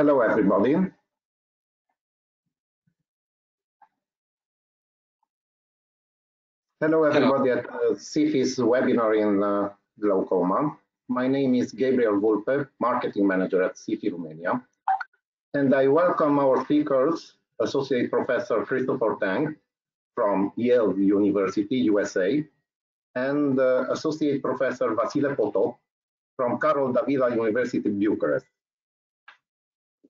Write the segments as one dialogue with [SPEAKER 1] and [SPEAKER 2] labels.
[SPEAKER 1] Hello, everybody. Hello, everybody Hello. at uh, CIFI's webinar in uh, glaucoma. My name is Gabriel Vulpe, Marketing Manager at CIFI Romania. And I welcome our speakers, Associate Professor Christopher Tang from Yale University, USA, and uh, Associate Professor Vasile Potop from Carol Davila University, Bucharest.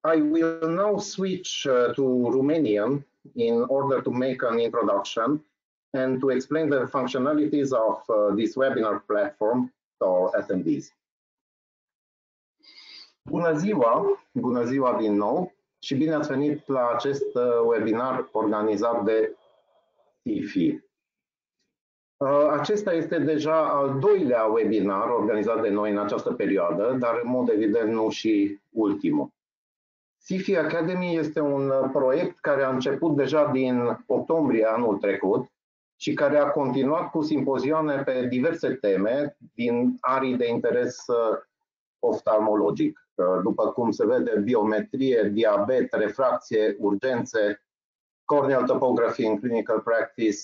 [SPEAKER 1] I will now switch uh, to Romanian in order to make an introduction and to explain the functionalities of uh, this webinar platform to our attendees. Bună ziua, bună ziua din nou și bine ați venit la acest uh, webinar organizat de TIFI. Uh, acesta este deja al doilea webinar organizat de noi în această perioadă, dar în mod evident nu și ultimul. SIFI Academy este un uh, proiect care a început deja din octombrie anul trecut și care a continuat cu simpozioane pe diverse teme din arii de interes uh, oftalmologic. După cum se vede, biometrie, diabet, refracție, urgențe, corneal topography in clinical practice,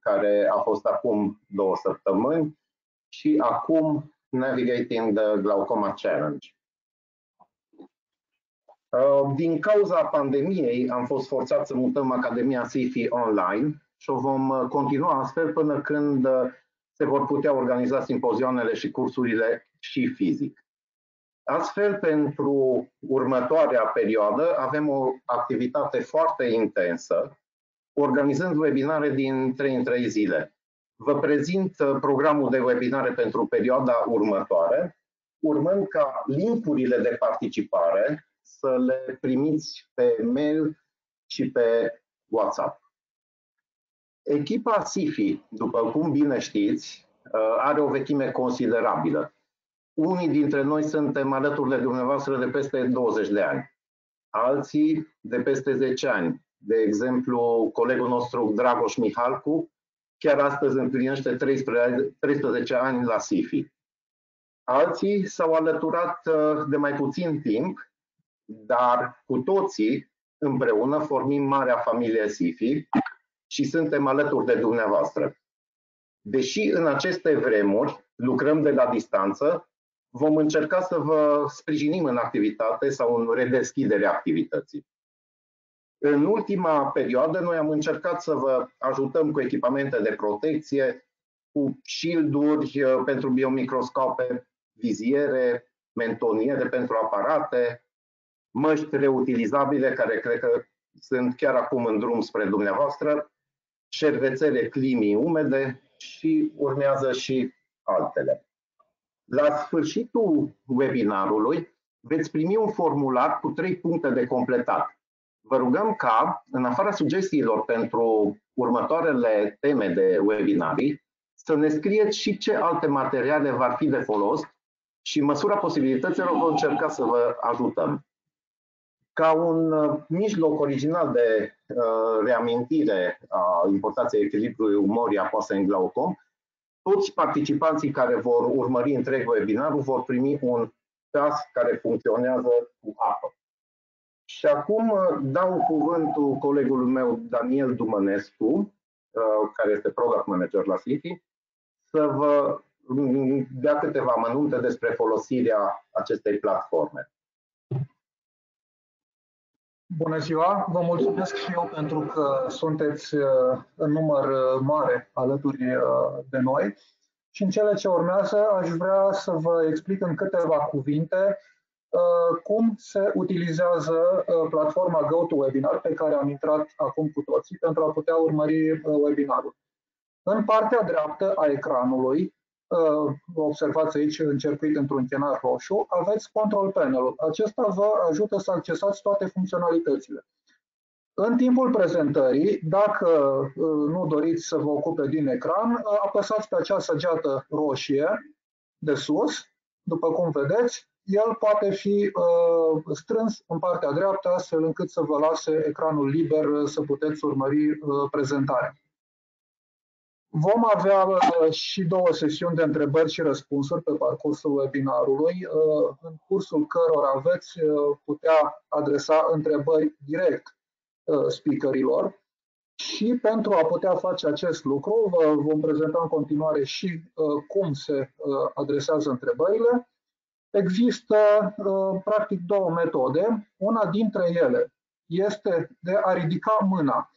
[SPEAKER 1] care a fost acum două săptămâni și acum Navigating the Glaucoma Challenge. Uh, din cauza pandemiei am fost forțat să mutăm Academia SIFI online și o vom uh, continua astfel până când uh, se vor putea organiza simpozioanele și cursurile și fizic. Astfel, pentru următoarea perioadă avem o activitate foarte intensă organizând webinare din 3 în 3 zile. Vă prezint uh, programul de webinare pentru perioada următoare, urmând ca linkurile de participare să le primiți pe mail și pe WhatsApp. Echipa SIFI, după cum bine știți, uh, are o vechime considerabilă. Unii dintre noi suntem alături de dumneavoastră de peste 20 de ani, alții de peste 10 ani, de exemplu, colegul nostru Dragoș Mihalcu, chiar astăzi împlinește 13, 13 ani la SIFI. Alții s-au alăturat uh, de mai puțin timp, dar cu toții împreună formim marea familie SIFI și suntem alături de dumneavoastră. Deși în aceste vremuri lucrăm de la distanță, vom încerca să vă sprijinim în activitate sau în redeschiderea activității. În ultima perioadă, noi am încercat să vă ajutăm cu echipamente de protecție, cu shielduri uh, pentru biomicroscope, viziere, mentoniere pentru aparate, măști reutilizabile, care cred că sunt chiar acum în drum spre dumneavoastră, șervețele climii umede și urmează și altele. La sfârșitul webinarului veți primi un formular cu trei puncte de completat vă rugăm ca, în afara sugestiilor pentru următoarele teme de webinarii, să ne scrieți și ce alte materiale v-ar fi de folos și în măsura posibilităților vom încerca să vă ajutăm. Ca un uh, mijloc original de uh, reamintire a importanței echilibrului umorii apasă în glaucom, toți participanții care vor urmări întreg webinarul vor primi un ceas care funcționează cu apă. Și acum uh, dau cuvântul colegului meu, Daniel Dumănescu, uh, care este product manager la City, să vă dea câteva amănunte despre folosirea acestei platforme.
[SPEAKER 2] Bună ziua! Vă mulțumesc și eu pentru că sunteți uh, în număr mare alături de noi. Și în cele ce urmează aș vrea să vă explic în câteva cuvinte Uh, cum se utilizează uh, platforma GoToWebinar pe care am intrat acum cu toții pentru a putea urmări uh, webinarul. În partea dreaptă a ecranului, observați aici încercuit într-un chenar roșu, aveți Control Panel. Acesta vă ajută să accesați toate funcționalitățile. În timpul prezentării, dacă nu doriți să vă ocupe din ecran, apăsați pe acea săgeată roșie de sus, după cum vedeți, el poate fi uh, strâns în partea dreaptă, astfel încât să vă lase ecranul liber să puteți urmări uh, prezentarea. Vom avea uh, și două sesiuni de întrebări și răspunsuri pe parcursul webinarului, uh, în cursul cărora veți uh, putea adresa întrebări direct speakerilor. Și pentru a putea face acest lucru, vă vom prezenta în continuare și cum se adresează întrebările. Există practic două metode. Una dintre ele este de a ridica mâna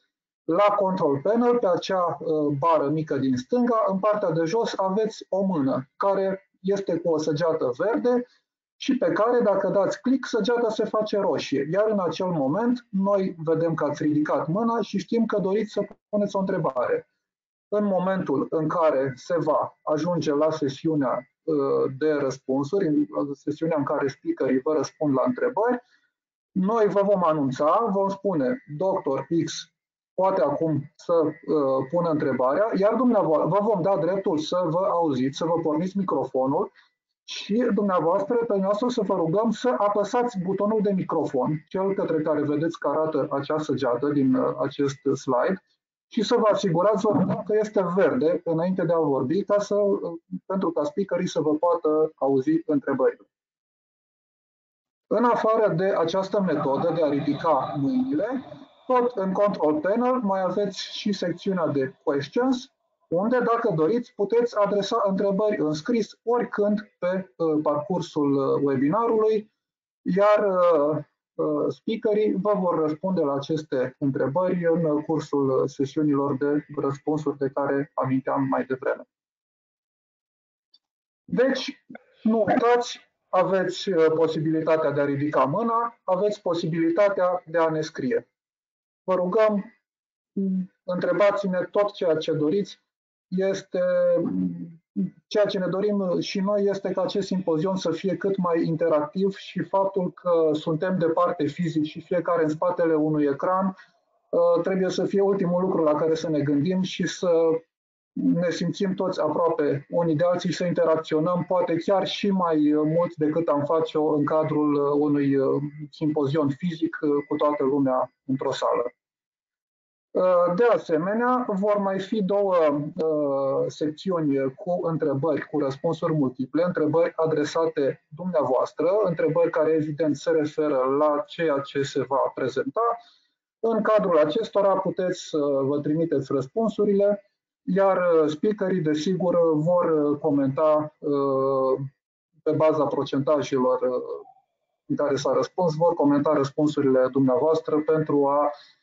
[SPEAKER 2] la control panel, pe acea uh, bară mică din stânga, în partea de jos aveți o mână care este cu o săgeată verde și pe care, dacă dați click, săgeata se face roșie. Iar în acel moment, noi vedem că ați ridicat mâna și știm că doriți să puneți o întrebare. În momentul în care se va ajunge la sesiunea uh, de răspunsuri, în sesiunea în care speakerii vă răspund la întrebări, noi vă vom anunța, vom spune doctor X poate acum să uh, pună întrebarea, iar dumneavoastră vă vom da dreptul să vă auziți, să vă porniți microfonul și dumneavoastră pe noastră să vă rugăm să apăsați butonul de microfon, cel către care vedeți că arată acea săgeată din uh, acest slide, și să vă asigurați vă că este verde înainte de a vorbi, ca să, uh, pentru ca speakerii să vă poată auzi întrebările. În afară de această metodă de a ridica mâinile, tot în Control Panel mai aveți și secțiunea de Questions, unde, dacă doriți, puteți adresa întrebări în scris oricând pe uh, parcursul uh, webinarului, iar uh, speakerii vă vor răspunde la aceste întrebări în cursul sesiunilor de răspunsuri de care aminteam mai devreme. Deci, nu uitați, aveți posibilitatea de a ridica mâna, aveți posibilitatea de a ne scrie. Vă rugăm, întrebați-ne tot ceea ce doriți. Este ceea ce ne dorim și noi este ca acest simpozion să fie cât mai interactiv și faptul că suntem departe fizic și fiecare în spatele unui ecran uh, trebuie să fie ultimul lucru la care să ne gândim și să ne simțim toți aproape unii de alții, să interacționăm, poate chiar și mai mult decât am face-o în cadrul unui simpozion fizic cu toată lumea într-o sală. Uh, de asemenea, vor mai fi două uh, secțiuni cu întrebări, cu răspunsuri multiple, întrebări adresate dumneavoastră, întrebări care evident se referă la ceea ce se va prezenta. În cadrul acestora puteți să vă trimiteți răspunsurile, iar uh, speakerii, desigur, vor comenta pe baza procentajelor în care s-a răspuns, vor comenta răspunsurile dumneavoastră pentru a Uh,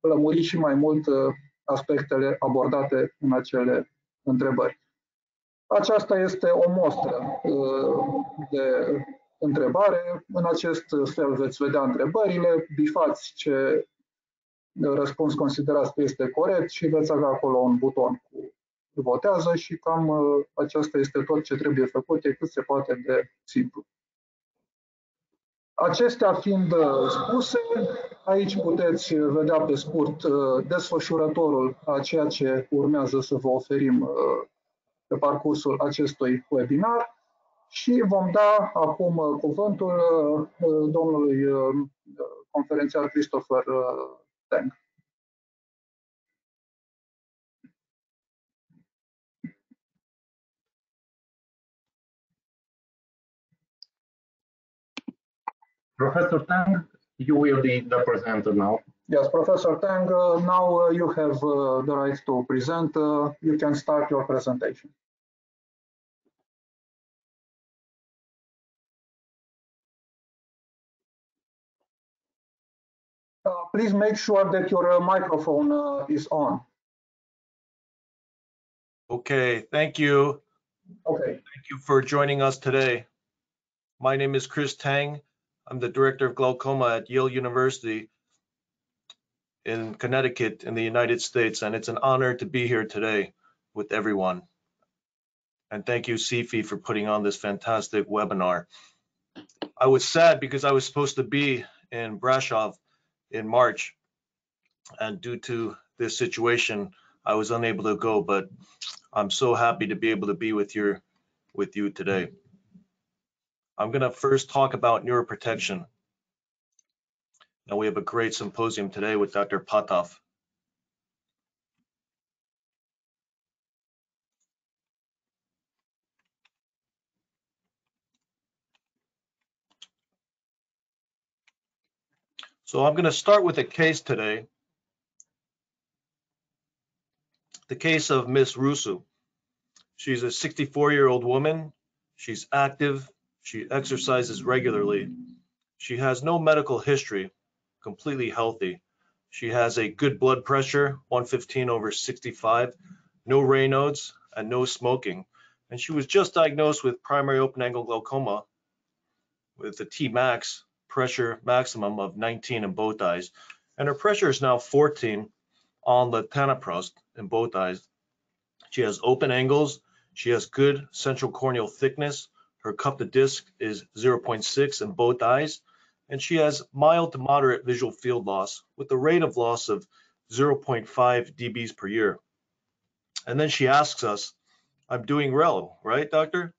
[SPEAKER 2] lămuri și mai mult uh, aspectele abordate în acele întrebări. Aceasta este o mostră uh, de întrebare. În acest fel veți vedea întrebările, bifați ce răspuns considerați că este corect și veți avea acolo un buton cu votează și cam aceasta este tot ce trebuie făcut, e cât se poate de simplu. Acestea fiind spuse, Aici puteți vedea pe scurt uh, desfășurătorul a ceea ce urmează să vă oferim uh, pe parcursul acestui webinar și vom da acum uh, cuvântul domnului conferențiar Christopher Teng.
[SPEAKER 1] Professor Tang, you will be the presenter now.
[SPEAKER 2] Yes, Professor Tang, uh, now uh, you have uh, the right to present. Uh, you can start your presentation. Uh, please make sure that your uh, microphone is on.
[SPEAKER 3] Okay, thank you.
[SPEAKER 2] Okay.
[SPEAKER 3] Thank you for joining us today. My name is Chris Tang. I'm the director of glaucoma at Yale University in Connecticut in the United States, and it's an honor to be here today with everyone. And thank you, CFI, for putting on this fantastic webinar. I was sad because I was supposed to be in Brasov in March, and due to this situation, I was unable to go, but I'm so happy to be able to be with your with you today. I'm going to first talk about neuroprotection. Now we have a great symposium today with Dr. Patov. So I'm going to start with a case today, the case of Miss Rusu. She's a 64-year-old woman. She's active. She exercises regularly. She has no medical history, completely healthy. She has a good blood pressure, 115 over 65, no Raynaud's, and no smoking. And she was just diagnosed with primary open angle glaucoma with a T max pressure maximum of 19 in both eyes. And her pressure is now 14 on the tanaprost in both eyes. She has open angles. She has good central corneal thickness. Her cup to disc is 0.6 in both eyes. And she has mild to moderate visual field loss with a rate of loss of 0.5 dBs per year. And then she asks us, I'm doing well, right, doctor?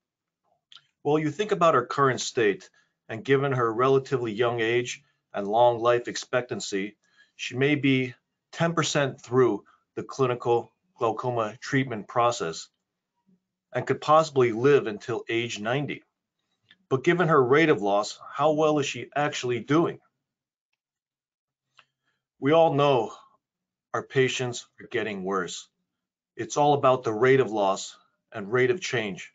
[SPEAKER 3] Well, you think about her current state, and given her relatively young age and long life expectancy, she may be 10% through the clinical glaucoma treatment process and could possibly live until age 90. But given her rate of loss, how well is she actually doing? We all know our patients are getting worse. It's all about the rate of loss and rate of change.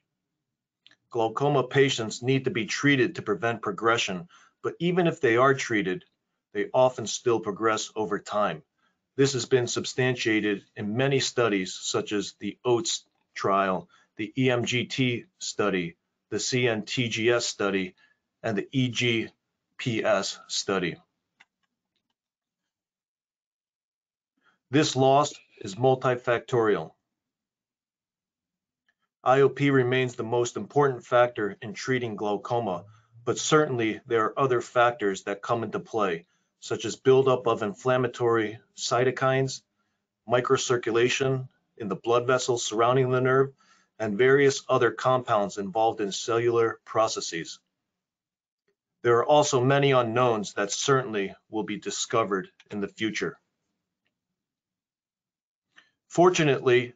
[SPEAKER 3] Glaucoma patients need to be treated to prevent progression, but even if they are treated, they often still progress over time. This has been substantiated in many studies, such as the OATS trial, the EMGT study, the CNTGS study, and the EGPS study. This loss is multifactorial. IOP remains the most important factor in treating glaucoma, but certainly there are other factors that come into play, such as buildup of inflammatory cytokines, microcirculation in the blood vessels surrounding the nerve, and various other compounds involved in cellular processes. There are also many unknowns that certainly will be discovered in the future. Fortunately,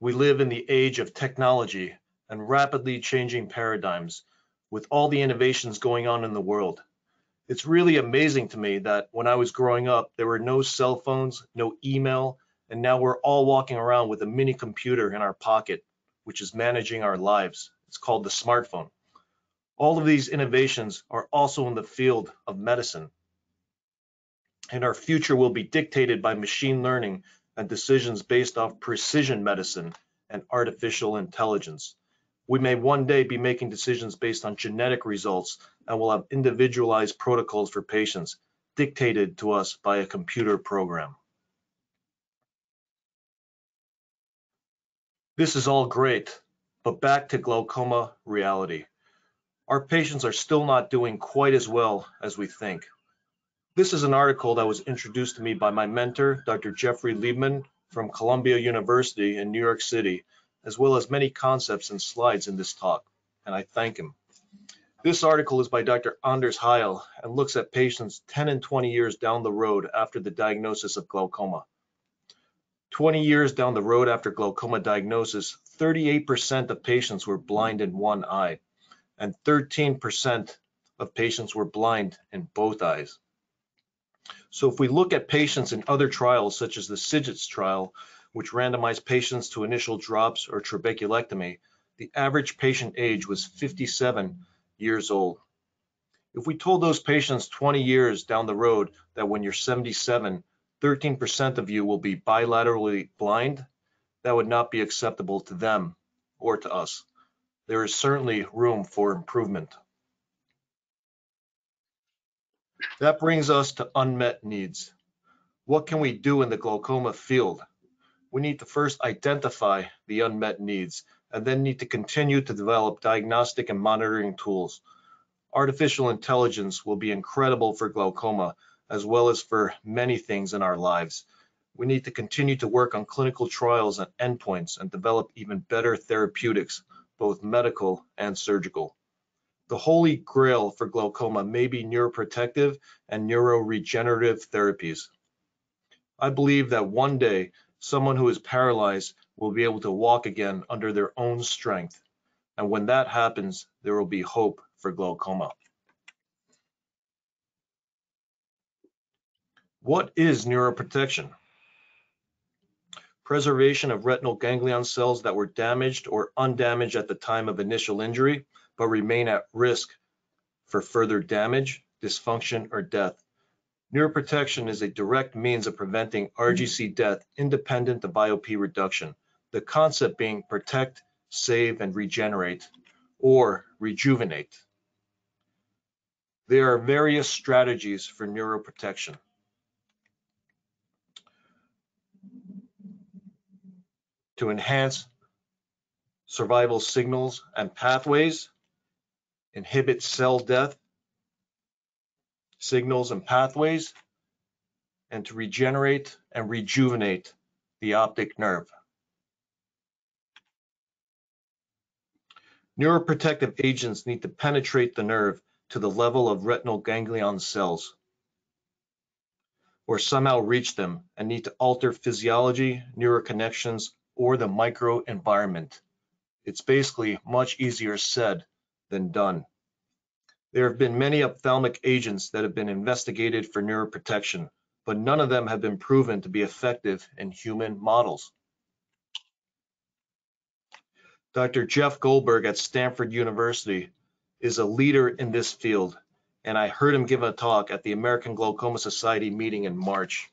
[SPEAKER 3] we live in the age of technology and rapidly changing paradigms with all the innovations going on in the world. It's really amazing to me that when I was growing up, there were no cell phones, no email, and now we're all walking around with a mini computer in our pocket, which is managing our lives. It's called the smartphone. All of these innovations are also in the field of medicine. And our future will be dictated by machine learning and decisions based off precision medicine and artificial intelligence. We may one day be making decisions based on genetic results and will have individualized protocols for patients dictated to us by a computer program. This is all great, but back to glaucoma reality. Our patients are still not doing quite as well as we think. This is an article that was introduced to me by my mentor, Dr. Jeffrey Liebman from Columbia University in New York City, as well as many concepts and slides in this talk, and I thank him. This article is by Dr. Anders Heil and looks at patients 10 and 20 years down the road after the diagnosis of glaucoma. 20 years down the road after glaucoma diagnosis, 38% of patients were blind in one eye, and 13% of patients were blind in both eyes. So if we look at patients in other trials, such as the SIGITS trial, which randomized patients to initial drops or trabeculectomy, the average patient age was 57 years old. If we told those patients 20 years down the road that when you're 77, 13% of you will be bilaterally blind, that would not be acceptable to them or to us. There is certainly room for improvement. That brings us to unmet needs. What can we do in the glaucoma field? We need to first identify the unmet needs and then need to continue to develop diagnostic and monitoring tools. Artificial intelligence will be incredible for glaucoma as well as for many things in our lives. We need to continue to work on clinical trials and endpoints and develop even better therapeutics, both medical and surgical. The holy grail for glaucoma may be neuroprotective and neuroregenerative therapies. I believe that one day someone who is paralyzed will be able to walk again under their own strength. And when that happens, there will be hope for glaucoma. What is neuroprotection? Preservation of retinal ganglion cells that were damaged or undamaged at the time of initial injury, but remain at risk for further damage, dysfunction, or death. Neuroprotection is a direct means of preventing RGC death independent of IOP reduction. The concept being protect, save, and regenerate, or rejuvenate. There are various strategies for neuroprotection. To enhance survival signals and pathways, inhibit cell death, signals and pathways, and to regenerate and rejuvenate the optic nerve. Neuroprotective agents need to penetrate the nerve to the level of retinal ganglion cells or somehow reach them and need to alter physiology, neuroconnections, or the microenvironment. It's basically much easier said than done. There have been many ophthalmic agents that have been investigated for neuroprotection, but none of them have been proven to be effective in human models. Dr. Jeff Goldberg at Stanford University is a leader in this field, and I heard him give a talk at the American Glaucoma Society meeting in March.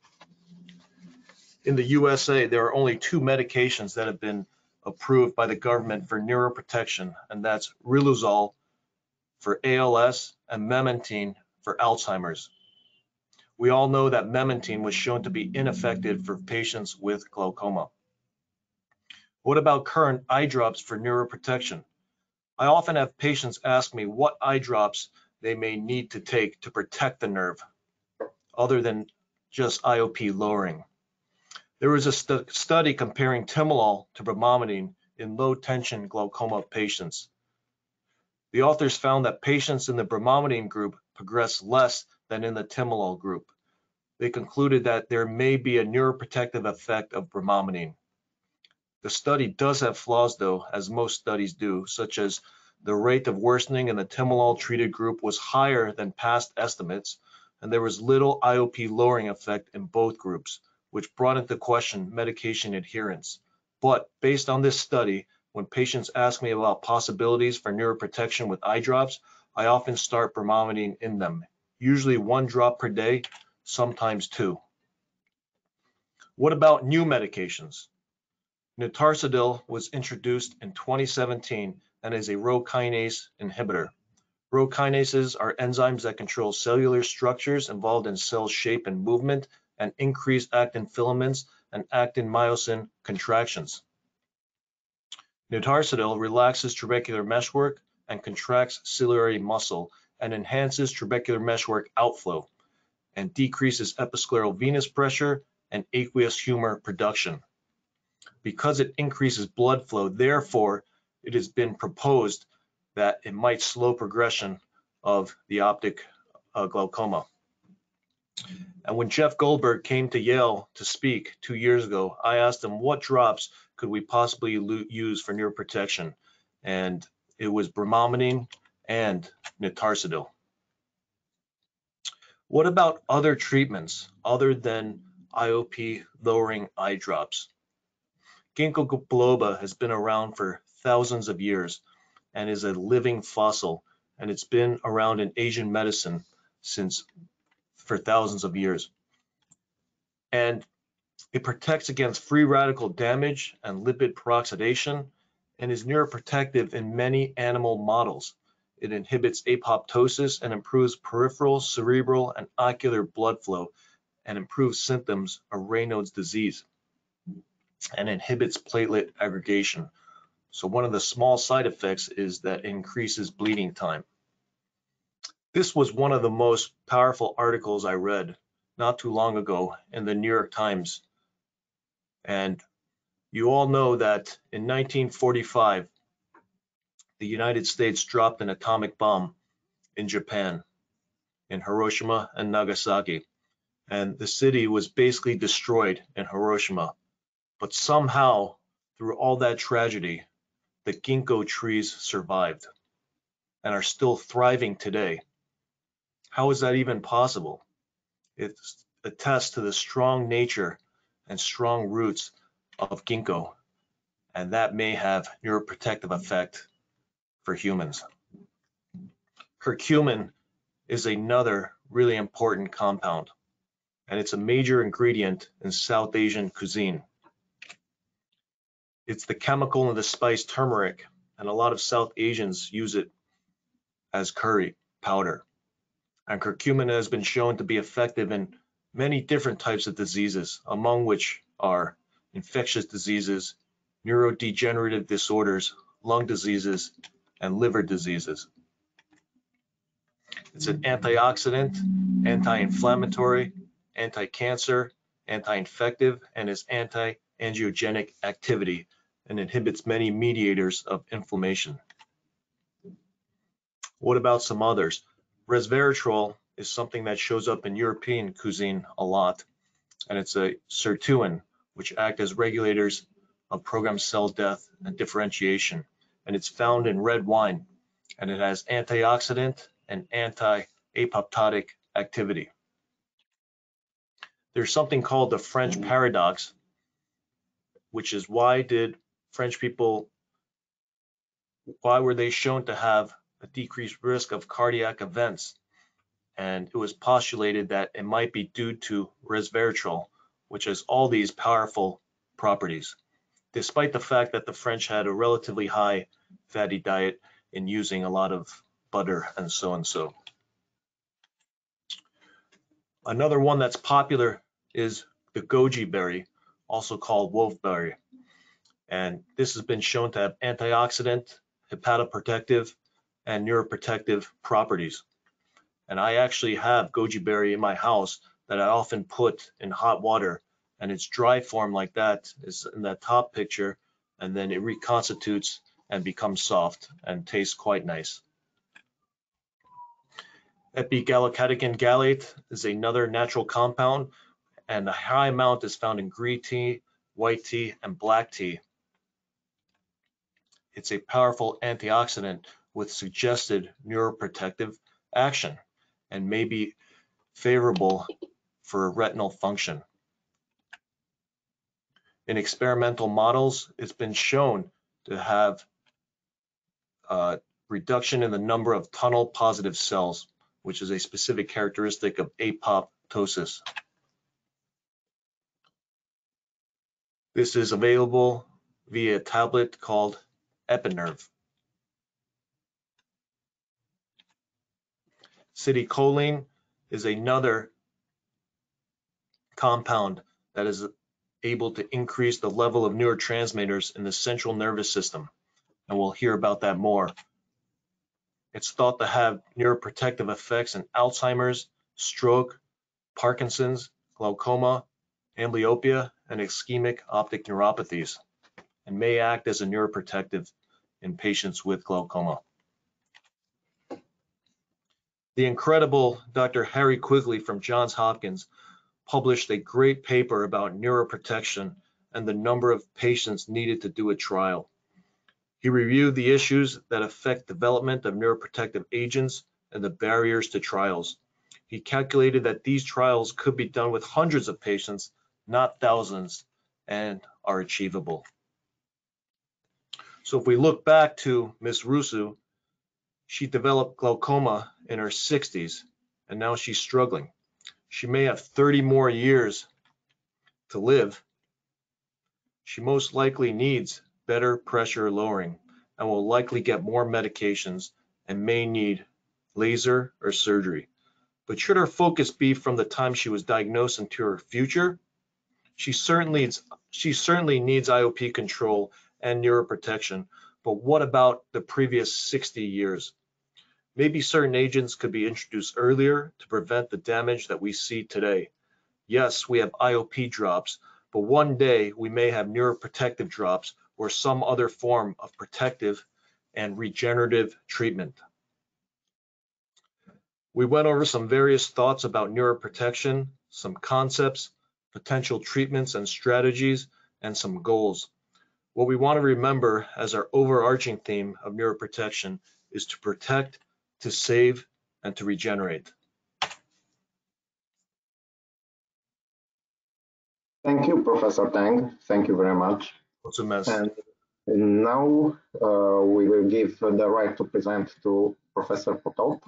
[SPEAKER 3] In the USA, there are only two medications that have been approved by the government for neuroprotection, and that's Riluzole for ALS and Memantine for Alzheimer's. We all know that Memantine was shown to be ineffective for patients with glaucoma. What about current eye drops for neuroprotection? I often have patients ask me what eye drops they may need to take to protect the nerve, other than just IOP lowering. There was a st study comparing timolol to bromometine in low tension glaucoma patients. The authors found that patients in the bromometine group progressed less than in the timolol group. They concluded that there may be a neuroprotective effect of bromometine. The study does have flaws though, as most studies do, such as the rate of worsening in the timolol treated group was higher than past estimates, and there was little IOP lowering effect in both groups, which brought into question medication adherence. But based on this study, when patients ask me about possibilities for neuroprotection with eye drops, I often start bromometine in them, usually one drop per day, sometimes two. What about new medications? Notarsadil was introduced in 2017 and is a Rho kinase inhibitor. Rho kinases are enzymes that control cellular structures involved in cell shape and movement and increase actin filaments and actin myosin contractions. Notarsadil relaxes trabecular meshwork and contracts ciliary muscle and enhances trabecular meshwork outflow and decreases episcleral venous pressure and aqueous humor production because it increases blood flow. Therefore, it has been proposed that it might slow progression of the optic uh, glaucoma. And when Jeff Goldberg came to Yale to speak two years ago, I asked him what drops could we possibly use for neuroprotection, and it was bromometine and notarsadil. What about other treatments other than IOP lowering eye drops? Ginkgo biloba has been around for thousands of years and is a living fossil, and it's been around in Asian medicine since for thousands of years. And it protects against free radical damage and lipid peroxidation and is neuroprotective in many animal models. It inhibits apoptosis and improves peripheral, cerebral, and ocular blood flow and improves symptoms of Raynaud's disease and inhibits platelet aggregation. So one of the small side effects is that increases bleeding time. This was one of the most powerful articles I read not too long ago in the New York Times. And you all know that in 1945, the United States dropped an atomic bomb in Japan, in Hiroshima and Nagasaki. And the city was basically destroyed in Hiroshima. But somehow, through all that tragedy, the ginkgo trees survived and are still thriving today. How is that even possible? It's attests to the strong nature and strong roots of ginkgo, and that may have neuroprotective effect for humans. Curcumin is another really important compound, and it's a major ingredient in South Asian cuisine. It's the chemical in the spice turmeric, and a lot of South Asians use it as curry powder. And curcumin has been shown to be effective in many different types of diseases, among which are infectious diseases, neurodegenerative disorders, lung diseases, and liver diseases. It's an antioxidant, anti-inflammatory, anti-cancer, anti-infective, and has anti-angiogenic activity and inhibits many mediators of inflammation. What about some others? Resveratrol is something that shows up in European cuisine a lot, and it's a sirtuin, which act as regulators of programmed cell death and differentiation. And it's found in red wine, and it has antioxidant and anti-apoptotic activity. There's something called the French mm. paradox, which is why did French people, why were they shown to have a decreased risk of cardiac events? And it was postulated that it might be due to resveratrol, which has all these powerful properties, despite the fact that the French had a relatively high fatty diet in using a lot of butter and so and so. Another one that's popular is the goji berry, also called wolfberry. And this has been shown to have antioxidant, hepatoprotective, and neuroprotective properties. And I actually have goji berry in my house that I often put in hot water and its dry form like that is in that top picture and then it reconstitutes and becomes soft and tastes quite nice. Epigallocatechin gallate is another natural compound and a high amount is found in green tea, white tea, and black tea. It's a powerful antioxidant with suggested neuroprotective action and may be favorable for retinal function. In experimental models, it's been shown to have a reduction in the number of tunnel positive cells, which is a specific characteristic of apoptosis. This is available via a tablet called Epinerve. Citicoline is another compound that is able to increase the level of neurotransmitters in the central nervous system. And we'll hear about that more. It's thought to have neuroprotective effects in Alzheimer's, stroke, Parkinson's, glaucoma, amblyopia, and ischemic optic neuropathies, and may act as a neuroprotective in patients with glaucoma. The incredible Dr. Harry Quigley from Johns Hopkins published a great paper about neuroprotection and the number of patients needed to do a trial. He reviewed the issues that affect development of neuroprotective agents and the barriers to trials. He calculated that these trials could be done with hundreds of patients, not thousands, and are achievable. So if we look back to Ms. Rusu, she developed glaucoma in her 60s, and now she's struggling. She may have 30 more years to live. She most likely needs better pressure lowering and will likely get more medications and may need laser or surgery. But should her focus be from the time she was diagnosed into her future? She certainly she certainly needs IOP control and neuroprotection. But what about the previous 60 years? Maybe certain agents could be introduced earlier to prevent the damage that we see today. Yes, we have IOP drops, but one day we may have neuroprotective drops or some other form of protective and regenerative treatment. We went over some various thoughts about neuroprotection, some concepts, potential treatments and strategies, and some goals. What we want to remember as our overarching theme of neuroprotection is to protect, to save, and to regenerate.
[SPEAKER 1] Thank you, Professor Tang. Thank you very much.
[SPEAKER 3] Mulțumesc.
[SPEAKER 1] And now uh, we will give the right to present to Professor Potop.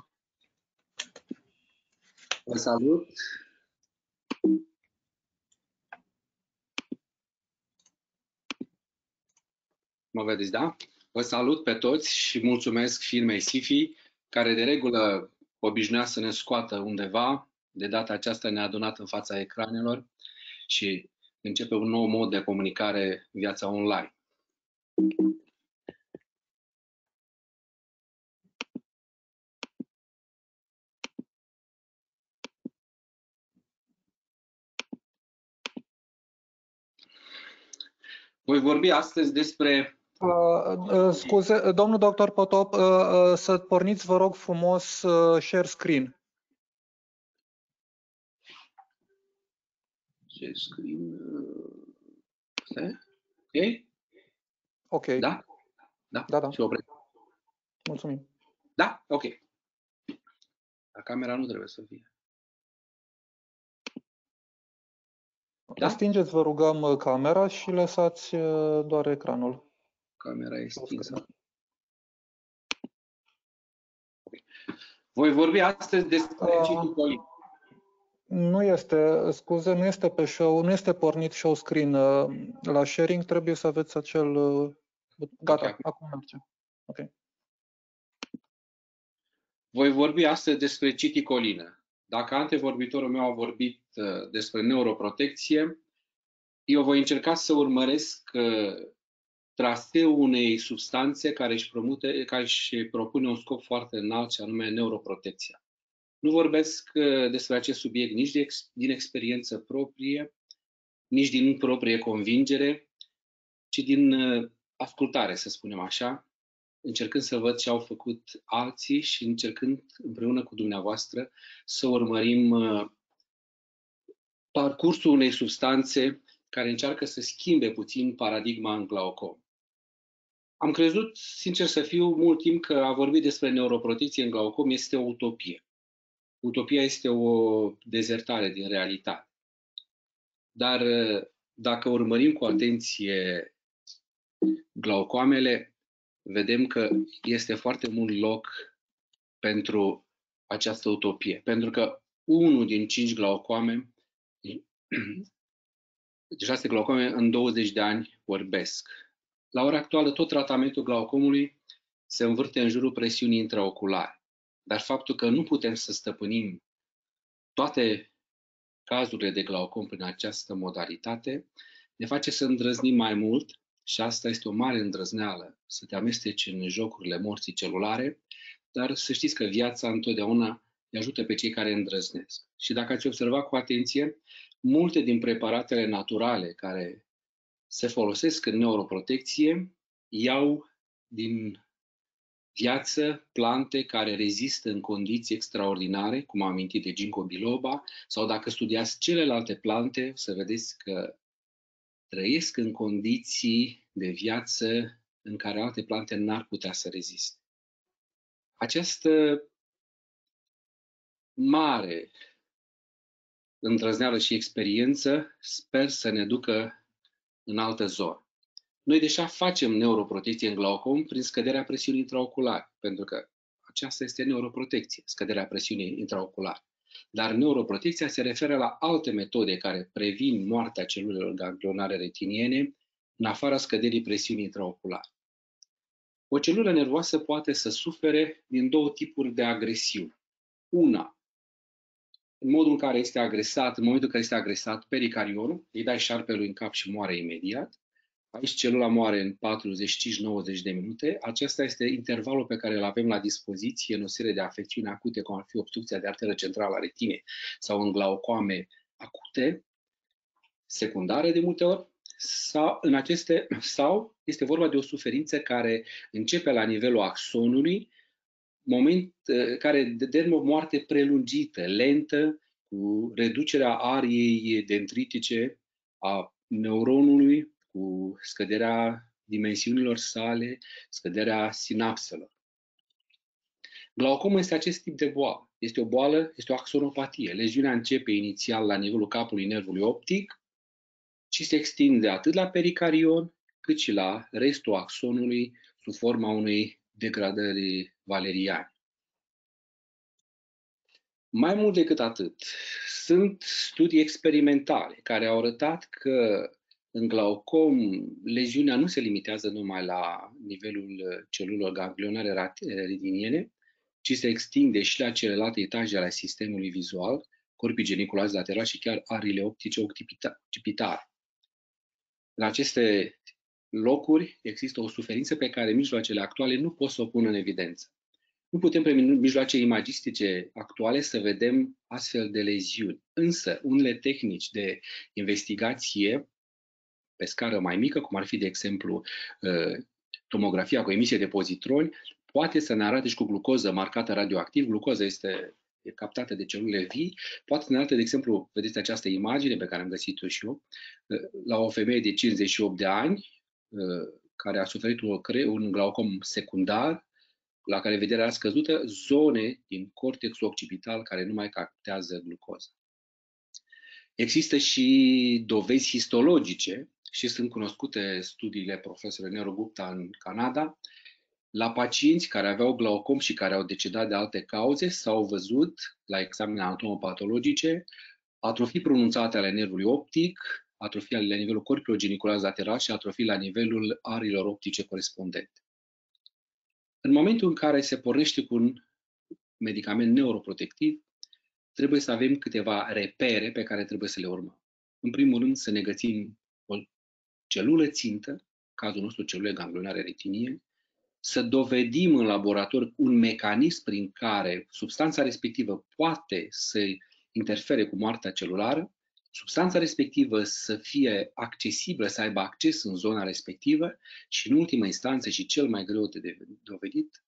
[SPEAKER 4] Vă salut. Mă vedeți, da? Vă salut pe toți și mulțumesc firmei Sifi, care de regulă obișnuia să ne scoată undeva. De data aceasta ne-a adunat în fața ecranelor și începe un nou mod de comunicare viața online. Voi vorbi astăzi despre
[SPEAKER 2] Uh, uh, scuze, domnul doctor Potop, uh, uh, să porniți, vă rog frumos, uh, share screen.
[SPEAKER 4] ce screen. Stai. Ok?
[SPEAKER 2] Ok,
[SPEAKER 4] Da? Da?
[SPEAKER 2] Da, da.
[SPEAKER 4] Și opresc.
[SPEAKER 2] mulțumim.
[SPEAKER 4] Da? Ok. La camera nu trebuie să fie. Da?
[SPEAKER 2] Stingeți, vă rugăm, uh, camera și lăsați uh, doar ecranul.
[SPEAKER 4] Camera e stinsă. Voi vorbi astăzi despre
[SPEAKER 2] Uh,
[SPEAKER 4] citicolin.
[SPEAKER 2] Nu este, scuze, nu este pe show, nu este pornit show screen. uh, La sharing trebuie să aveți acel... uh, Gata,
[SPEAKER 4] Ok.
[SPEAKER 2] acum merge. Ok.
[SPEAKER 4] Voi vorbi astăzi despre citicolină. Dacă antevorbitorul meu a vorbit uh, despre neuroprotecție, eu voi încerca să urmăresc uh, traseul unei substanțe care își, promute, care își propune un scop foarte înalt, și anume neuroprotecția. Nu vorbesc uh, despre acest subiect nici de ex, din experiență proprie, nici din proprie convingere, ci din uh, ascultare, să spunem așa, încercând să văd ce au făcut alții și încercând împreună cu dumneavoastră să urmărim uh, parcursul unei substanțe care încearcă să schimbe puțin paradigma în glaucom. Am crezut, sincer să fiu, mult timp că a vorbi despre neuroprotecție în glaucom este o utopie. Utopia este o dezertare din realitate. Dar uh, dacă urmărim cu atenție glaucoamele, vedem că este foarte mult loc pentru această utopie. Pentru că unul din cinci glaucoame, șase glaucome în 20 de ani vorbesc. La ora actuală, tot tratamentul glaucomului se învârte în jurul presiunii intraoculare. Dar faptul că nu putem să stăpânim toate cazurile de glaucom prin această modalitate ne face să îndrăznim mai mult și asta este o mare îndrăzneală, să te amesteci în jocurile morții celulare, dar să știți că viața întotdeauna îi ajută pe cei care îndrăznesc. Și dacă ați observat cu atenție, multe din preparatele naturale care se folosesc în neuroprotecție iau din viață plante care rezistă în condiții extraordinare, cum am amintit de ginkgo biloba, sau dacă studiați celelalte plante, să vedeți că trăiesc în condiții de viață în care alte plante n-ar putea să reziste. Această mare îndrăzneală și experiență sper să ne ducă în altă zonă. Noi deja facem neuroprotecție în glaucom prin scăderea presiunii intraoculare, pentru că aceasta este neuroprotecție, scăderea presiunii intraoculare. Dar neuroprotecția se referă la alte metode care previn moartea celulelor ganglionare retiniene în afara scăderii presiunii intraoculare. O celulă nervoasă poate să sufere din două tipuri de agresiuni. Una, în modul în care este agresat, în momentul în care este agresat pericarionul, îi dai șarpelui în cap și moare imediat. Aici celula moare în 45-90 de minute. Acesta este intervalul pe care îl avem la dispoziție în o serie de afecțiuni acute, cum ar fi obstrucția de arteră centrală a retinei sau în glaucoame acute, secundare de multe ori, sau, în aceste, sau este vorba de o suferință care începe la nivelul axonului, moment care determină o moarte prelungită, lentă, cu reducerea ariei dendritice a neuronului, cu scăderea dimensiunilor sale, scăderea sinapselor. Glaucoma este acest tip de boală. Este o boală, este o axonopatie. Leziunea începe inițial la nivelul capului nervului optic, și se extinde atât la pericarion, cât și la restul axonului sub forma unei degradări valeriane. Mai mult decât atât, sunt studii experimentale care au arătat că în glaucom leziunea nu se limitează numai la nivelul celulelor ganglionare retiniene, ci se extinde și la celelalte etaje ale sistemului vizual, corpii geniculari laterali și chiar arile optice occipitare. În aceste locuri există o suferință pe care mijloacele actuale nu pot să o pună în evidență. Nu putem prin mijloace imagistice actuale să vedem astfel de leziuni. Însă, unele tehnici de investigație pe scară mai mică, cum ar fi, de exemplu, uh, tomografia cu emisie de pozitroni, poate să ne arate și cu glucoză marcată radioactiv. Glucoza este captată de celule vii. Poate să ne arate, de exemplu, vedeți această imagine pe care am găsit-o și eu, uh, la o femeie de 58 de ani, uh, care a suferit un glaucom secundar, la care vederea era scăzută, zone din cortexul occipital care nu mai captează glucoză. Există și dovezi histologice și sunt cunoscute studiile profesorului Nero Gupta în Canada. La pacienți care aveau glaucom și care au decedat de alte cauze, s-au văzut la examene anatomopatologice atrofii pronunțate ale nervului optic, atrofii la nivelul corpilor geniculares lateral și atrofii la nivelul arilor optice corespondente. În momentul în care se pornește cu un medicament neuroprotectiv, trebuie să avem câteva repere pe care trebuie să le urmăm. În primul rând, să ne găsim o celulă țintă, cazul nostru celule ganglionare retinie, să dovedim în laborator un mecanism prin care substanța respectivă poate să interfere cu moartea celulară substanța respectivă să fie accesibilă, să aibă acces în zona respectivă și, în ultima instanță și cel mai greu de dovedit,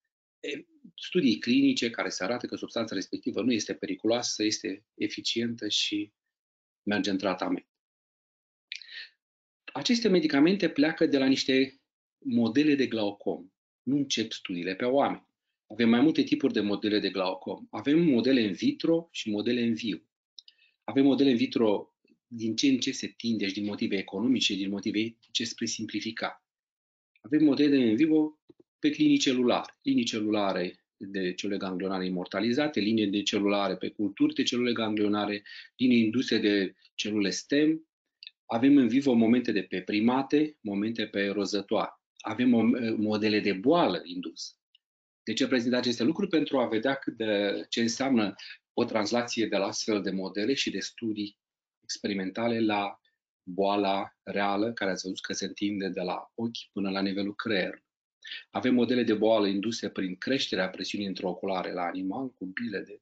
[SPEAKER 4] studii clinice care se arată că substanța respectivă nu este periculoasă, este eficientă și merge în tratament. Aceste medicamente pleacă de la niște modele de glaucom. Nu încep studiile pe oameni. Avem mai multe tipuri de modele de glaucom. Avem modele in vitro și modele in vivo. Avem modele in vitro din ce în ce se tinde și din motive economice, din motive etice spre simplificat. Avem modele în vivo pe linii celulare, linii celulare de celule ganglionare imortalizate, linii de celulare pe culturi de celule ganglionare, linii induse de celule stem. Avem în vivo momente de pe primate, momente pe rozătoare. Avem modele de boală indus. De ce prezint aceste lucruri? Pentru a vedea cât de, ce înseamnă o translație de la astfel de modele și de studii experimentale la boala reală, care ați văzut că se întinde de la ochi până la nivelul creierului. Avem modele de boală induse prin creșterea presiunii intraoculare la animal, cu bile de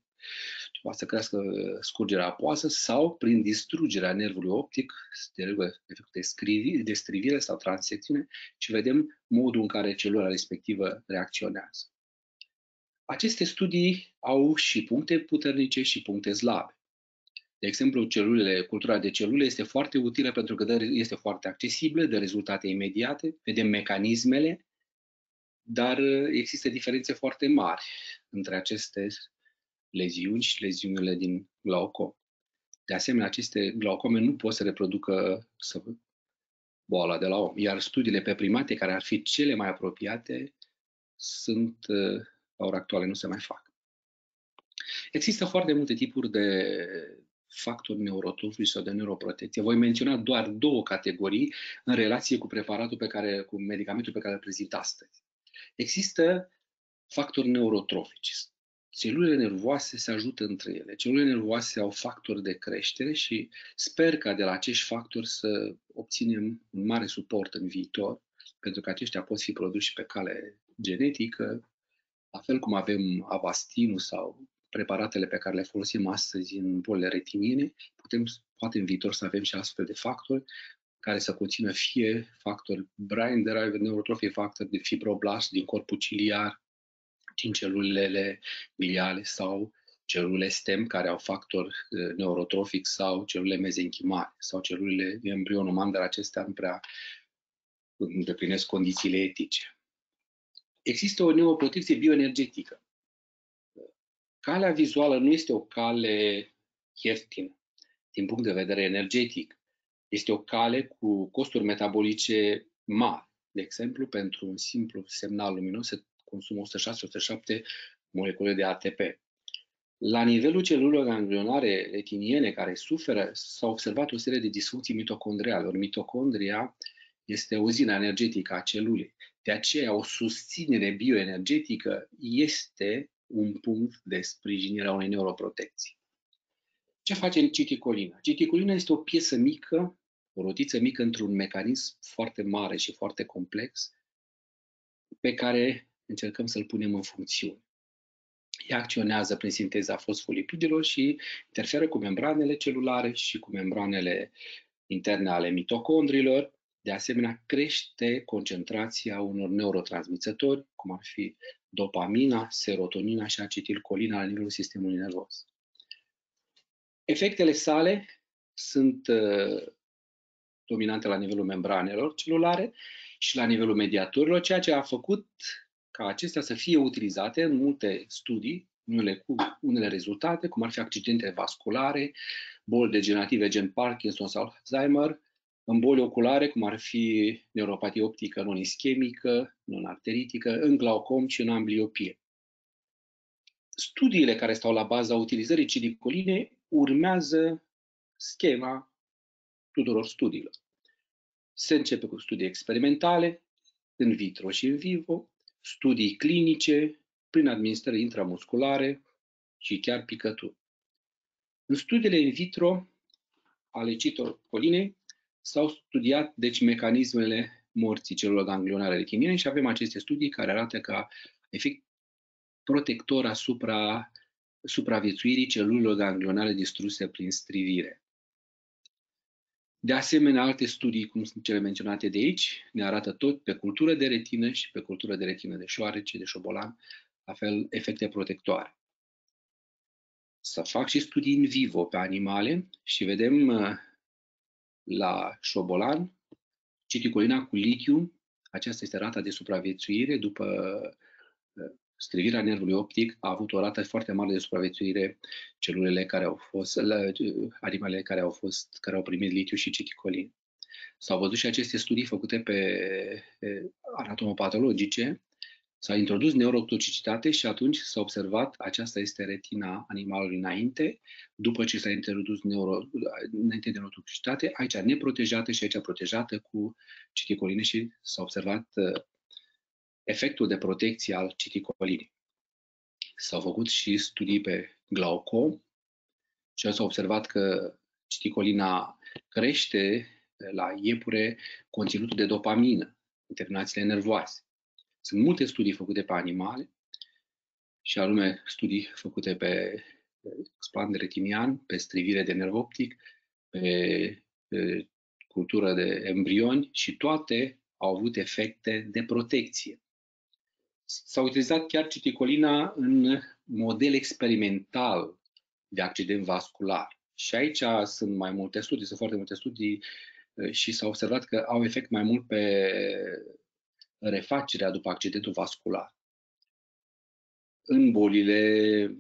[SPEAKER 4] ceva să crească scurgerea apoasă sau prin distrugerea nervului optic, derivă efectul de, de strivire sau transecțiune și vedem modul în care celula respectivă reacționează. Aceste studii au și puncte puternice și puncte slabe. De exemplu, celulele, cultura de celule este foarte utilă pentru că este foarte accesibilă, de rezultate imediate, vedem mecanismele, dar uh, există diferențe foarte mari între aceste leziuni și leziunile din glaucom. De asemenea, aceste glaucome nu pot să reproducă să boala de la om, iar studiile pe primate, care ar fi cele mai apropiate, sunt, uh, la ora actuală, nu se mai fac. Există foarte multe tipuri de factori neurotrofici sau de neuroprotecție. Voi menționa doar două categorii în relație cu preparatul pe care, cu medicamentul pe care îl prezint astăzi. Există factori neurotrofici. Celulele nervoase se ajută între ele. Celulele nervoase au factori de creștere și sper ca de la acești factori să obținem un mare suport în viitor, pentru că aceștia pot fi produși pe cale genetică, la fel cum avem avastinul sau preparatele pe care le folosim astăzi în bolile retiniene, putem, poate în viitor să avem și astfel de factori care să conțină fie factori brain-derived neurotrophy factor de fibroblast din corpul ciliar, din celulele biliale sau celulele STEM care au factor uh, neurotrofic sau celulele mezenchimale sau celulele embrion uman, dar acestea nu prea îndeplinesc condițiile etice. Există o neuroprotecție bioenergetică. Calea vizuală nu este o cale ieftină din punct de vedere energetic. Este o cale cu costuri metabolice mari. De exemplu, pentru un simplu semnal luminos se consumă 106-107 molecule de ATP. La nivelul celulelor ganglionare retiniene care suferă, s-a observat o serie de disfuncții mitocondriale. Ori mitocondria este o uzină energetică a celulei. De aceea, o susținere bioenergetică este un punct de sprijinire a unei neuroprotecții. Ce face citicolina? Citicolina este o piesă mică, o rotiță mică într-un mecanism foarte mare și foarte complex pe care încercăm să-l punem în funcțiune. Ea acționează prin sinteza fosfolipidelor și interferă cu membranele celulare și cu membranele interne ale mitocondrilor. De asemenea, crește concentrația unor neurotransmițători, cum ar fi dopamina, serotonina și acetilcolina la nivelul sistemului nervos. Efectele sale sunt uh, dominante la nivelul membranelor celulare și la nivelul mediatorilor, ceea ce a făcut ca acestea să fie utilizate în multe studii, unele cu unele rezultate, cum ar fi accidente vasculare, boli degenerative gen Parkinson sau Alzheimer, în boli oculare, cum ar fi neuropatie optică non-ischemică, non-arteritică, în glaucom și în ambliopie. Studiile care stau la baza utilizării cidicoline urmează schema tuturor studiilor. Se începe cu studii experimentale, în vitro și în vivo, studii clinice, prin administrări intramusculare și chiar picături. În studiile in vitro ale citocolinei s-au studiat deci mecanismele morții celulelor ganglionare retiniene și avem aceste studii care arată ca efect protector asupra supraviețuirii celulelor ganglionare distruse prin strivire. De asemenea, alte studii, cum sunt cele menționate de aici, ne arată tot pe cultură de retină și pe cultură de retină de șoarece, de șobolan, la fel efecte protectoare. Să fac și studii în vivo pe animale și vedem uh, la șobolan citicolina cu litium, aceasta este rata de supraviețuire după uh, strivirea nervului optic a avut o rată foarte mare de supraviețuire celulele care au fost, animalele care au fost, care au primit litiu și citicolin. S-au văzut și aceste studii făcute pe anatomopatologice, s-a introdus neurotoxicitate și atunci s-a observat aceasta este retina animalului înainte, după ce s-a introdus neuro, înainte de neurotoxicitate, aici neprotejată și aici protejată cu citicoline și s-a observat efectul de protecție al citicolinii. S-au făcut și studii pe glaucom și s-a observat că citicolina crește la iepure conținutul de dopamină în terminațiile nervoase. Sunt multe studii făcute pe animale și anume studii făcute pe expand retinian, pe strivire de nerv optic, pe, pe cultură de embrioni și toate au avut efecte de protecție. S-a utilizat chiar citicolina în model experimental de accident vascular. Și aici sunt mai multe studii, sunt foarte multe studii uh, și s-a observat că au efect mai mult pe refacerea după accidentul vascular. În bolile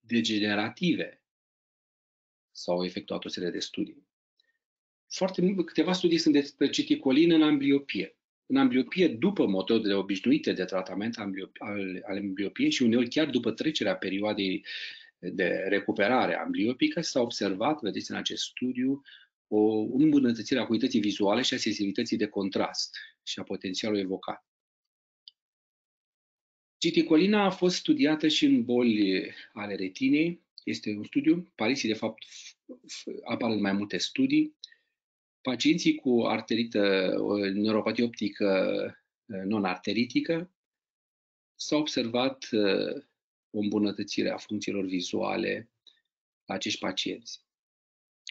[SPEAKER 4] degenerative s-au efectuat o serie de studii. Foarte câteva studii sunt despre citicolină în ambliopie în ambliopie după metodele obișnuite de tratament al ambliopiei și uneori chiar după trecerea perioadei de recuperare ambliopică, s-a observat, vedeți în acest studiu, o îmbunătățire a acuității vizuale și a sensibilității de contrast și a potențialului evocat. Citicolina a fost studiată și în boli ale retinei. Este un studiu, parisii de fapt apar în mai multe studii, Pacienții cu arterită, neuropatie optică non-arteritică, s-a observat o îmbunătățire a funcțiilor vizuale la acești pacienți.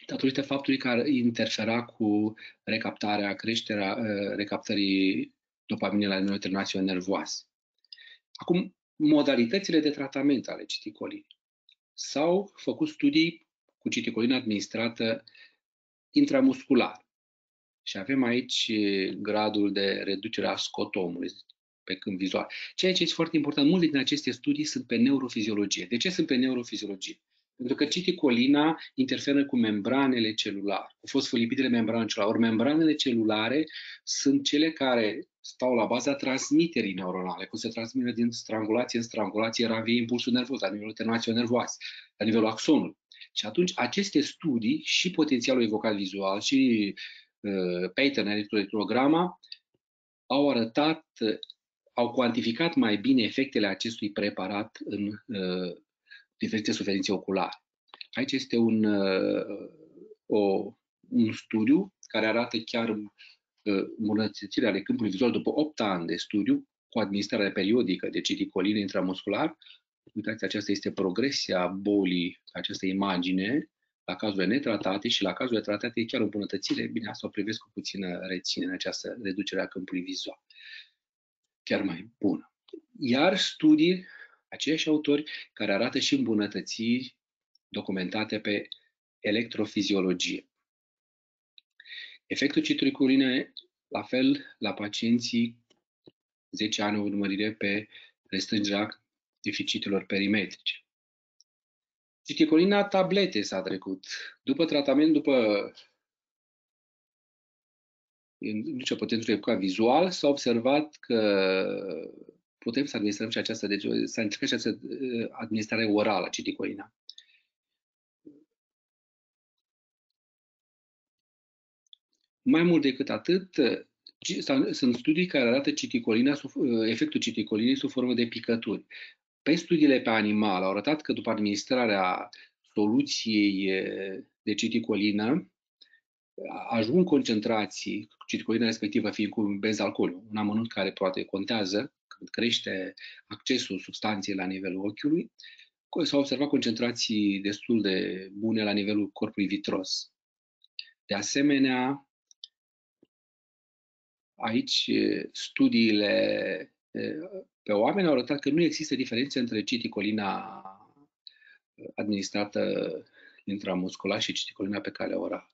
[SPEAKER 4] Datorită faptului că interfera cu recaptarea, creșterea recaptării dopaminei la nivelul terminațiilor nervoase. Acum, modalitățile de tratament ale citicolinei. S-au făcut studii cu citicolină administrată intramuscular. Și avem aici gradul de reducere a scotomului pe câmp vizual. Ceea ce este foarte important, multe din aceste studii sunt pe neurofiziologie. De ce sunt pe neurofiziologie? Pentru că citicolina interferă cu membranele celulare, cu fosfolipidele membranelor celulare. Ori membranele celulare sunt cele care stau la baza transmiterii neuronale, cum se transmite din strangulație în strangulație, ravie impulsul nervos, la nivelul tenuației nervoase, la nivelul axonului. Și atunci aceste studii și potențialul evocat vizual și uh, pattern electroelectrograma au arătat, au cuantificat mai bine efectele acestui preparat în uh, diferite suferințe oculare. Aici este un, uh, o, un studiu care arată chiar uh, îmbunătățirea ale câmpului vizual după 8 ani de studiu cu administrarea periodică de citicoline intramuscular. Uitați, aceasta este progresia bolii, această imagine, la cazurile netratate și la cazurile tratate e chiar o îmbunătățire. Bine, asta o privesc cu puțină reținere, această reducere a câmpului vizual. Chiar mai bună. Iar studii aceiași autori care arată și îmbunătățiri documentate pe electrofiziologie. Efectul citriculine, la fel, la pacienții 10 ani urmărire pe restrângerea deficitelor perimetrice. Citicolina tablete s-a trecut. După tratament, după inducerea potențului vizual, s-a observat că putem să administrăm și această, deci să încercăm și această uh, administrare orală a citicoina. Mai mult decât atât, sunt studii care arată citicolina, uh, efectul citicolinei sub formă de picături. Pe studiile pe animal au arătat că după administrarea soluției uh, de citicolină, ajung concentrații, citicolina respectivă fiind cu benzalcool, un amănunt care poate contează, când crește accesul substanței la nivelul ochiului, s-au observat concentrații destul de bune la nivelul corpului vitros. De asemenea, aici studiile pe oameni au arătat că nu există diferențe între citicolina administrată intramuscular și citicolina pe cale orală.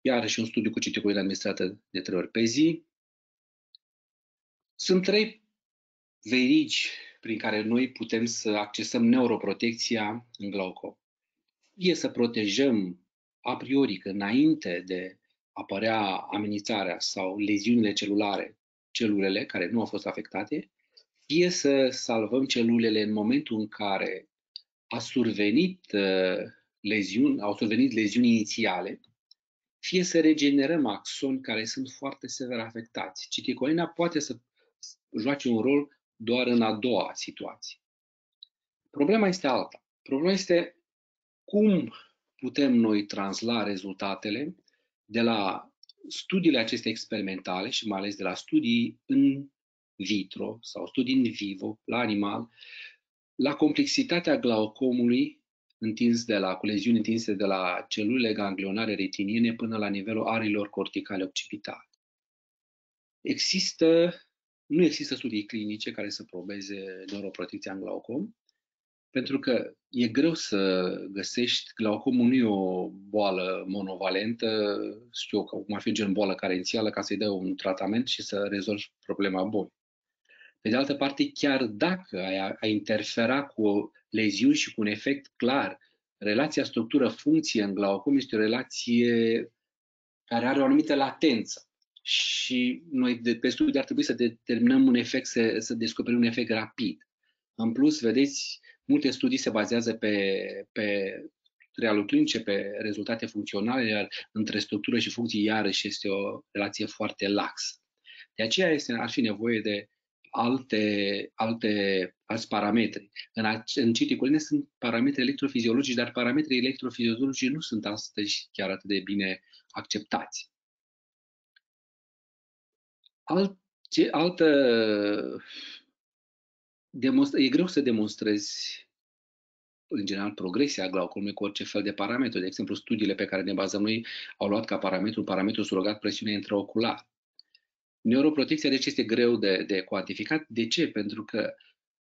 [SPEAKER 4] Iar și un studiu cu citicolina administrată de trei ori pe zi. Sunt trei verigi prin care noi putem să accesăm neuroprotecția în glaucom. E să protejăm a priori că înainte de apărea amenințarea sau leziunile celulare, celulele care nu au fost afectate, fie să salvăm celulele în momentul în care a survenit uh, leziuni, au survenit leziuni inițiale, fie să regenerăm axoni care sunt foarte sever afectați. Citicolina poate să joace un rol doar în a doua situație. Problema este alta. Problema este cum putem noi transla rezultatele de la studiile acestea experimentale și mai ales de la studii în vitro sau studii în vivo, la animal, la complexitatea glaucomului întins de la, cu leziuni întinse de la celulele ganglionare retiniene până la nivelul arilor corticale occipitale. Există nu există studii clinice care să probeze neuroprotecția în glaucom, pentru că e greu să găsești, glaucomul nu e o boală monovalentă, știu eu, cum ar fi gen boală carențială, ca să-i dai un tratament și să rezolvi problema bolii. Pe de altă parte, chiar dacă ai, ai interfera cu leziuni și cu un efect clar, relația structură-funcție în glaucom este o relație care are o anumită latență și noi de, pe studii ar trebui să determinăm un efect, să, să descoperim un efect rapid. În plus, vedeți, multe studii se bazează pe, pe realul clinice, pe rezultate funcționale, iar între structură și funcție iarăși este o relație foarte laxă. De aceea este, ar fi nevoie de alte, alte alți parametri. În, în citicoline sunt parametri electrofiziologici, dar parametrii electrofiziologici nu sunt astăzi chiar atât de bine acceptați. Alt, ce, altă demonstra, e greu să demonstrezi în general progresia glaucomei cu orice fel de parametru. De exemplu, studiile pe care ne bazăm noi au luat ca parametru parametru surogat presiune intraocular. Neuroprotecția deci este greu de, de cuantificat. De ce? Pentru că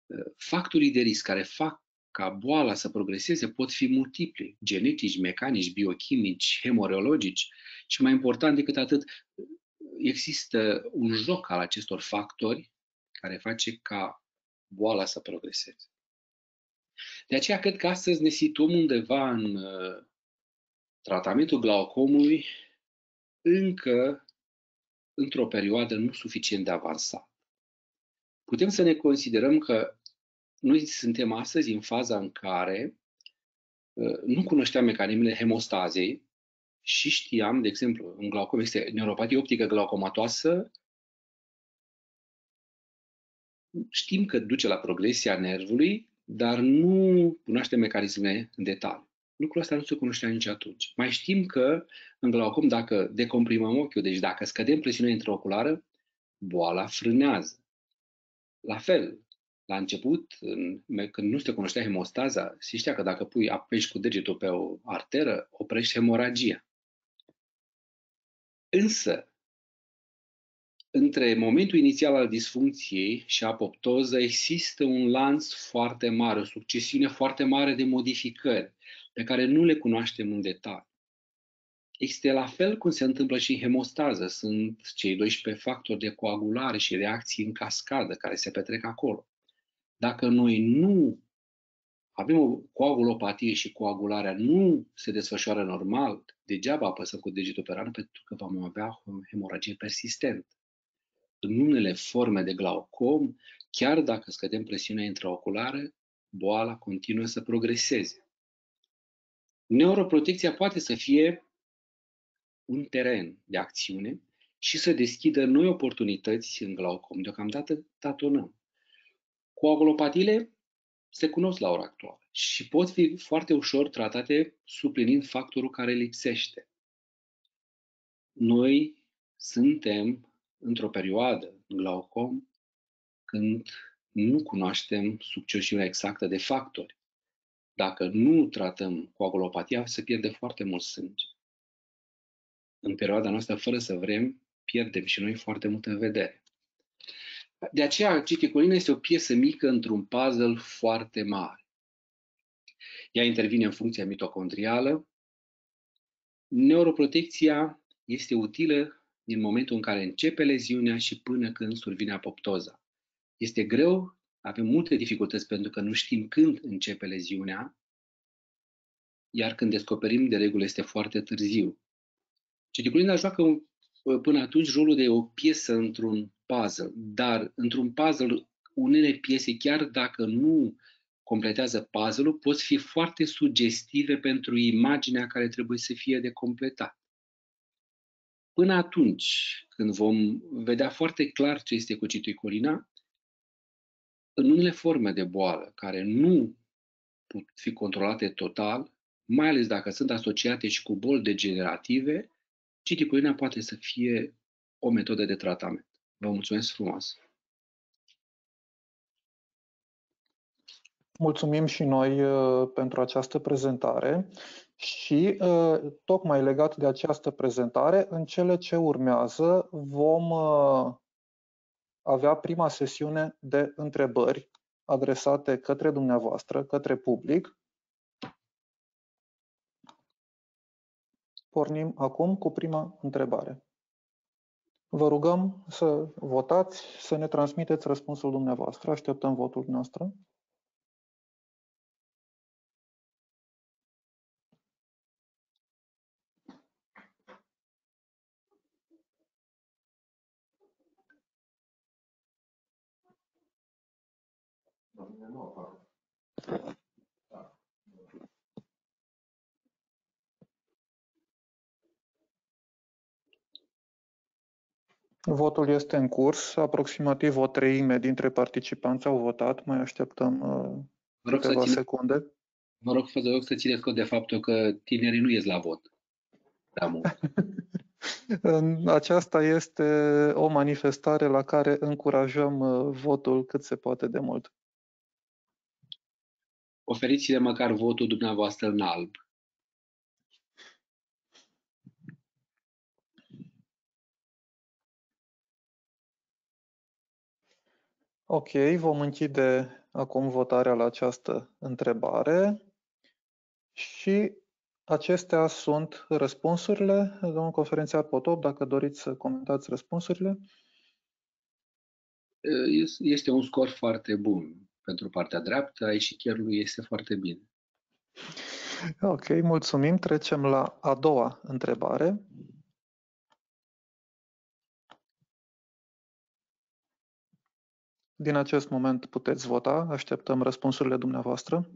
[SPEAKER 4] uh, factorii de risc care fac ca boala să progreseze pot fi multipli, genetici, mecanici, biochimici, hemoreologici și mai important decât atât, există un joc al acestor factori care face ca boala să progreseze. De aceea cred că astăzi ne situăm undeva în uh, tratamentul glaucomului încă într-o perioadă nu suficient de avansată. Putem să ne considerăm că noi suntem astăzi în faza în care uh, nu cunoșteam mecanismele hemostazei și știam, de exemplu, în glaucom este neuropatie optică glaucomatoasă, știm că duce la progresia nervului, dar nu cunoaștem mecanisme în detaliu. Lucrul ăsta nu se cunoștea nici atunci. Mai știm că în glaucom, dacă decomprimăm ochiul, deci dacă scădem presiunea intraoculară, boala frânează. La fel, la început, când nu se cunoștea hemostaza, se știa că dacă pui apeși cu degetul pe o arteră, oprești hemoragia. Însă, între momentul inițial al disfuncției și apoptoză există un lanț foarte mare, o succesiune foarte mare de modificări pe care nu le cunoaștem în detaliu. Este la fel cum se întâmplă și în hemostază. Sunt cei 12 factori de coagulare și reacții în cascadă care se petrec acolo. Dacă noi nu avem o coagulopatie și coagularea nu se desfășoară normal, degeaba apăsăm cu degetul pe rană pentru că vom avea o hemoragie persistentă. În unele forme de glaucom, chiar dacă scădem presiunea intraoculară, boala continuă să progreseze. Neuroprotecția poate să fie un teren de acțiune și să deschidă noi oportunități în glaucom. Deocamdată tatonăm. Coagulopatiile se cunosc la ora actuală și pot fi foarte ușor tratate suplinind factorul care lipsește. Noi suntem într-o perioadă în glaucom când nu cunoaștem succesiunea exactă de factori. Dacă nu tratăm coagulopatia, se pierde foarte mult sânge. În perioada noastră, fără să vrem, pierdem și noi foarte multă vedere. De aceea, citicolina este o piesă mică într-un puzzle foarte mare. Ea intervine în funcția mitocondrială. Neuroprotecția este utilă din momentul în care începe leziunea și până când survine apoptoza. Este greu, avem multe dificultăți pentru că nu știm când începe leziunea, iar când descoperim, de regulă este foarte târziu. Citiculina joacă până atunci rolul de o piesă într-un puzzle, dar într-un puzzle unele piese, chiar dacă nu completează puzzle-ul, pot fi foarte sugestive pentru imaginea care trebuie să fie de completat. Până atunci, când vom vedea foarte clar ce este cu citicolina, în unele forme de boală care nu pot fi controlate total, mai ales dacă sunt asociate și cu boli degenerative, citicolina poate să fie o metodă de tratament. Vă mulțumesc frumos!
[SPEAKER 2] Mulțumim și noi uh, pentru această prezentare și uh, tocmai legat de această prezentare, în cele ce urmează vom uh, avea prima sesiune de întrebări adresate către dumneavoastră, către public. Pornim acum cu prima întrebare. Vă rugăm să votați, să ne transmiteți răspunsul dumneavoastră. Așteptăm votul nostru. Votul este în curs. Aproximativ o treime dintre participanți au votat. Mai așteptăm uh, câteva ține, secunde.
[SPEAKER 4] Mă rog, vă rog să țineți cont de faptul că tinerii nu ies la vot. Da,
[SPEAKER 2] Aceasta este o manifestare la care încurajăm uh, votul cât se poate de mult.
[SPEAKER 4] Oferiți-le măcar votul dumneavoastră în alb.
[SPEAKER 2] Ok, vom închide acum votarea la această întrebare și acestea sunt răspunsurile. Domnul conferențiar Potop, dacă doriți să comentați răspunsurile.
[SPEAKER 4] Este un scor foarte bun. pentru partea dreaptă a eșichierului este foarte bine.
[SPEAKER 2] Ok, mulțumim. Trecem la a doua întrebare. Din acest moment puteți vota. Așteptăm răspunsurile dumneavoastră.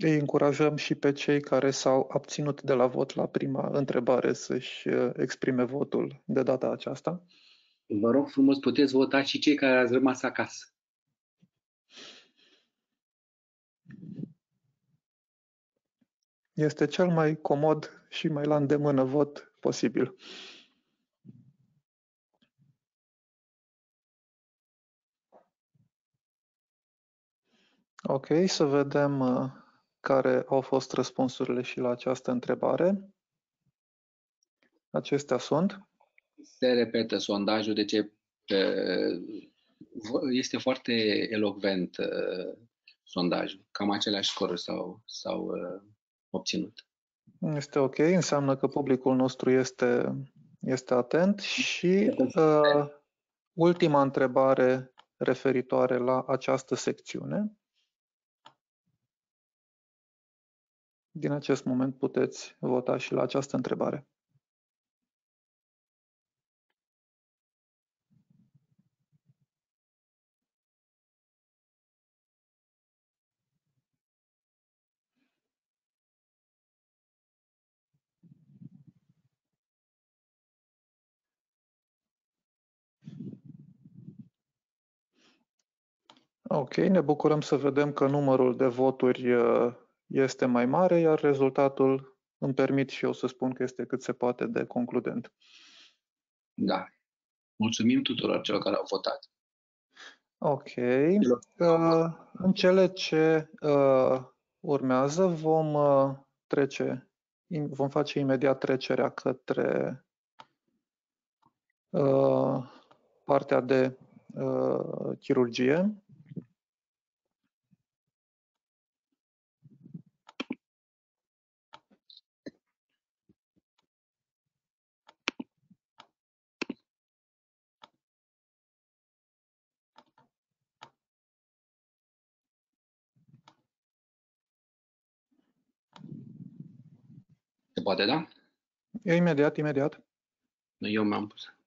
[SPEAKER 2] Îi încurajăm și pe cei care s-au abținut de la vot la prima întrebare să-și uh, exprime votul de data aceasta.
[SPEAKER 4] Vă rog frumos, puteți vota și cei care ați rămas acasă.
[SPEAKER 2] Este cel mai comod și mai la îndemână vot posibil. Ok, să vedem uh, care au fost răspunsurile și la această întrebare. Acestea sunt.
[SPEAKER 4] Se repetă sondajul, de ce este foarte elocvent sondajul. Cam aceleași scoruri s-au, s-au obținut.
[SPEAKER 2] Este ok, înseamnă că publicul nostru este, este atent și uh, ultima întrebare referitoare la această secțiune. Din acest moment puteți vota și la această întrebare. Ok, ne bucurăm să vedem că numărul de voturi uh, este mai mare, iar rezultatul îmi permit și eu să spun că este cât se poate de concludent.
[SPEAKER 4] Da. Mulțumim tuturor celor care au votat.
[SPEAKER 2] Ok. Uh, în cele ce uh, urmează vom uh, trece, vom face imediat trecerea către uh, partea de uh, chirurgie.
[SPEAKER 4] poate, da?
[SPEAKER 2] E imediat, imediat.
[SPEAKER 4] Eu mi-am pus.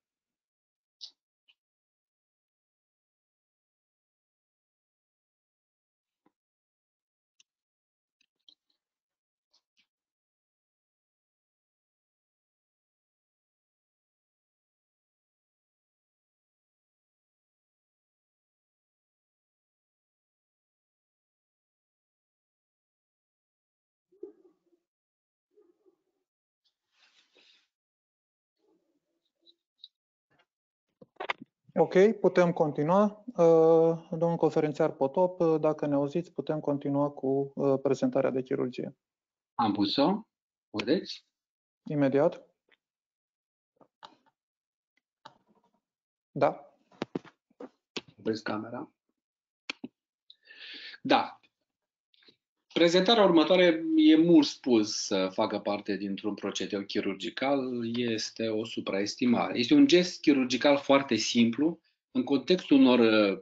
[SPEAKER 2] Ok, putem continua. Uh, domnul conferențiar Potop, uh, dacă ne auziți, putem continua cu uh, prezentarea de chirurgie.
[SPEAKER 4] Am pus-o. Vedeți?
[SPEAKER 2] Imediat. Da.
[SPEAKER 4] Vezi camera? Da. Prezentarea următoare e mult spus să facă parte dintr-un procedeu chirurgical, este o supraestimare. Este un gest chirurgical foarte simplu, în contextul unor uh,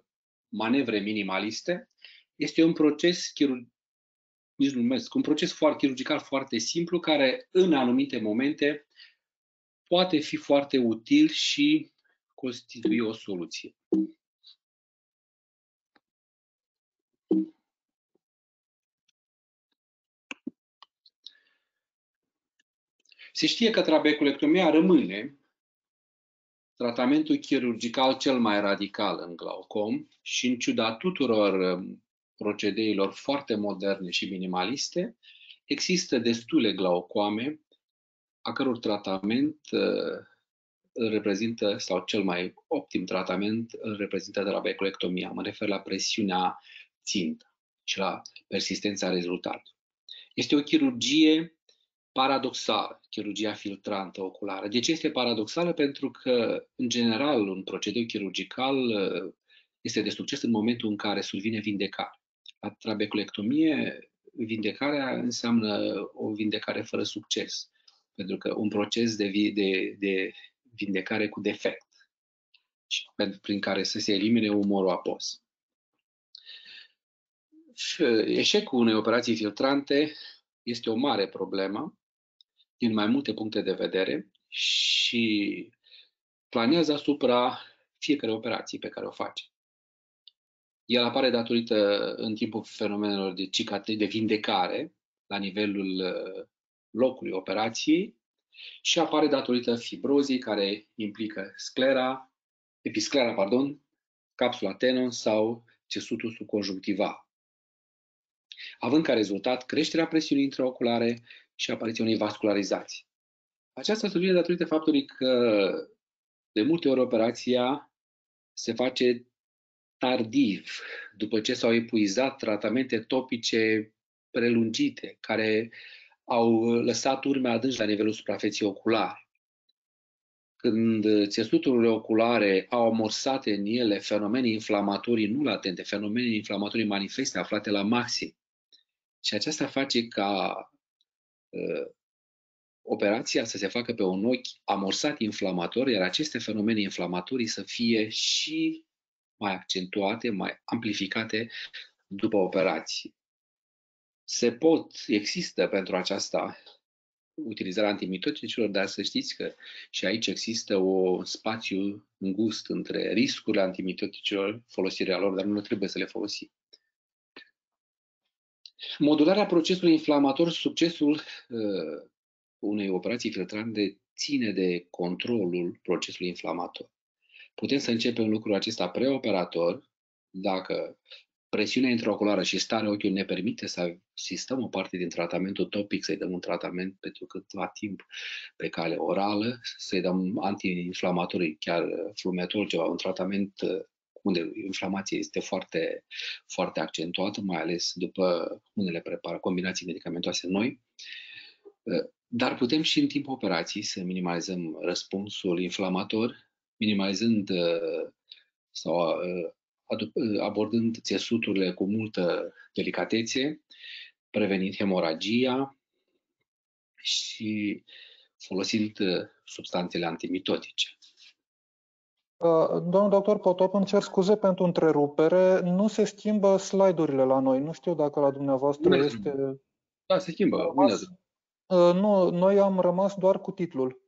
[SPEAKER 4] manevre minimaliste, este un proces chirurgical nici nu numesc, un proces foarte chirurgical foarte simplu care în anumite momente poate fi foarte util și constitui o soluție. Se știe că trabeculectomia rămâne tratamentul chirurgical cel mai radical în glaucom și în ciuda tuturor um, procedeilor foarte moderne și minimaliste, există destule glaucoame a căror tratament uh, îl reprezintă, sau cel mai optim tratament îl reprezintă trabeculectomia. Mă refer la presiunea țintă și la persistența rezultatului. Este o chirurgie paradoxală, chirurgia filtrantă oculară. De ce este paradoxală? Pentru că, în general, un procedeu chirurgical uh, este de succes în momentul în care survine vindecare. La trabeculectomie, vindecarea înseamnă o vindecare fără succes, pentru că un proces de, de, de vindecare cu defect, prin care să se elimine umorul apos. Eșecul unei operații filtrante este o mare problemă din mai multe puncte de vedere și planează asupra fiecare operație pe care o face. El apare datorită în timpul fenomenelor de cicatri, de vindecare la nivelul uh, locului operației și apare datorită fibrozii care implică sclera, episclera, pardon, capsula tenon sau țesutul subconjunctival având ca rezultat creșterea presiunii intraoculare și apariția unei vascularizații. Aceasta survine datorită faptului că de multe ori operația se face tardiv, după ce s-au epuizat tratamente topice prelungite, care au lăsat urme adânci la nivelul suprafeței oculare. Când țesuturile oculare au amorsat în ele fenomene inflamatorii nu latente, fenomene inflamatorii manifeste aflate la maxim, și aceasta face ca uh, operația să se facă pe un ochi amorsat inflamator, iar aceste fenomene inflamatorii să fie și mai accentuate, mai amplificate după operație. Se pot, există pentru aceasta utilizarea antimitoticilor, dar să știți că și aici există un spațiu îngust între riscurile antimitoticilor, folosirea lor, dar nu trebuie să le folosim. Modularea procesului inflamator, succesul uh, unei operații filtrante ține de controlul procesului inflamator. Putem să începem lucrul acesta preoperator, dacă presiunea intraoculară și starea ochiului ne permite să asistăm o parte din tratamentul topic, să-i dăm un tratament pentru câtva timp pe cale orală, să-i dăm antiinflamatorii, chiar flumetol, ceva, un tratament uh, unde inflamația este foarte, foarte accentuată, mai ales după unele prepara, combinații medicamentoase noi. Dar putem și în timpul operației să minimalizăm răspunsul inflamator, minimalizând sau abordând țesuturile cu multă delicatețe, prevenind hemoragia și folosind substanțele antimitotice.
[SPEAKER 2] Uh, domnul doctor Potop, îmi cer scuze pentru întrerupere. Nu se schimbă slide-urile la noi. Nu știu dacă la dumneavoastră Bine. este...
[SPEAKER 4] Da, se schimbă.
[SPEAKER 2] Rămas... Uh, nu, noi am rămas doar cu titlul.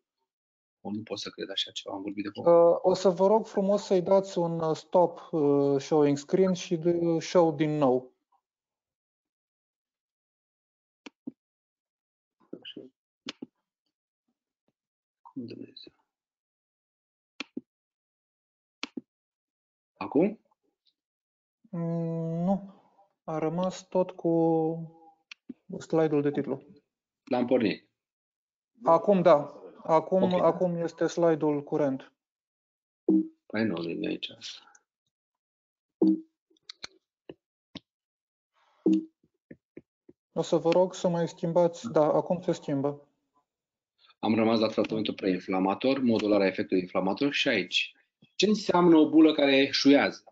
[SPEAKER 4] O, nu pot să cred așa ceva, am vorbit de
[SPEAKER 2] foc. Uh, o să vă rog frumos să-i dați un stop showing screen și show din nou.
[SPEAKER 4] Cum Dumnezeu? Acum?
[SPEAKER 2] Mm, nu. A rămas tot cu slide-ul de titlu.
[SPEAKER 4] L-am pornit.
[SPEAKER 2] Acum da. Acum, okay. acum este slide-ul curent.
[SPEAKER 4] Păi nu, nu aici.
[SPEAKER 2] O să vă rog să mai schimbați. Da, acum se schimbă.
[SPEAKER 4] Am rămas la tratamentul preinflamator, modularea efectului inflamator și aici ce înseamnă o bulă care eșuează?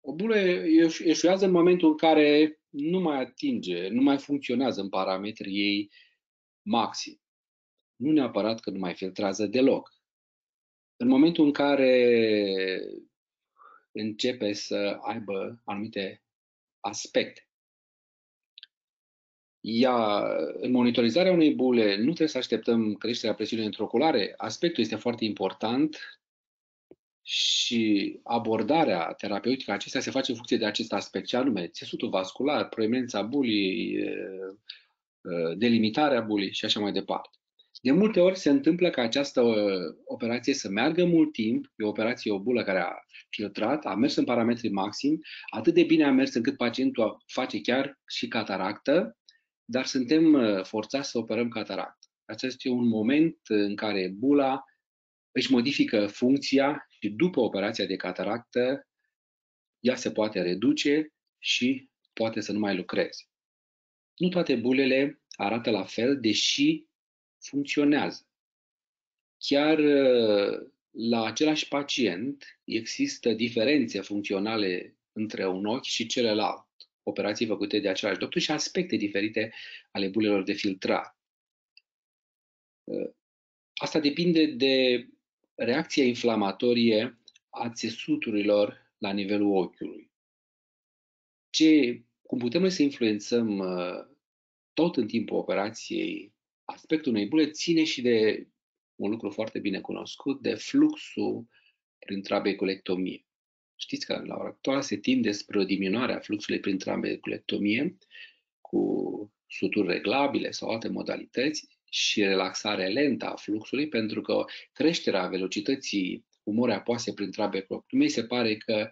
[SPEAKER 4] O bulă eșuează în momentul în care nu mai atinge, nu mai funcționează în parametrii ei maxim. Nu neapărat că nu mai filtrează deloc. În momentul în care începe să aibă anumite aspecte. Ea, în monitorizarea unei bule, nu trebuie să așteptăm creșterea presiunii intraoculare. Aspectul este foarte important și abordarea terapeutică acestea se face în funcție de acest aspect, ce anume țesutul vascular, proeminența bulii, delimitarea bulii și așa mai departe. De multe ori se întâmplă ca această operație să meargă mult timp, e o operație, o bulă care a filtrat, a mers în parametri maxim, atât de bine a mers încât pacientul face chiar și cataractă, dar suntem forțați să operăm cataractă. Acesta este un moment în care bula își modifică funcția și după operația de cataractă, ea se poate reduce și poate să nu mai lucreze. Nu toate bulele arată la fel, deși funcționează. Chiar uh, la același pacient există diferențe funcționale între un ochi și celălalt, operații făcute de același doctor și aspecte diferite ale bulelor de filtrare. Uh, asta depinde de reacția inflamatorie a țesuturilor la nivelul ochiului. Ce, cum putem noi să influențăm uh, tot în timpul operației aspectul unei bule ține și de un lucru foarte bine cunoscut, de fluxul prin trabeculectomie. Știți că la ora actuală se tinde spre o diminuare a fluxului prin trabeculectomie cu suturi reglabile sau alte modalități și relaxare lentă a fluxului, pentru că creșterea velocității umorii apoase prin trabeculectomie se pare că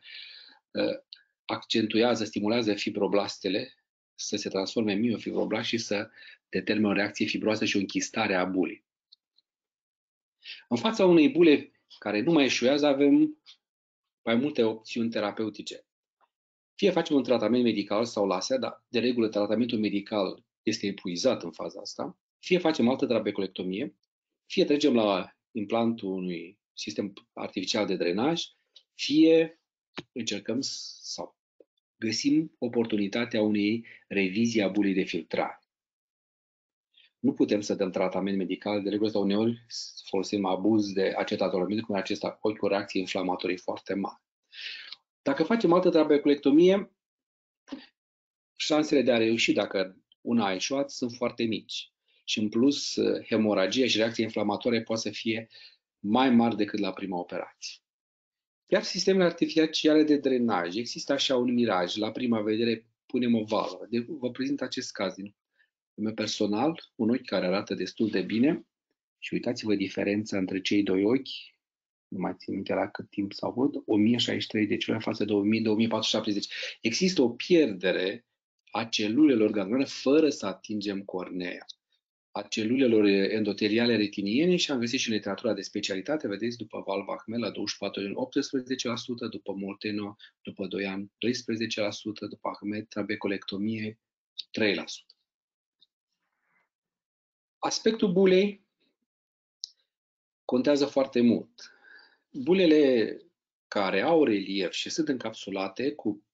[SPEAKER 4] uh, accentuează, stimulează fibroblastele să se transforme în miofibroblași și să determină o reacție fibroasă și o închistare a bulei. În fața unei bule care nu mai eșuează, avem mai multe opțiuni terapeutice. Fie facem un tratament medical sau laser, dar de regulă tratamentul medical este epuizat în faza asta, fie facem altă trabeculectomie, fie trecem la implantul unui sistem artificial de drenaj, fie încercăm sau găsim oportunitatea unei revizii a bulei de filtrare. Nu putem să dăm tratament medical, de regulă sau uneori folosim abuz de acetazolamid, cum acesta cu o reacție inflamatorie foarte mare. Dacă facem altă trabeculectomie, șansele de a reuși, dacă una a eșuat, sunt foarte mici. Și în plus, hemoragia și reacția inflamatorie poate să fie mai mari decât la prima operație. Iar sistemele artificiale de drenaj, există așa un miraj, la prima vedere punem o valvă. De, vă prezint acest caz din meu personal, un ochi care arată destul de bine și uitați-vă diferența între cei doi ochi, nu mai țin minte la cât timp s-au avut, 1063 de celule față de 2470. Există o pierdere a celulelor ganglionare fără să atingem cornea a celulelor endoteliale retiniene și am găsit și literatura de specialitate, vedeți, după Valvachmel la 24 ani 18%, după Molteno după 2 ani 12%, după Ahmed trabecolectomie 3%. Aspectul bulei contează foarte mult. Bulele care au relief și sunt încapsulate cu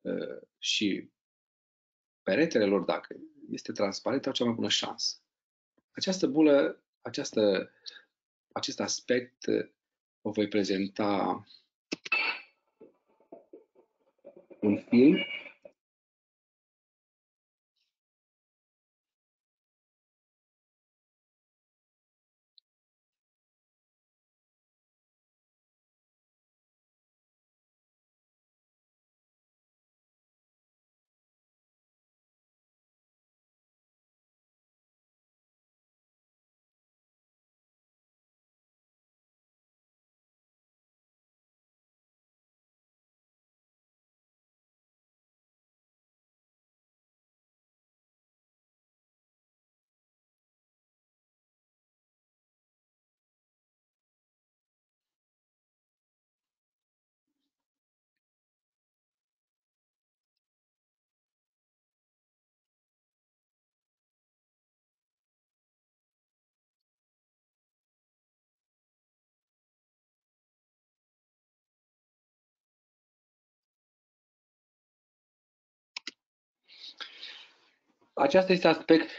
[SPEAKER 4] uh, și peretele lor, dacă este transparent, au cea mai bună șansă. Această bulă, această, acest aspect o voi prezenta un film Aceasta este aspect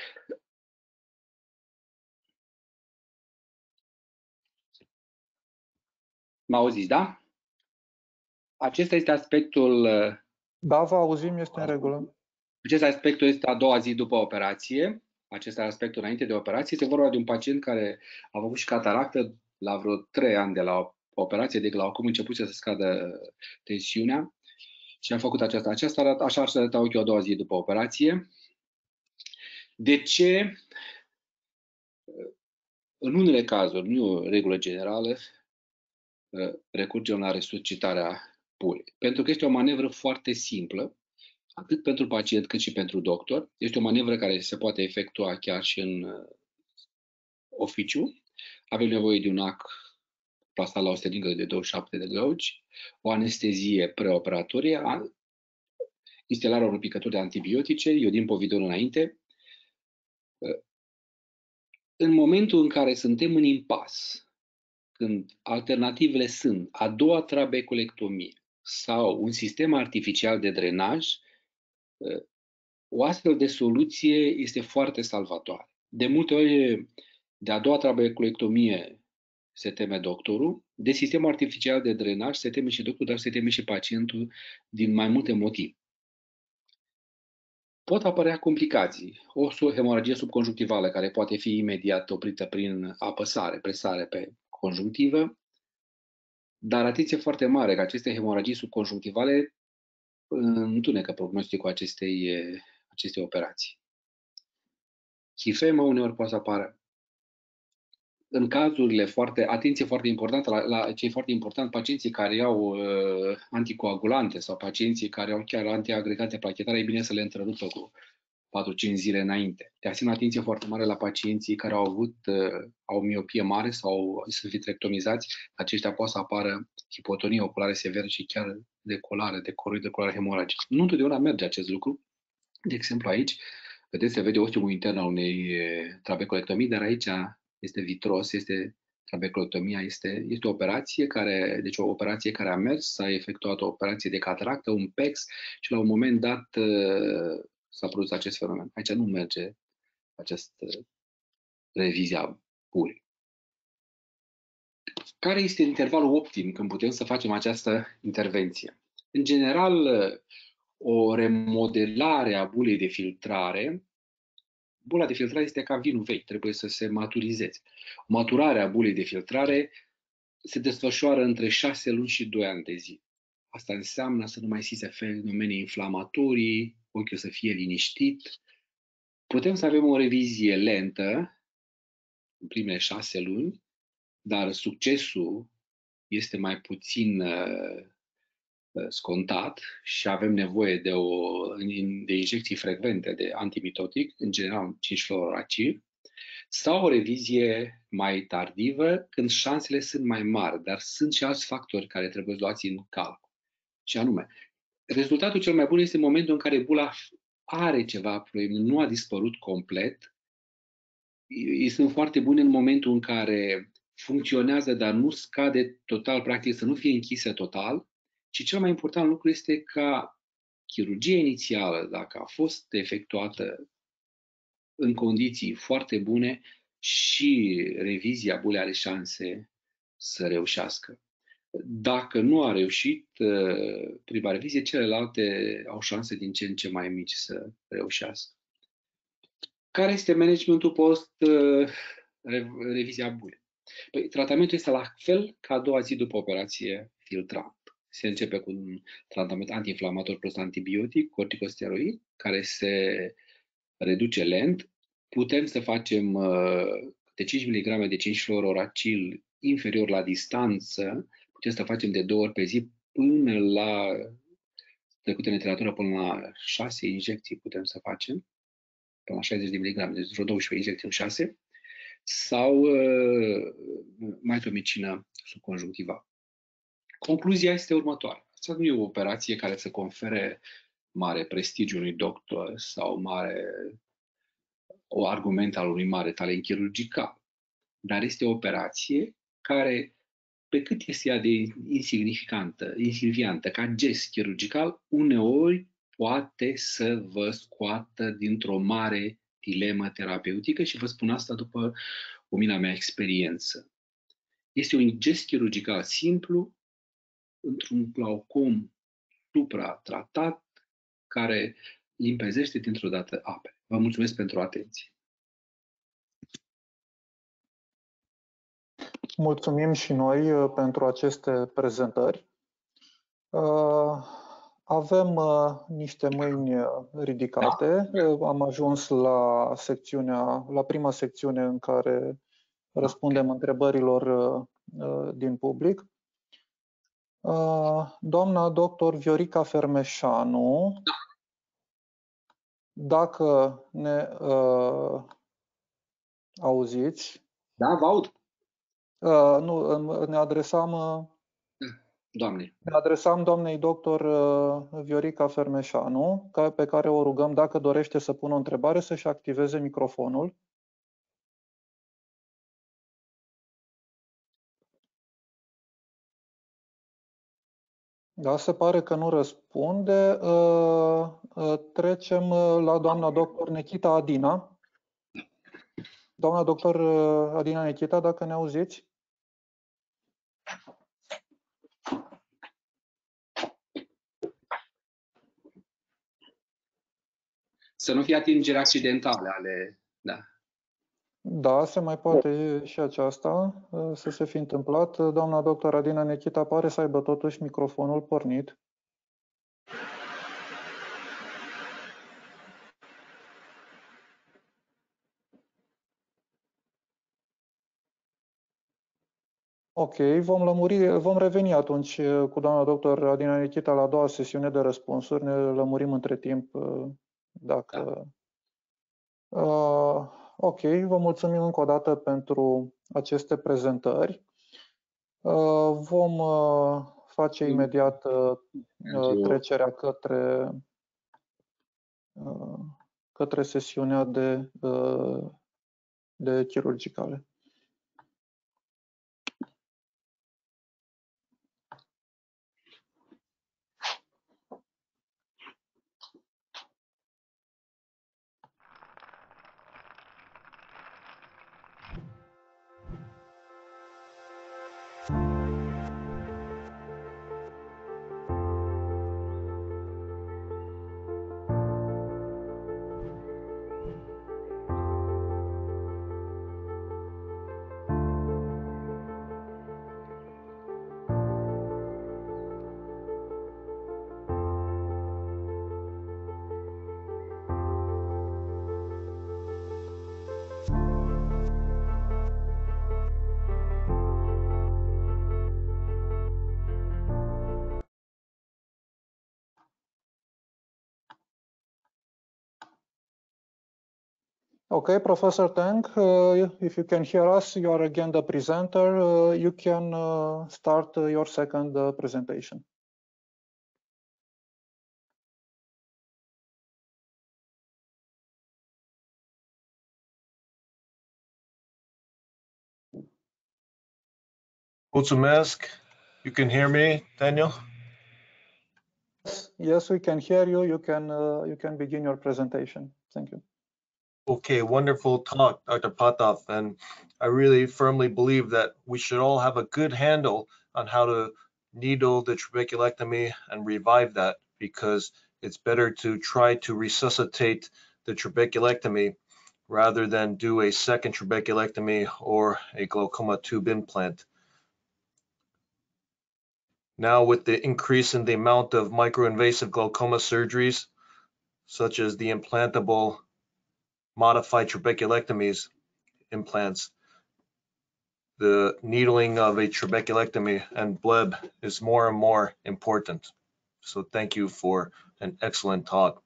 [SPEAKER 4] Mă auziți, da? Acesta este aspectul...
[SPEAKER 2] Da, vă auzim, este în regulă.
[SPEAKER 4] Acest aspectul este a doua zi după operație. Acesta este aspectul înainte de operație. Este vorba de un pacient care a făcut și cataractă la vreo 3 ani de la operație de glaucom, început să scadă tensiunea și a făcut aceasta. Aceasta arată, așa arăta ochiul a doua zi după operație. De ce? În unele cazuri, nu e o regulă generală, recurgem la resuscitarea pulei. Pentru că este o manevră foarte simplă, atât pentru pacient cât și pentru doctor. Este o manevră care se poate efectua chiar și în uh, oficiu. Avem nevoie de un ac plasat la o steringă de 27 de găuci, o anestezie preoperatorie, instalarea unui picături de antibiotice, iodin povidon înainte, În momentul în care suntem în impas, când alternativele sunt a doua trabeculectomie sau un sistem artificial de drenaj, o astfel de soluție este foarte salvatoare. De multe ori, de a doua trabeculectomie se teme doctorul, de sistemul artificial de drenaj se teme și doctorul, dar se teme și pacientul din mai multe motive. Pot apărea complicații. O hemoragie subconjunctivală care poate fi imediat oprită prin apăsare, presare pe conjunctivă, dar atenție foarte mare că aceste hemoragii subconjunctivale întunecă prognosticul acestei, acestei operații. Chifemă uneori poate să apară în cazurile foarte, atenție foarte importantă la, la ce e foarte important, pacienții care au uh, anticoagulante sau pacienții care au chiar antiagregate plachetare, e bine să le întrerupă cu 4-5 zile înainte. De asemenea, atenție foarte mare la pacienții care au avut uh, au miopie mare sau sunt vitrectomizați, aceștia pot să apară hipotonie oculară severă și chiar decolare, de coroid decolare hemoragică. Nu întotdeauna merge acest lucru. De exemplu, aici, vedeți, se vede ochiul intern al unei uh, trabecolectomii, dar aici este vitros, este trabeculotomia, este, este o operație care, deci o operație care a mers, s-a efectuat o operație de cataractă, un PEX și la un moment dat uh, s-a produs acest fenomen. Aici nu merge această revizia puri. Care este intervalul optim când putem să facem această intervenție? În general, o remodelare a bulei de filtrare bula de filtrare este ca vinul vechi, trebuie să se maturizeze. Maturarea bulei de filtrare se desfășoară între 6 luni și 2 ani de zi. Asta înseamnă să nu mai existe fenomene inflamatorii, ochiul să fie liniștit. Putem să avem o revizie lentă în primele 6 luni, dar succesul este mai puțin uh, Uh, scontat și avem nevoie de, o, de injecții frecvente de antimitotic, în general 5-fluoracil, sau o revizie mai tardivă, când șansele sunt mai mari, dar sunt și alți factori care trebuie luați în calcul. Și anume, rezultatul cel mai bun este în momentul în care bula are ceva probleme, nu a dispărut complet. Ei sunt foarte bune în momentul în care funcționează, dar nu scade total, practic să nu fie închisă total, și cel mai important lucru este ca chirurgia inițială, dacă a fost efectuată în condiții foarte bune, și revizia bulei are șanse să reușească. Dacă nu a reușit uh, prima revizie, celelalte au șanse din ce în ce mai mici să reușească. Care este managementul post uh, revizia bulei? Păi, tratamentul este la fel ca a doua zi după operație filtrant se începe cu un tratament antiinflamator plus antibiotic, corticosteroid, care se reduce lent. Putem să facem uh, de 5 mg de 5 fluororacil inferior la distanță, putem să facem de două ori pe zi până la trecut în literatură până la 6 injecții putem să facem, până la 60 de mg, deci vreo 12 injecții în 6, sau uh, mitomycină subconjunctiva. Concluzia este următoarea. Asta nu e o operație care să confere mare prestigiu unui doctor sau mare o argument al unui mare talent chirurgical, dar este o operație care, pe cât este ea de insignificantă, insignifiantă ca gest chirurgical, uneori poate să vă scoată dintr-o mare dilemă terapeutică și vă spun asta după o mina mea experiență. Este un gest chirurgical simplu, într-un glaucom supra-tratat care limpezește dintr-o dată ape. Vă mulțumesc pentru atenție.
[SPEAKER 2] Mulțumim și noi uh, pentru aceste prezentări. Uh, avem uh, niște mâini ridicate. Da. Am ajuns la secțiunea, la prima secțiune în care răspundem întrebărilor din public. Uh, doamna doctor Viorica Fermeșanu, da. dacă ne uh, auziți.
[SPEAKER 4] Da, vă aud.
[SPEAKER 2] Uh, nu, ne adresam uh,
[SPEAKER 4] Doamne,
[SPEAKER 2] Ne adresam doamnei doctor uh, Viorica Fermeșanu, ca- pe care o rugăm, dacă dorește să pună o întrebare, să-și activeze microfonul. Da, se pare că nu răspunde. Uh, uh, Trecem uh, la doamna doctor Nechita Adina. Doamna doctor uh, Adina Nechita, dacă ne auziți?
[SPEAKER 4] să nu fie atingeri accidentale ale... Da.
[SPEAKER 2] Da, se mai poate și aceasta uh, să se fi întâmplat. Uh, Doamna doctor Adina Nechita pare să aibă totuși microfonul pornit. Ok, vom lămuri, vom reveni atunci uh, cu doamna doctor Adina Nechita la a doua sesiune de răspunsuri. Ne lămurim între timp uh, dacă... Uh, ok, vă mulțumim încă o dată pentru aceste prezentări. Uh, vom uh, face imediat uh, uh, trecerea către, uh, către sesiunea de, uh, de chirurgicale. Okay, Professor Tang, uh, if you can hear us, you are again the presenter. Uh, you can uh, start uh, your second uh, presentation.
[SPEAKER 3] Mulțumesc. You can hear me, Daniel?
[SPEAKER 2] Yes, we can hear you. You can uh, you can begin your presentation. Thank you.
[SPEAKER 3] Okay, wonderful talk, Dr. Patov. And I really firmly believe that we should all have a good handle on how to needle the trabeculectomy and revive that because it's better to try to resuscitate the trabeculectomy rather than do a second trabeculectomy or a glaucoma tube implant. Now with the increase in the amount of microinvasive glaucoma surgeries, such as the implantable modified trabeculectomies implants, the needling of a trabeculectomy and bleb is more and more important. So thank you for an excellent talk.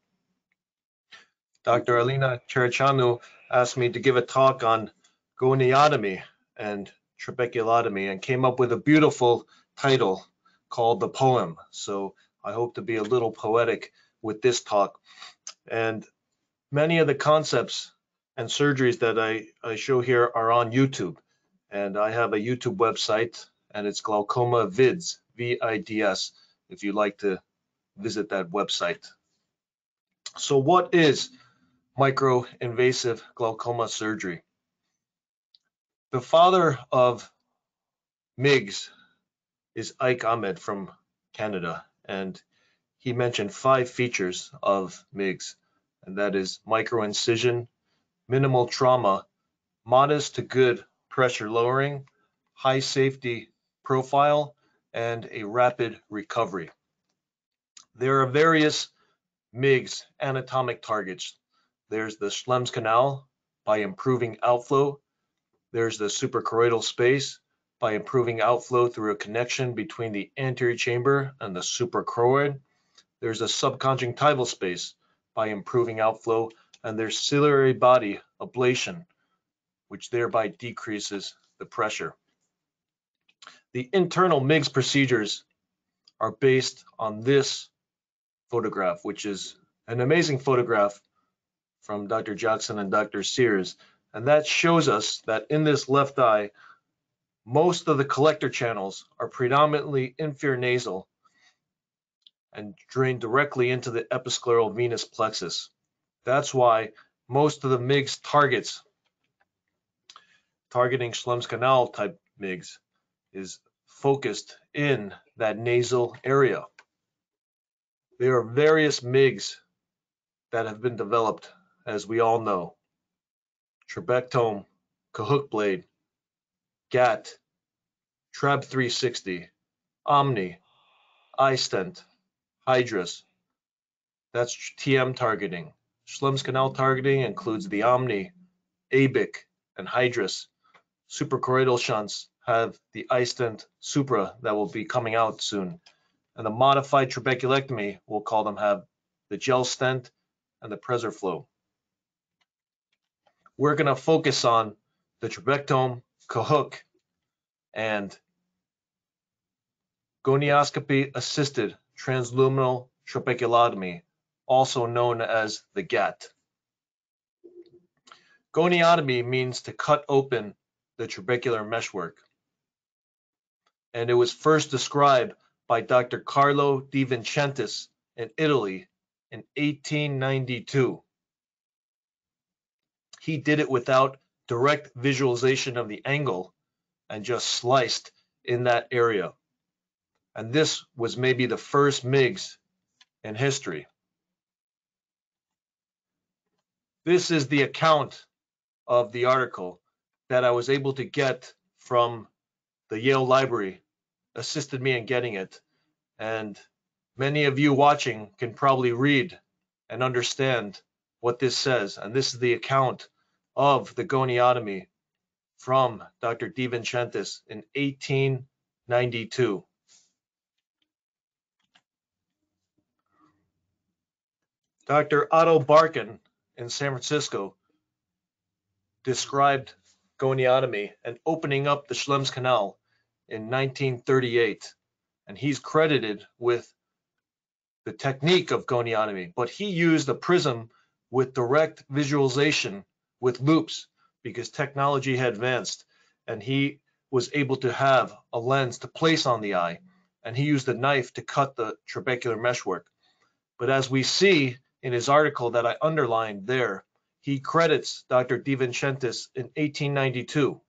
[SPEAKER 3] Dr. Alina Cherachanu asked me to give a talk on goniotomy and trabeculotomy and came up with a beautiful title called The Poem. So I hope to be a little poetic with this talk. And many of the concepts and surgeries that I, I show here are on YouTube. And I have a YouTube website and it's Glaucoma Vids, V-I-D-S, if you'd like to visit that website. So what is microinvasive glaucoma surgery? The father of MIGS is Ike Ahmed from Canada, and he mentioned five features of MIGS, and that is microincision, minimal trauma, modest to good pressure lowering, high safety profile, and a rapid recovery. There are various MIGS anatomic targets. There's the Schlem's canal by improving outflow. There's the suprachoroidal space by improving outflow through a connection between the anterior chamber and the suprachoroid. There's a subconjunctival space by improving outflow, and there's ciliary body ablation, which thereby decreases the pressure. The internal MIGS procedures are based on this photograph, which is an amazing photograph from Dr. Jackson and Dr. Sears. And that shows us that in this left eye, most of the collector channels are predominantly inferior nasal and drain directly into the episcleral venous plexus. That's why most of the MIGS targets, targeting Schlemm's canal type MIGS, is focused in that nasal area. There are various MIGs that have been developed, as we all know. Trabectome, Cahook blade, GATT, Trab 360, Omni, iStent, Hydrus. That's TM targeting. Schlemm's canal targeting includes the Omni, ABIC, and Hydrus. Suprachoroidal shunts have the iStent Supra that will be coming out soon. And the modified trabeculectomy, we'll call them, have the gel stent and the PreserFlow. We're going to focus on the trabectome, Cahook, and gonioscopy assisted transluminal trabeculotomy, also known as the GATT. Goniotomy means to cut open the trabecular meshwork. And it was first described by Dr. Carlo Di Vincentis in Italy in 1892. He did it without direct visualization of the angle and just sliced in that area. And this was maybe the first MIGS in history. This is the account of the article that I was able to get from the Yale Library, assisted me in getting it. And many of you watching can probably read and understand what this says. And this is the account of the goniotomy from Dr. Di Vincentis in 1892. Dr. Otto Barkan in San Francisco described goniotomy and opening up the Schlemm's canal in 1938. And he's credited with the technique of goniotomy, but he used a prism with direct visualization with loops because technology had advanced and he was able to have a lens to place on the eye and he used a knife to cut the trabecular meshwork. But as we see in his article that I underlined there, he credits Dr. Di Vincentis in 1892.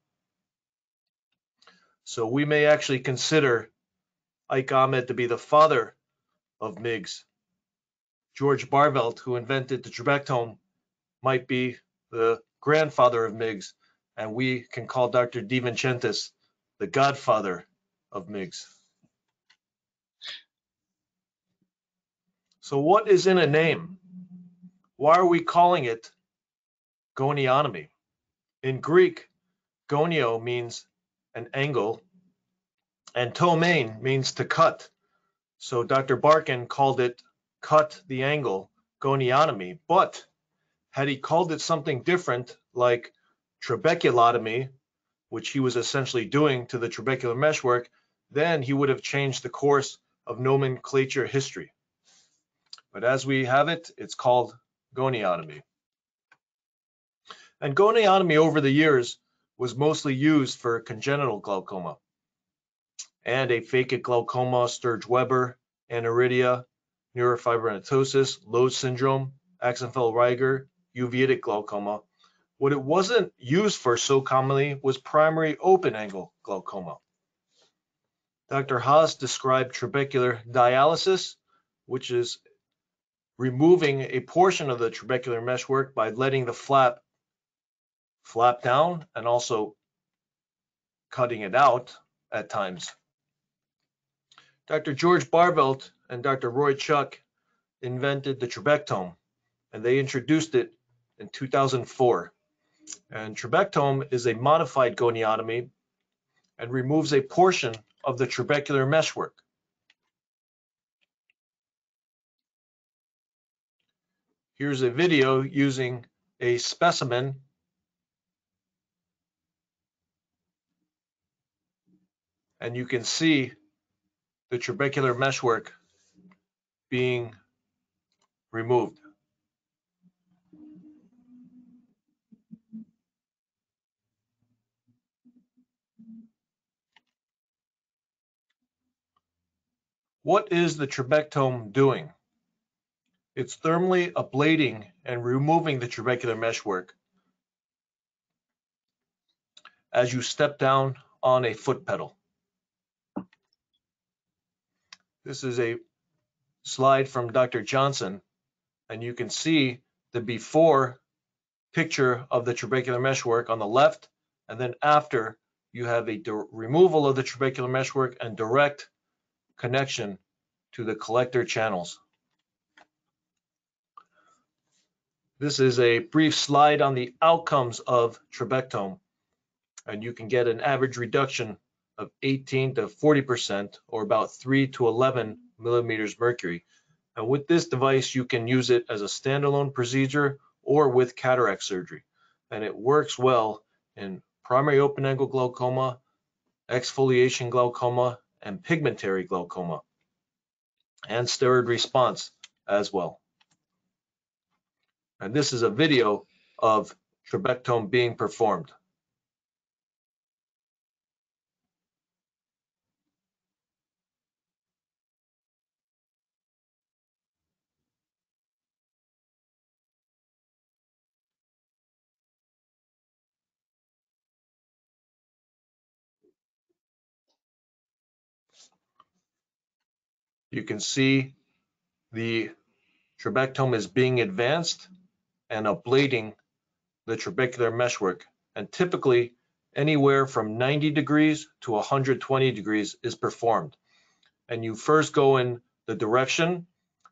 [SPEAKER 3] So we may actually consider Ike Ahmed to be the father of MIGS. George Barvelt, who invented the trabectome, might be the grandfather of MIGS, and we can call Dr. Di Vincentis the godfather of MIGS. So what is in a name? Why are we calling it goniotomy? In Greek, gonio means an angle, and ptomein means to cut. So Dr. Barkin called it cut the angle goniotomy, but had he called it something different like trabeculotomy, which he was essentially doing to the trabecular meshwork, then he would have changed the course of nomenclature history. But as we have it, it's called goniotomy. And goniotomy over the years was mostly used for congenital glaucoma and aphakic glaucoma, Sturge-Weber, aniridia, neurofibromatosis, Lowe syndrome, Axenfeld-Rieger, uveitic glaucoma. What it wasn't used for so commonly was primary open angle glaucoma. Dr. Haas described trabecular dialysis, which is removing a portion of the trabecular meshwork by letting the flap flap down and also cutting it out at times. Dr. George Barvelt and Dr. Roy Chuck invented the trabectome and they introduced it in 2004. And trabectome is a modified goniotomy and removes a portion of the trabecular meshwork. Here's a video using a specimen and you can see the trabecular meshwork being removed. What is the trabectome doing? It's thermally ablating and removing the trabecular meshwork as you step down on a foot pedal. This is a slide from Dr. Johnson, and you can see the before picture of the trabecular meshwork on the left, and then after you have a removal of the trabecular meshwork and direct connection to the collector channels. This is a brief slide on the outcomes of trabectome, and you can get an average reduction of 18 to 40% or about 3 to 11 millimeters mercury. And with this device, you can use it as a standalone procedure or with cataract surgery. And it works well in primary open-angle glaucoma, exfoliation glaucoma, and pigmentary glaucoma, and steroid response as well. And this is a video of trabectome being performed. You can see the trabectome is being advanced and ablating the trabecular meshwork. And typically anywhere from 90 degrees to 120 degrees is performed. And you first go in the direction.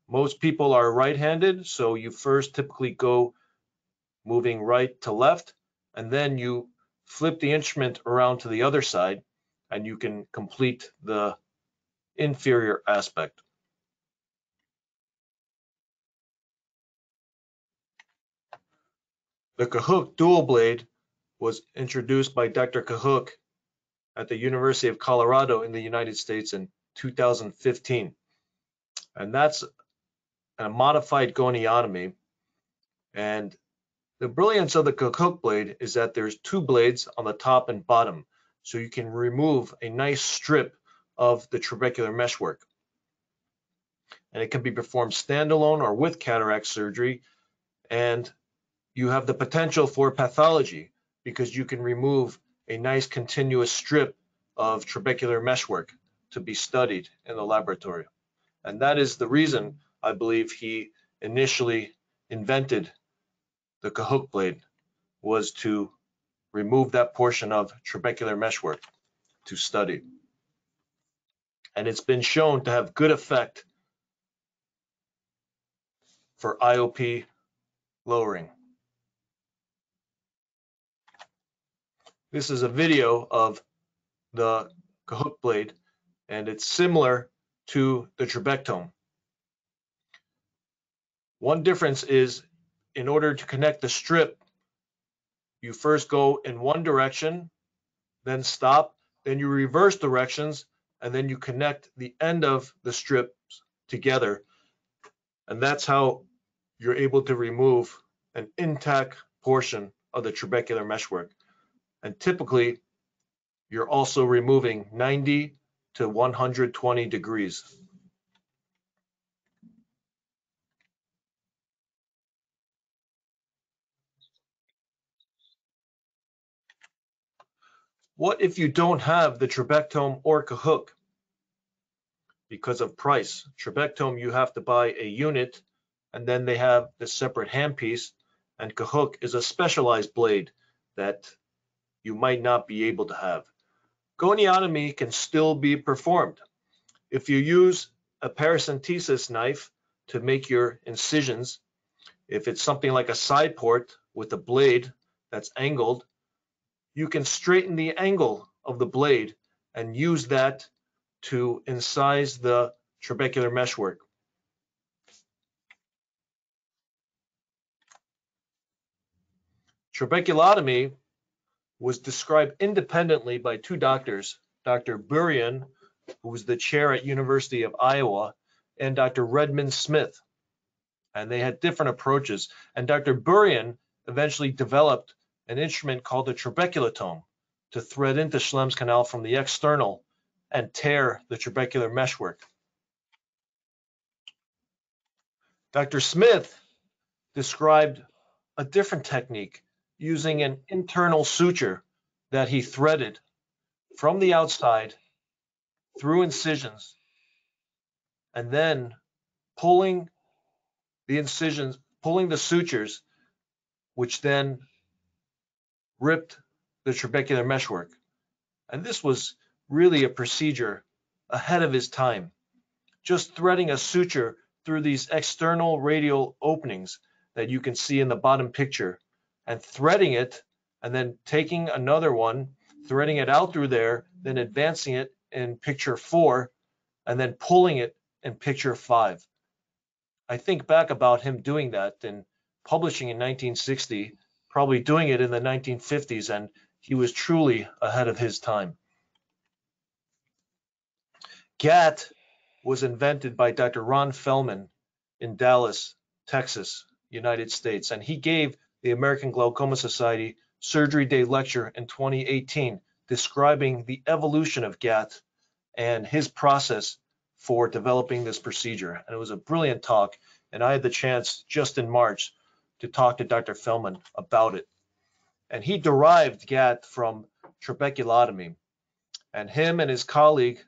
[SPEAKER 3] Most people are right-handed, so you first typically go moving right to left, and then you flip the instrument around to the other side, and you can complete the inferior aspect. The Cahook dual blade was introduced by Dr. Cahook at the University of Colorado in the United States in 2015. And that's a modified goniotomy. And the brilliance of the Cahook blade is that there's two blades on the top and bottom. So you can remove a nice strip of the trabecular meshwork. And it can be performed standalone or with cataract surgery. And you have the potential for pathology because you can remove a nice continuous strip of trabecular meshwork to be studied in the laboratory. And that is the reason I believe he initially invented the Cahook blade was to remove that portion of trabecular meshwork to study and it's been shown to have good effect for IOP lowering. This is a video of the Cahook blade, and it's similar to the trabectome. One difference is in order to connect the strip, you first go in one direction, then stop, then you reverse directions, and then you connect the end of the strips together. And that's how you're able to remove an intact portion of the trabecular meshwork. And typically, you're also removing 90 to 120 degrees. What if you don't have the trabectome or Cahook? Because of price. Trabectome, you have to buy a unit, and then they have the separate handpiece, and Cahook is a specialized blade that you might not be able to have. Goniotomy can still be performed. If you use a paracentesis knife to make your incisions, if it's something like a side port with a blade that's angled, you can straighten the angle of the blade and use that to incise the trabecular meshwork. Trabeculotomy was described independently by two doctors, Dr. Burian, who was the chair at University of Iowa, and Dr. Redmond Smith. And they had different approaches. And Dr. Burian eventually developed an instrument called the trabeculotome to thread into Schlemm's canal from the external and tear the trabecular meshwork. Dr. Smith described a different technique using an internal suture that he threaded from the outside through incisions and then pulling the incisions, pulling the sutures, which then ripped the trabecular meshwork. And this was really a procedure ahead of his time. Just threading a suture through these external radial openings that you can see in the bottom picture and threading it and then taking another one, threading it out through there, then advancing it in picture four, and then pulling it in picture five. I think back about him doing that and publishing in 1960, probably doing it in the 1950s, and he was truly ahead of his time. GATT was invented by Dr. Ron Fellman in Dallas, Texas, United States, and he gave the American Glaucoma Society Surgery Day lecture in 2018 describing the evolution of GATT and his process for developing this procedure. And it was a brilliant talk. And I had the chance just in March to talk to Dr. Fellman about it. And he derived GATT from trabeculotomy. And him and his colleague,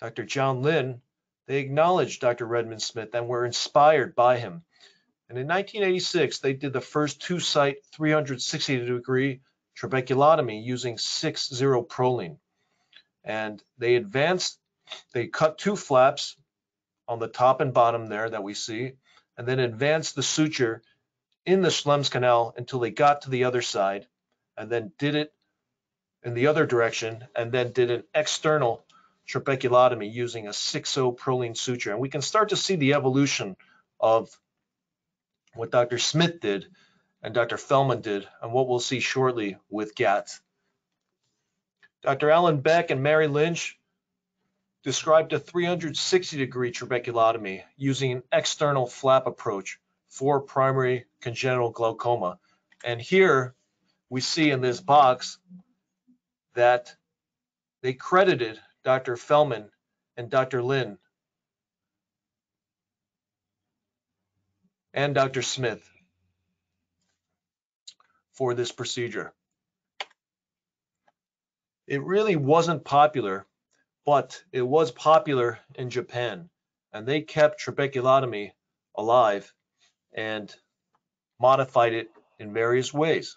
[SPEAKER 3] Dr. John Lin, they acknowledged Dr. Redmond Smith and were inspired by him. And in 1986, they did the first two-site 360-degree trabeculotomy using 6-0-proline. And they advanced, they cut two flaps on the top and bottom there that we see, and then advanced the suture in the Schlemm's canal until they got to the other side, and then did it in the other direction, and then did an external trabeculotomy using a 6-0 Prolene suture. And we can start to see the evolution of what Dr. Smith did and Dr. Fellman did, and what we'll see shortly with GATT. Dr. Alan Beck and Mary Lynch described a 360 degree trabeculotomy using an external flap approach for primary congenital glaucoma. And here we see in this box that they credited Dr. Fellman and Dr. Lin and Dr. Smith for this procedure. It really wasn't popular, but it was popular in Japan, and they kept trabeculotomy alive and modified it in various ways.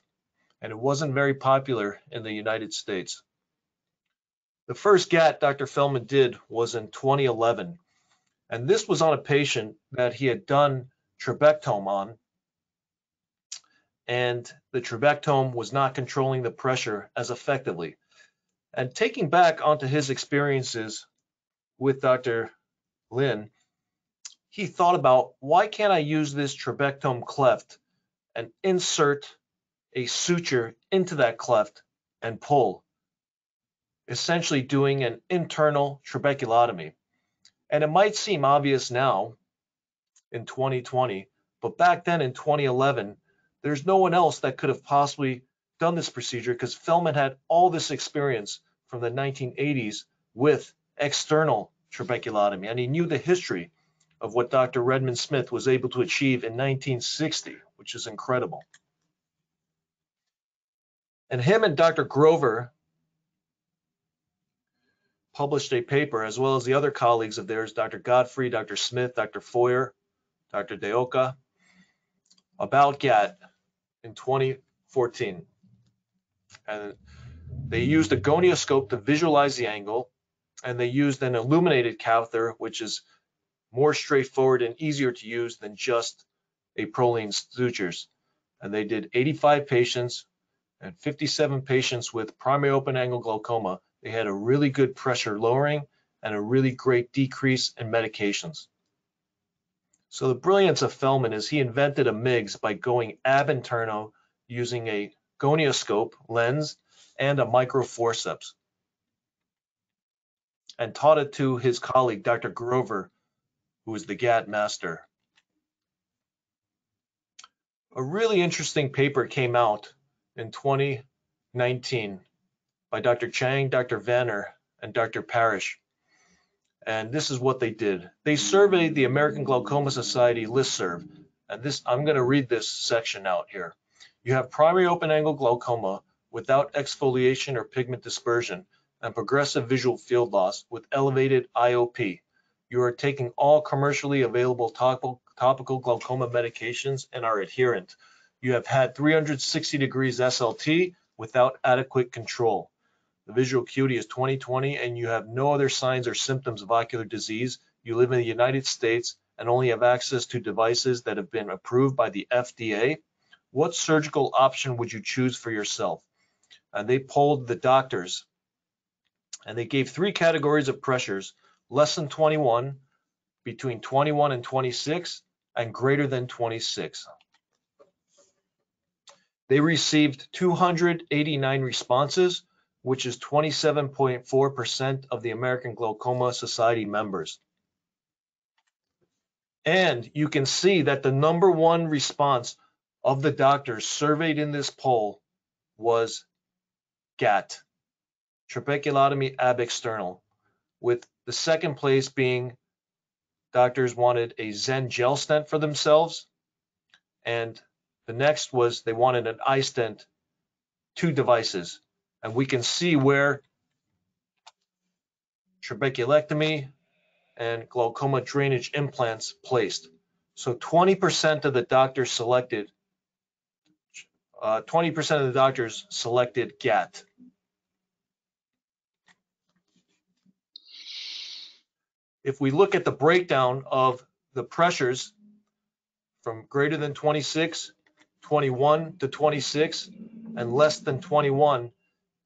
[SPEAKER 3] And it wasn't very popular in the United States. The first GAT Dr. Feldman did was in 2011. And this was on a patient that he had done trabectome on. And the trabectome was not controlling the pressure as effectively. And taking back onto his experiences with Dr. Lin, he thought about why can't I use this trabectome cleft and insert a suture into that cleft and pull essentially doing an internal trabeculotomy. And it might seem obvious now in 2020, but back then in 2011, there's no one else that could have possibly done this procedure because Fellman had all this experience from the 1980s with external trabeculotomy, and he knew the history of what Dr. Redmond Smith was able to achieve in 1960, which is incredible. And him and Dr. Grover published a paper, as well as the other colleagues of theirs, Dr. Godfrey, Dr. Smith, Dr. Foyer, Dr. Deoka, about GATT in 2014. And they used a gonioscope to visualize the angle, and they used an illuminated catheter, which is more straightforward and easier to use than just a Prolene sutures. And they did 85 patients and 57 patients with primary open angle glaucoma they had a really good pressure lowering and a really great decrease in medications. So the brilliance of Fellman is he invented a MIGS by going ab interno using a gonioscope lens and a microforceps. and taught it to his colleague, Dr. Grover, who is the GATT master. A really interesting paper came out in 2019 by Dr. Chang, Dr. Vanner, and Dr. Parrish. And this is what they did. They surveyed the American Glaucoma Society listserv. And this, I'm going to read this section out here. You have primary open angle glaucoma without exfoliation or pigment dispersion and progressive visual field loss with elevated IOP. You are taking all commercially available topical, topical glaucoma medications and are adherent. You have had 360 degrees SLT without adequate control. The visual acuity is 20/20 and you have no other signs or symptoms of ocular disease. You live in the United States and only have access to devices that have been approved by the FDA. What surgical option would you choose for yourself? And they polled the doctors and they gave three categories of pressures, less than 21, between 21 and 26, and greater than 26. They received 289 responses, which is 27.4% of the American Glaucoma Society members. And you can see that the number one response of the doctors surveyed in this poll was GAT, trabeculotomy ab external, with the second place being doctors wanted a Zen gel stent for themselves. And the next was they wanted an iStent, two devices. And we can see where trabeculectomy and glaucoma drainage implants placed. So 20% of the doctors selected, 20% uh, of the doctors selected GAT. If we look at the breakdown of the pressures from greater than 26, 21 to 26, and less than 21,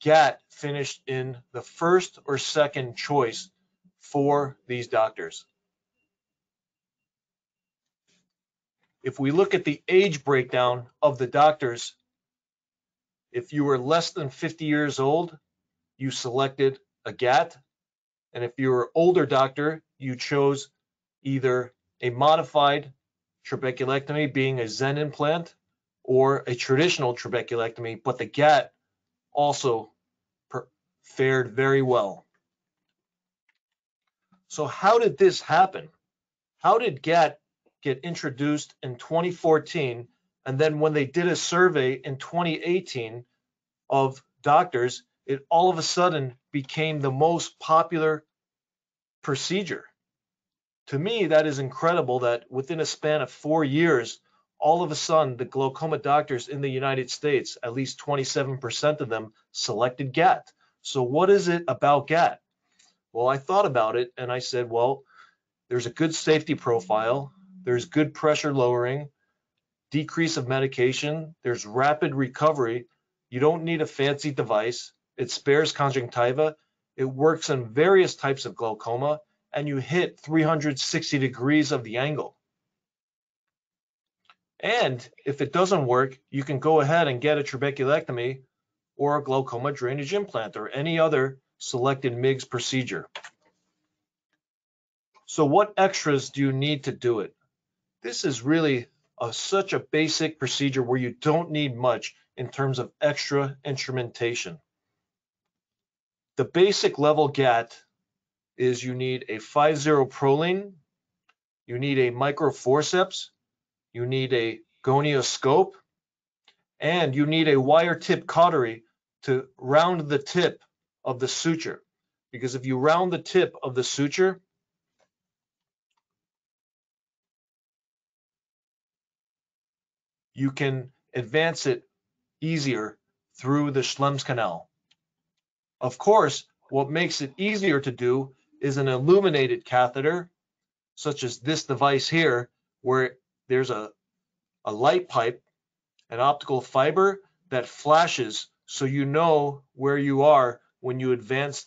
[SPEAKER 3] GAT finished in the first or second choice for these doctors. If we look at the age breakdown of the doctors, if you were less than 50 years old, you selected a GAT. And if you were older doctor, you chose either a modified trabeculectomy being a Zen implant or a traditional trabeculectomy, but the GAT also fared very well. So how did this happen? How did GAT get introduced in 2014? And then when they did a survey in 2018 of doctors, it all of a sudden became the most popular procedure. To me, that is incredible that within a span of four years, all of a sudden, the glaucoma doctors in the United States, at least 27% of them, selected GAT. So what is it about GAT? Well, I thought about it and I said, well, there's a good safety profile, there's good pressure lowering, decrease of medication, there's rapid recovery. You don't need a fancy device. It spares conjunctiva. It works in various types of glaucoma and you hit 360 degrees of the angle. And if it doesn't work, you can go ahead and get a trabeculectomy or a glaucoma drainage implant or any other selected MIGS procedure. So what extras do you need to do it? This is really a, such a basic procedure where you don't need much in terms of extra instrumentation. The basic level GAT is you need a 5-0 Prolene, you need a microforceps, you need a gonioscope, and you need a wire tip cautery to round the tip of the suture. Because if you round the tip of the suture, you can advance it easier through the Schlemm's canal. Of course, what makes it easier to do is an illuminated catheter, such as this device here, where there's a, a light pipe, an optical fiber that flashes so you know where you are when you advance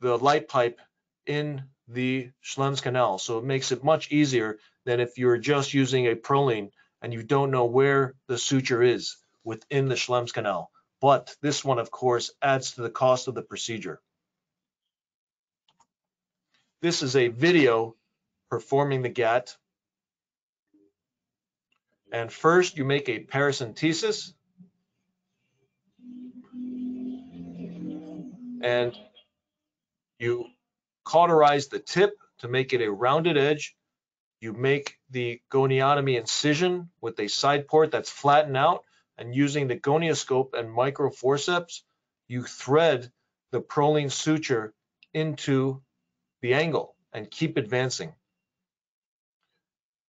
[SPEAKER 3] the light pipe in the Schlemm's canal. So it makes it much easier than if you're just using a Prolene and you don't know where the suture is within the Schlemm's canal. But this one, of course, adds to the cost of the procedure. this is a video performing the GAT. And first you make a paracentesis. And you cauterize the tip to make it a rounded edge. You make the goniotomy incision with a side port that's flattened out and using the gonioscope and microforceps, you thread the Prolene suture into the angle and keep advancing.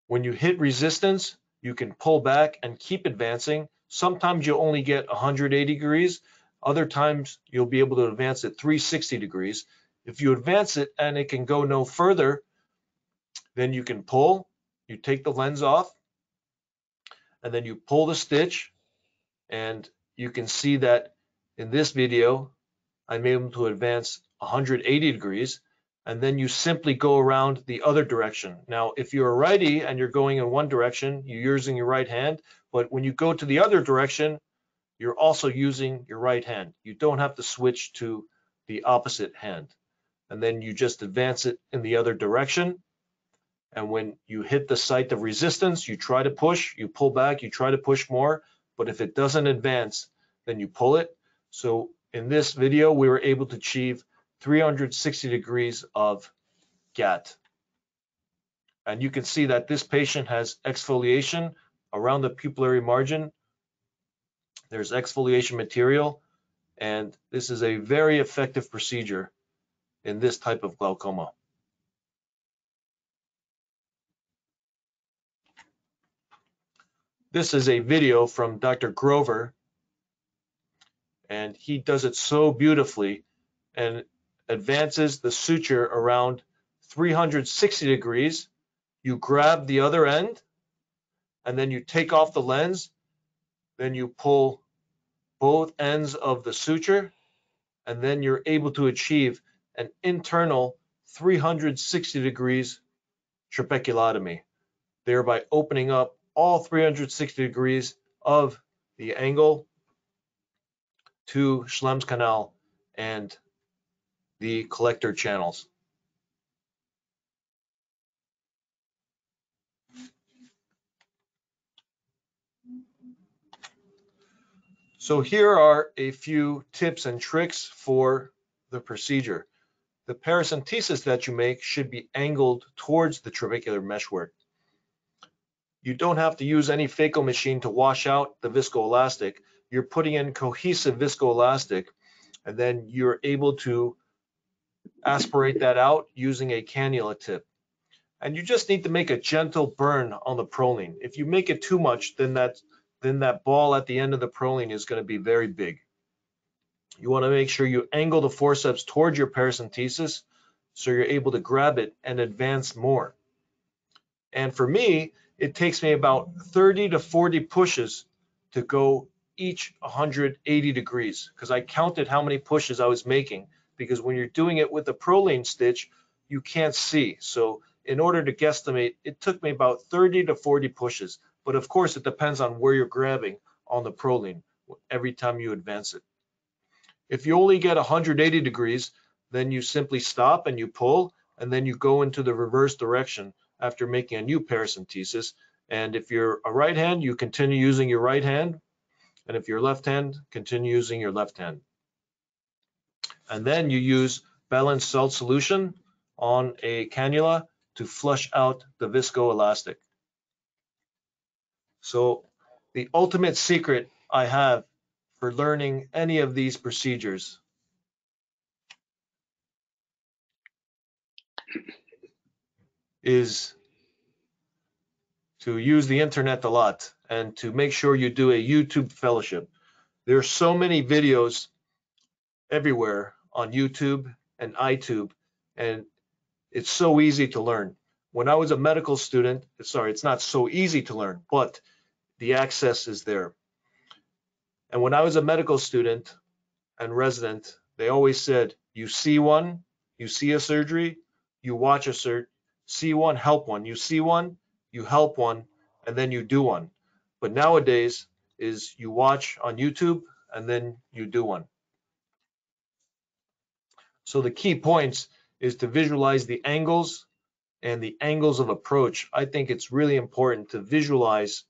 [SPEAKER 3] When you hit resistance, you can pull back and keep advancing. Sometimes you'll only get 180 degrees. Other times you'll be able to advance at 360 degrees. If you advance it and it can go no further, then you can pull, you take the lens off, and then you pull the stitch, and you can see that in this video, I'm able to advance 180 degrees, and then you simply go around the other direction. Now, if you're a righty and you're going in one direction, you're using your right hand, but when you go to the other direction, you're also using your right hand. You don't have to switch to the opposite hand. And then you just advance it in the other direction. And when you hit the site of resistance, you try to push, you pull back, you try to push more. But if it doesn't advance, then you pull it. So in this video, we were able to achieve 360 degrees of GAT. And you can see that this patient has exfoliation around the pupillary margin. There's exfoliation material, and this is a very effective procedure in this type of glaucoma. This is a video from Dr. Grover, and he does it so beautifully and advances the suture around 360 degrees. You grab the other end, and then you take off the lens, then you pull both ends of the suture, and then you're able to achieve an internal 360 degrees trabeculotomy, thereby opening up all 360 degrees of the angle to Schlemm's canal and the collector channels. So here are a few tips and tricks for the procedure. The paracentesis that you make should be angled towards the trabecular meshwork. You don't have to use any phaco machine to wash out the viscoelastic. You're putting in cohesive viscoelastic and then you're able to aspirate that out using a cannula tip. And you just need to make a gentle burn on the Prolene. If you make it too much, then that, then that ball at the end of the Prolene is going to be very big. You want to make sure you angle the forceps towards your paracentesis so you're able to grab it and advance more. And for me, it takes me about 30 to 40 pushes to go each 180 degrees because I counted how many pushes I was making because when you're doing it with the Prolene stitch, you can't see. So in order to guesstimate, it took me about 30 to 40 pushes. But of course, it depends on where you're grabbing on the Prolene every time you advance it. If you only get 180 degrees, then you simply stop and you pull, and then you go into the reverse direction after making a new paracentesis. And if you're a right hand, you continue using your right hand. And if you're left hand, continue using your left hand. And then you use balanced salt solution on a cannula to flush out the viscoelastic. So the ultimate secret I have for learning any of these procedures is to use the internet a lot and to make sure you do a YouTube fellowship. There are so many videos everywhere on YouTube and iTube, and it's so easy to learn. When I was a medical student, sorry, it's not so easy to learn, but the access is there. And when I was a medical student and resident, they always said, you see one, you see a surgery, you watch a cert, see one, help one. You see one, you help one, and then you do one. But nowadays is you watch on YouTube and then you do one. So the key points is to visualize the angles and the angles of approach. I think it's really important to visualize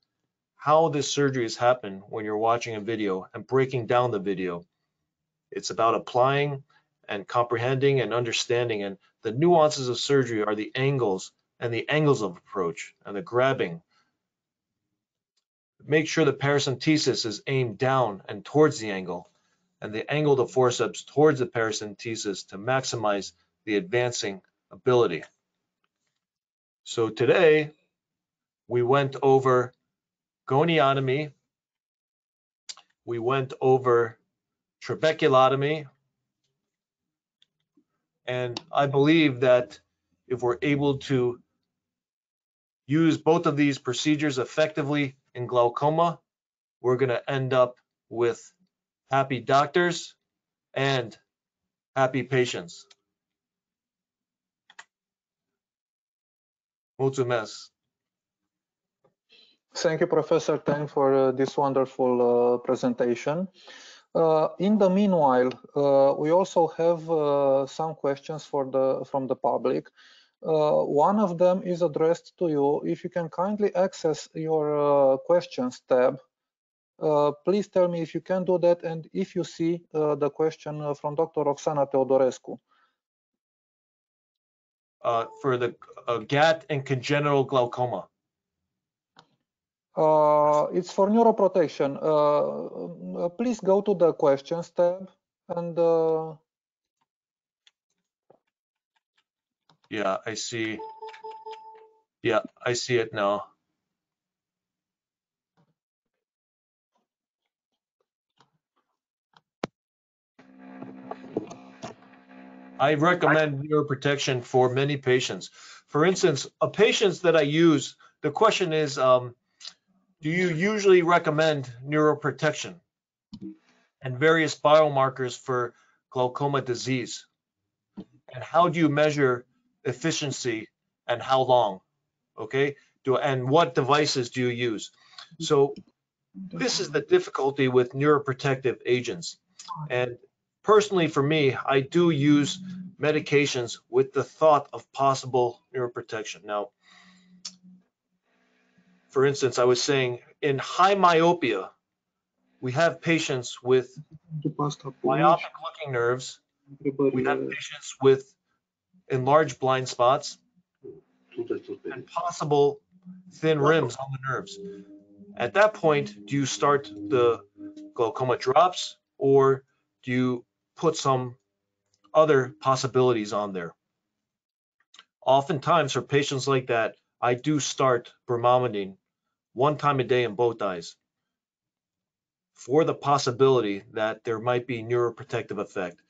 [SPEAKER 3] how this surgery has happened when you're watching a video and breaking down the video. It's about applying and comprehending and understanding and the nuances of surgery are the angles and the angles of approach and the grabbing. Make sure the paracentesis is aimed down and towards the angle and the angle the forceps towards the paracentesis to maximize the advancing ability. So today we went over goniotomy, we went over trabeculotomy, and I believe that if we're able to use both of these procedures effectively in glaucoma, we're going to end up with happy doctors and happy patients. Mulțumesc.
[SPEAKER 2] Thank you, Professor Tang, for uh, this wonderful uh, presentation. Uh, in the meanwhile, uh, we also have uh, some questions for the from the public. Uh, one of them is addressed to you. If you can kindly access your questions tab, please tell me if you can do that and if you see the question from Dr. Roxana Teodorescu.
[SPEAKER 3] for the GAT and congenital glaucoma.
[SPEAKER 2] Uh, it's for neuroprotection. Uh, uh, please go to the questions tab and. Uh...
[SPEAKER 3] Yeah, I see. Yeah, I see it now. I recommend neuroprotection for many patients. For instance, a patients that I use, the question is, um, do you usually recommend neuroprotection and various biomarkers for glaucoma disease? And how do you measure efficiency and how long? Okay, do and what devices do you use? So this is the difficulty with neuroprotective agents. And personally for me, I do use medications with the thought of possible neuroprotection. Now, for instance, I was saying in high myopia, we have patients with myopic looking nerves. We have patients with enlarged blind spots and possible thin rims on the nerves. At that point, do you start the glaucoma drops or do you put some other possibilities on there? Oftentimes for patients like that, I do start bromometine one time a day in both eyes for the possibility that there might be neuroprotective effect.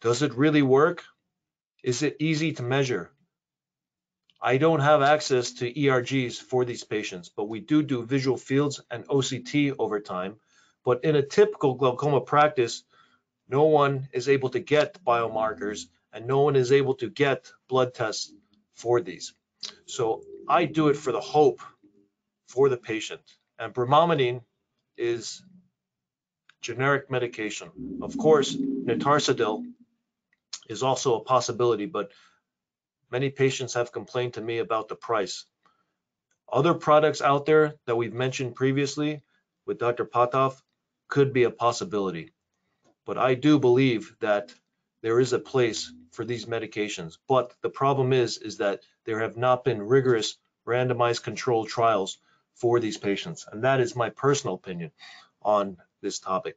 [SPEAKER 3] Does it really work? Is it easy to measure? I don't have access to ERGs for these patients, but we do do visual fields and OCT over time. But in a typical glaucoma practice, no one is able to get biomarkers and no one is able to get blood tests for these. So I do it for the hope for the patient. And bromometine is generic medication. Of course, notarsadil is also a possibility, but many patients have complained to me about the price. Other products out there that we've mentioned previously with Dr. Pothoff could be a possibility. But I do believe that there is a place for these medications. But the problem is, is that there have not been rigorous randomized controlled trials for these patients. And that is my personal opinion on this topic.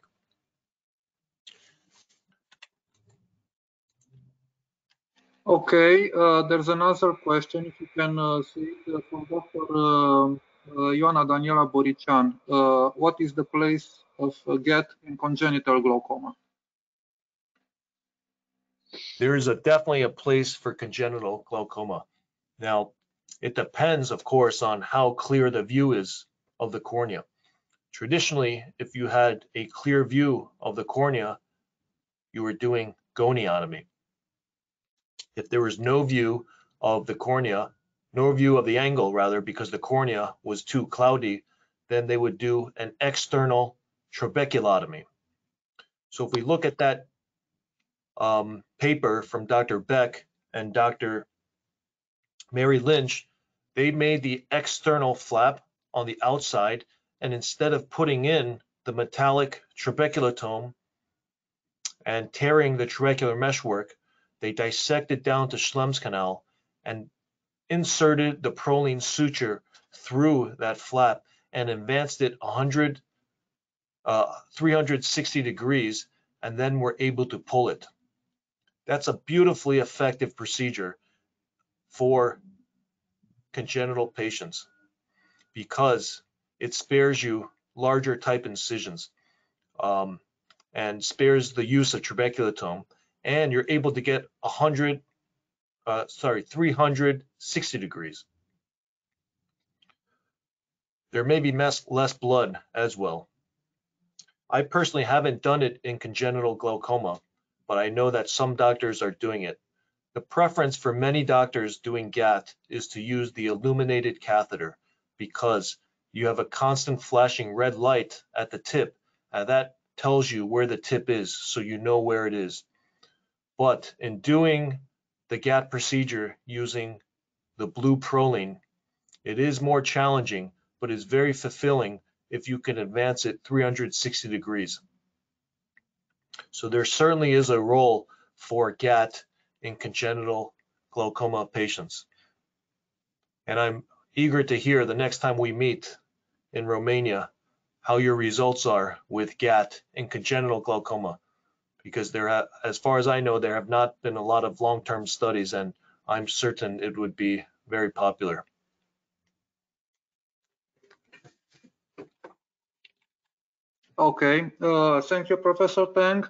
[SPEAKER 2] Okay, uh, there's another question, if you can uh, see it, uh, from Dr. Uh, uh, Ioana Daniela Borician. Uh, what is the place of uh, GET in congenital glaucoma?
[SPEAKER 3] There is a, definitely a place for congenital glaucoma. Now, it depends, of course, on how clear the view is of the cornea. Traditionally, if you had a clear view of the cornea, you were doing goniotomy. If there was no view of the cornea, no view of the angle rather, because the cornea was too cloudy, then they would do an external trabeculotomy. So if we look at that um, paper from Dr. Beck and Dr. Mary Lynch, they made the external flap on the outside, and instead of putting in the metallic trabeculotome and tearing the trabecular meshwork, they dissected down to Schlemm's canal and inserted the Prolene suture through that flap and advanced it 100, uh, 360 degrees, and then we're able to pull it. That's a beautifully effective procedure for congenital patients because it spares you larger type incisions um, and spares the use of trabeculotome and you're able to get 100 uh, sorry 360 degrees there may be less blood as well I personally haven't done it in congenital glaucoma but I know that some doctors are doing it the preference for many doctors doing GAT is to use the illuminated catheter because you have a constant flashing red light at the tip and that tells you where the tip is so you know where it is. But in doing the GAT procedure using the blue Prolene, it is more challenging, but is very fulfilling if you can advance it 360 degrees. So there certainly is a role for GAT in congenital glaucoma patients. And I'm eager to hear the next time we meet in Romania how your results are with GAT in congenital glaucoma because there as far as I know there have not been a lot of long-term studies and I'm certain it would be very popular.
[SPEAKER 2] Okay, uh, thank you, Professor Tang.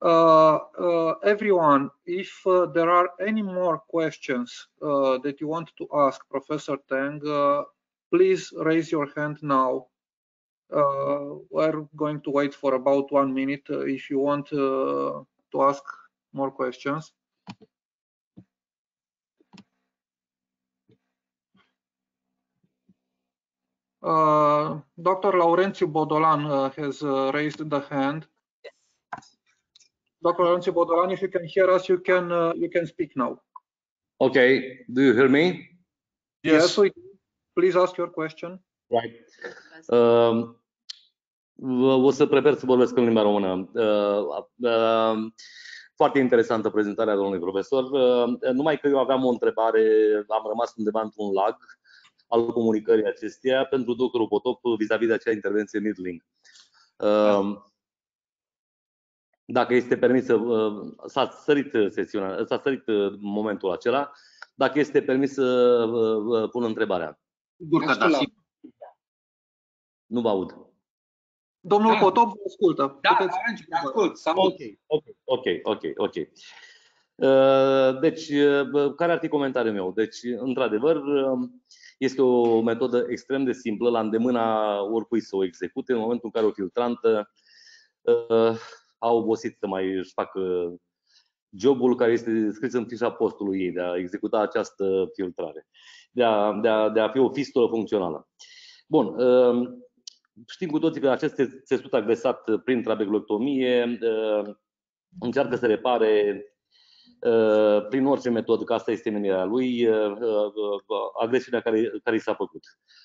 [SPEAKER 2] Uh, uh, everyone, if uh, there are any more questions that you want to ask Professor Tang, please raise your hand now. we're going to wait for about one minute if you want to ask more questions. Uh, Dr. Laurențiu Bodolan uh, has uh, raised the hand. Dr. Laurențiu Bodolan, if you can hear us, you can uh, you can speak now.
[SPEAKER 5] Okay, do you hear me?
[SPEAKER 2] Yes. yes we, please ask your question.
[SPEAKER 5] Right. Um, o să prefer să vorbesc în limba română. Uh, uh, foarte interesantă prezentarea domnului profesor. Uh, numai că eu aveam o întrebare, am rămas undeva într-un lag al comunicării acesteia pentru doctorul Potop vis-a-vis de acea intervenție Midling. Uh, dacă este permis să uh, s-a sărit sesiunea, s-a sărit uh, momentul acela, dacă este permis să uh, pun întrebarea.
[SPEAKER 4] Sigur că da.
[SPEAKER 5] Nu vă aud.
[SPEAKER 2] Domnul da. Potop vă ascultă.
[SPEAKER 4] Da, Puteți... ascult.
[SPEAKER 5] Ok, ok, ok, ok, ok. Deci, care ar fi comentariul meu? Deci, într-adevăr, este o metodă extrem de simplă, la îndemâna oricui să o execute, în momentul în care o filtrantă a obosit să mai își facă jobul care este scris în fișa postului ei de a executa această filtrare, de a, de a, de a fi o fistulă funcțională. Bun, um, știm cu toții că acest țesut agresat prin trabeculectomie um, încearcă să repare uh, prin orice metodă, că asta este menirea lui, uh, uh, agresiunea care, care i s-a făcut.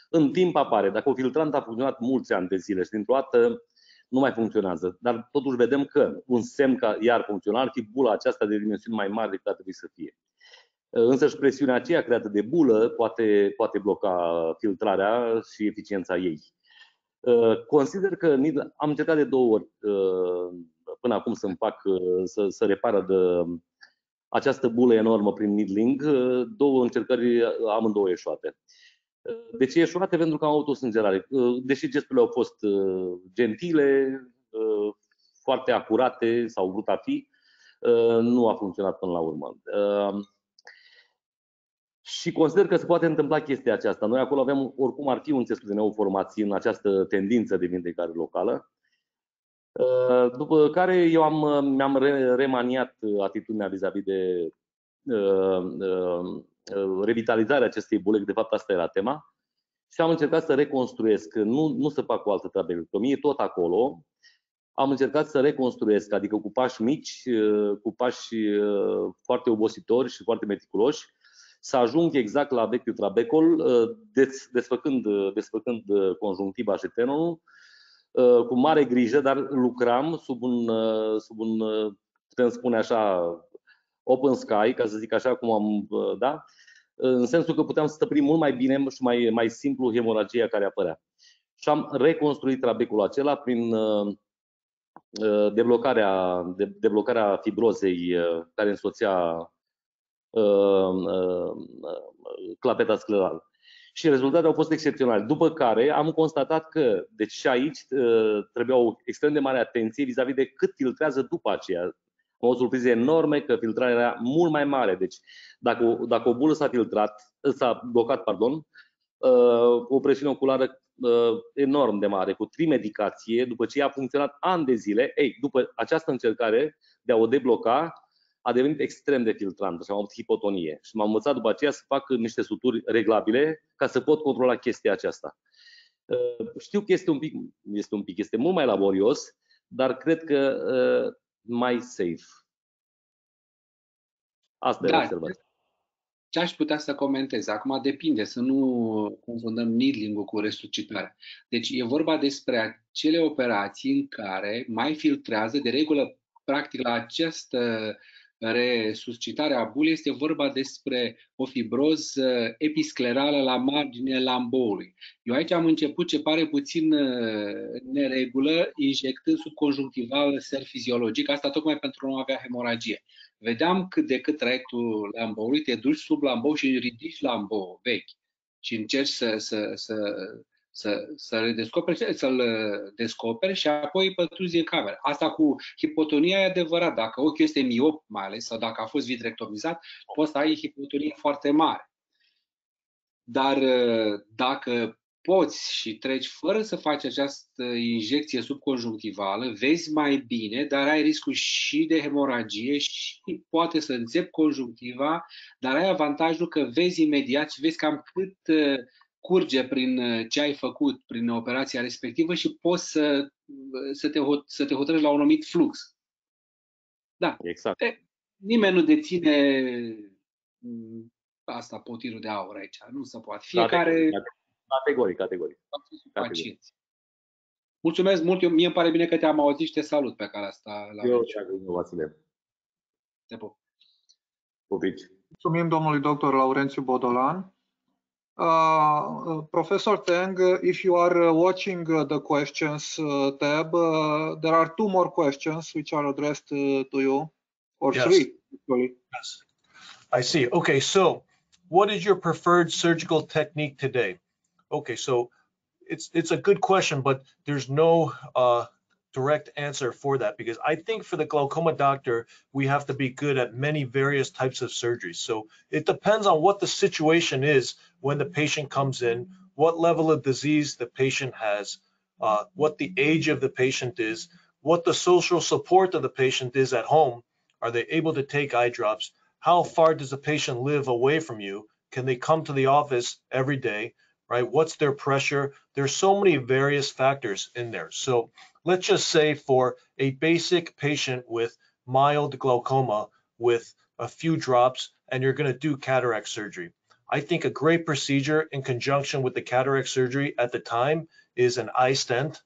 [SPEAKER 5] În timp apare, dacă o filtrant a funcționat mulți ani de zile și dintr-o dată nu mai funcționează. Dar totuși vedem că un semn că iar funcționa ar fi bula aceasta de dimensiuni mai mari decât ar trebui să fie. Însă și presiunea aceea creată de bulă poate, poate bloca filtrarea și eficiența ei. Consider că am încercat de două ori până acum să-mi fac, să, să repară de această bulă enormă prin needling. Două încercări amândouă eșuate. De ce eșuate? Pentru că am avut o sângerare. Deși gesturile au fost uh, gentile, uh, foarte acurate sau vrut a fi, uh, nu a funcționat până la urmă. Și consider că se poate întâmpla chestia aceasta. Noi acolo avem, oricum ar fi un țesut de neoformații în această tendință de vindecare locală. După care eu am, mi-am remaniat atitudinea vis-a-vis de Uh, revitalizarea acestei bule, de fapt asta era tema, și am încercat să reconstruiesc, nu, nu să fac o altă trabeculectomie, tot acolo, am încercat să reconstruiesc, adică cu pași mici, cu pași foarte obositori și foarte meticuloși, să ajung exact la vechiul trabecol, desfăcând, desfăcând conjunctiva și tenonul, cu mare grijă, dar lucram sub un, sub un putem spune așa, open sky, ca să zic așa cum am, da? în sensul că puteam să stăpânim mult mai bine și mai, mai simplu hemoragia care apărea. Și am reconstruit trabecul acela prin deblocarea, deblocarea fibrozei care însoțea clapeta sclerală. Și rezultatele au fost excepționale. După care am constatat că, deci și aici trebuia o extrem de mare atenție vis-a-vis de cât filtrează după aceea o surpriză enorme că filtrarea era mult mai mare. Deci dacă, dacă o bulă s-a filtrat, s-a blocat, pardon, uh, o presiune oculară uh, enorm de mare, cu trimedicație, după ce a funcționat ani de zile, ei, după această încercare de a o debloca, a devenit extrem de filtrant și am avut hipotonie. Și m-am învățat după aceea să fac niște suturi reglabile ca să pot controla chestia aceasta. Uh, știu că este un pic, este un pic, este mult mai laborios, dar cred că mai safe. Asta da, e observația.
[SPEAKER 4] Ce aș putea să comentez? Acum depinde, să nu confundăm needling cu resuscitarea. Deci e vorba despre acele operații în care mai filtrează, de regulă, practic la această resuscitarea bulei este vorba despre o fibroză episclerală la marginea lamboului. Eu aici am început ce pare puțin uh, neregulă, injectând subconjunctival ser fiziologic, asta tocmai pentru a nu avea hemoragie. Vedeam cât de cât traiectul lamboului, te duci sub lambou și ridici lambou vechi și încerci să, să, să să, să descoperi, să-l uh, descoperi și apoi pătruzi în cameră. Asta cu hipotonia e adevărat. Dacă ochiul este miop, mai ales, sau dacă a fost vitrectomizat, poți să ai hipotonie foarte mare. Dar uh, dacă poți și treci fără să faci această injecție subconjunctivală, vezi mai bine, dar ai riscul și de hemoragie și poate să înțepi conjunctiva, dar ai avantajul că vezi imediat și vezi cam cât uh, curge prin uh, ce ai făcut prin operația respectivă și poți să, uh, să, te, să te hotărăști la un anumit flux. Da.
[SPEAKER 5] Exact. E,
[SPEAKER 4] nimeni nu deține mm, asta, potirul de aur aici. Nu se poate. Fiecare...
[SPEAKER 5] Categoric, categoric.
[SPEAKER 4] categoric. Mulțumesc mult. Eu, mie îmi pare bine că te-am auzit și te salut pe care asta.
[SPEAKER 5] La Eu te Vasile.
[SPEAKER 4] Te pup.
[SPEAKER 5] Pupici.
[SPEAKER 2] Mulțumim domnului doctor Laurențiu Bodolan. Uh, Professor Tang, if you are uh, watching uh, the questions tab, there are two more questions which are addressed to you, or yes. three, actually.
[SPEAKER 3] Yes, I see. Okay, so what is your preferred surgical technique today? Okay, so it's it's a good question, but there's no uh, direct answer for that because I think for the glaucoma doctor, we have to be good at many various types of surgeries. So it depends on what the situation is when the patient comes in, what level of disease the patient has, uh, what the age of the patient is, what the social support of the patient is at home. Are they able to take eye drops? How far does the patient live away from you? Can they come to the office every day? Right? What's their pressure? There's so many various factors in there. So let's just say for a basic patient with mild glaucoma with a few drops and you're going to do cataract surgery. I think a great procedure in conjunction with the cataract surgery at the time is an eye stent,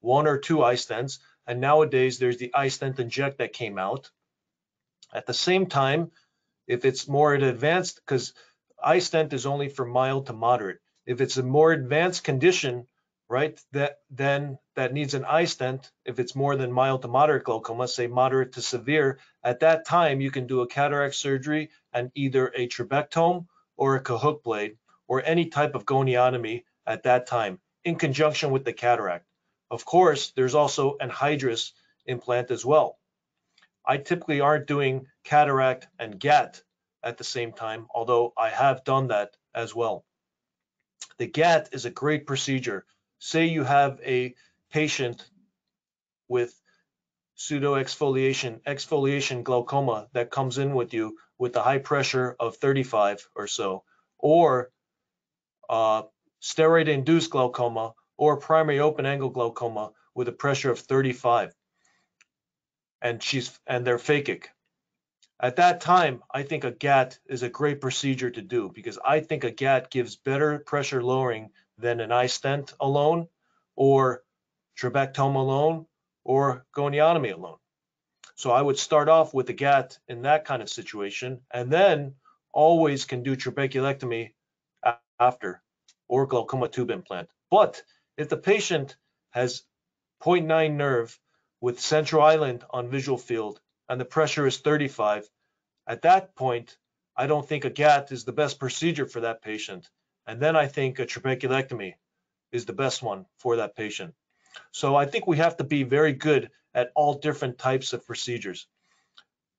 [SPEAKER 3] one or two eye stents. And nowadays there's the iStent inject that came out. At the same time, if it's more advanced, because eye stent is only for mild to moderate. If it's a more advanced condition, right, that then that needs an eye stent, if it's more than mild to moderate glaucoma, say moderate to severe, at that time you can do a cataract surgery and either a trabectome or a Cahook blade or any type of goniotomy at that time in conjunction with the cataract. Of course, there's also an hydrus implant as well. I typically aren't doing cataract and GAT at the same time, although I have done that as well. The GAT is a great procedure say you have a patient with pseudo exfoliation, exfoliation glaucoma that comes in with you with a high pressure of 35 or so, or uh, steroid induced glaucoma or primary open angle glaucoma with a pressure of 35. and she's and they're phakic. At that time, I think a GAT is a great procedure to do because I think a GAT gives better pressure lowering than an iStent alone or trabectome alone or goniotomy alone. So I would start off with a GAT in that kind of situation and then always can do trabeculectomy after or glaucoma tube implant. But if the patient has 0.9 nerve with central island on visual field and the pressure is 35, at that point, I don't think a GAT is the best procedure for that patient. And then I think a trabeculectomy is the best one for that patient. So I think we have to be very good at all different types of procedures.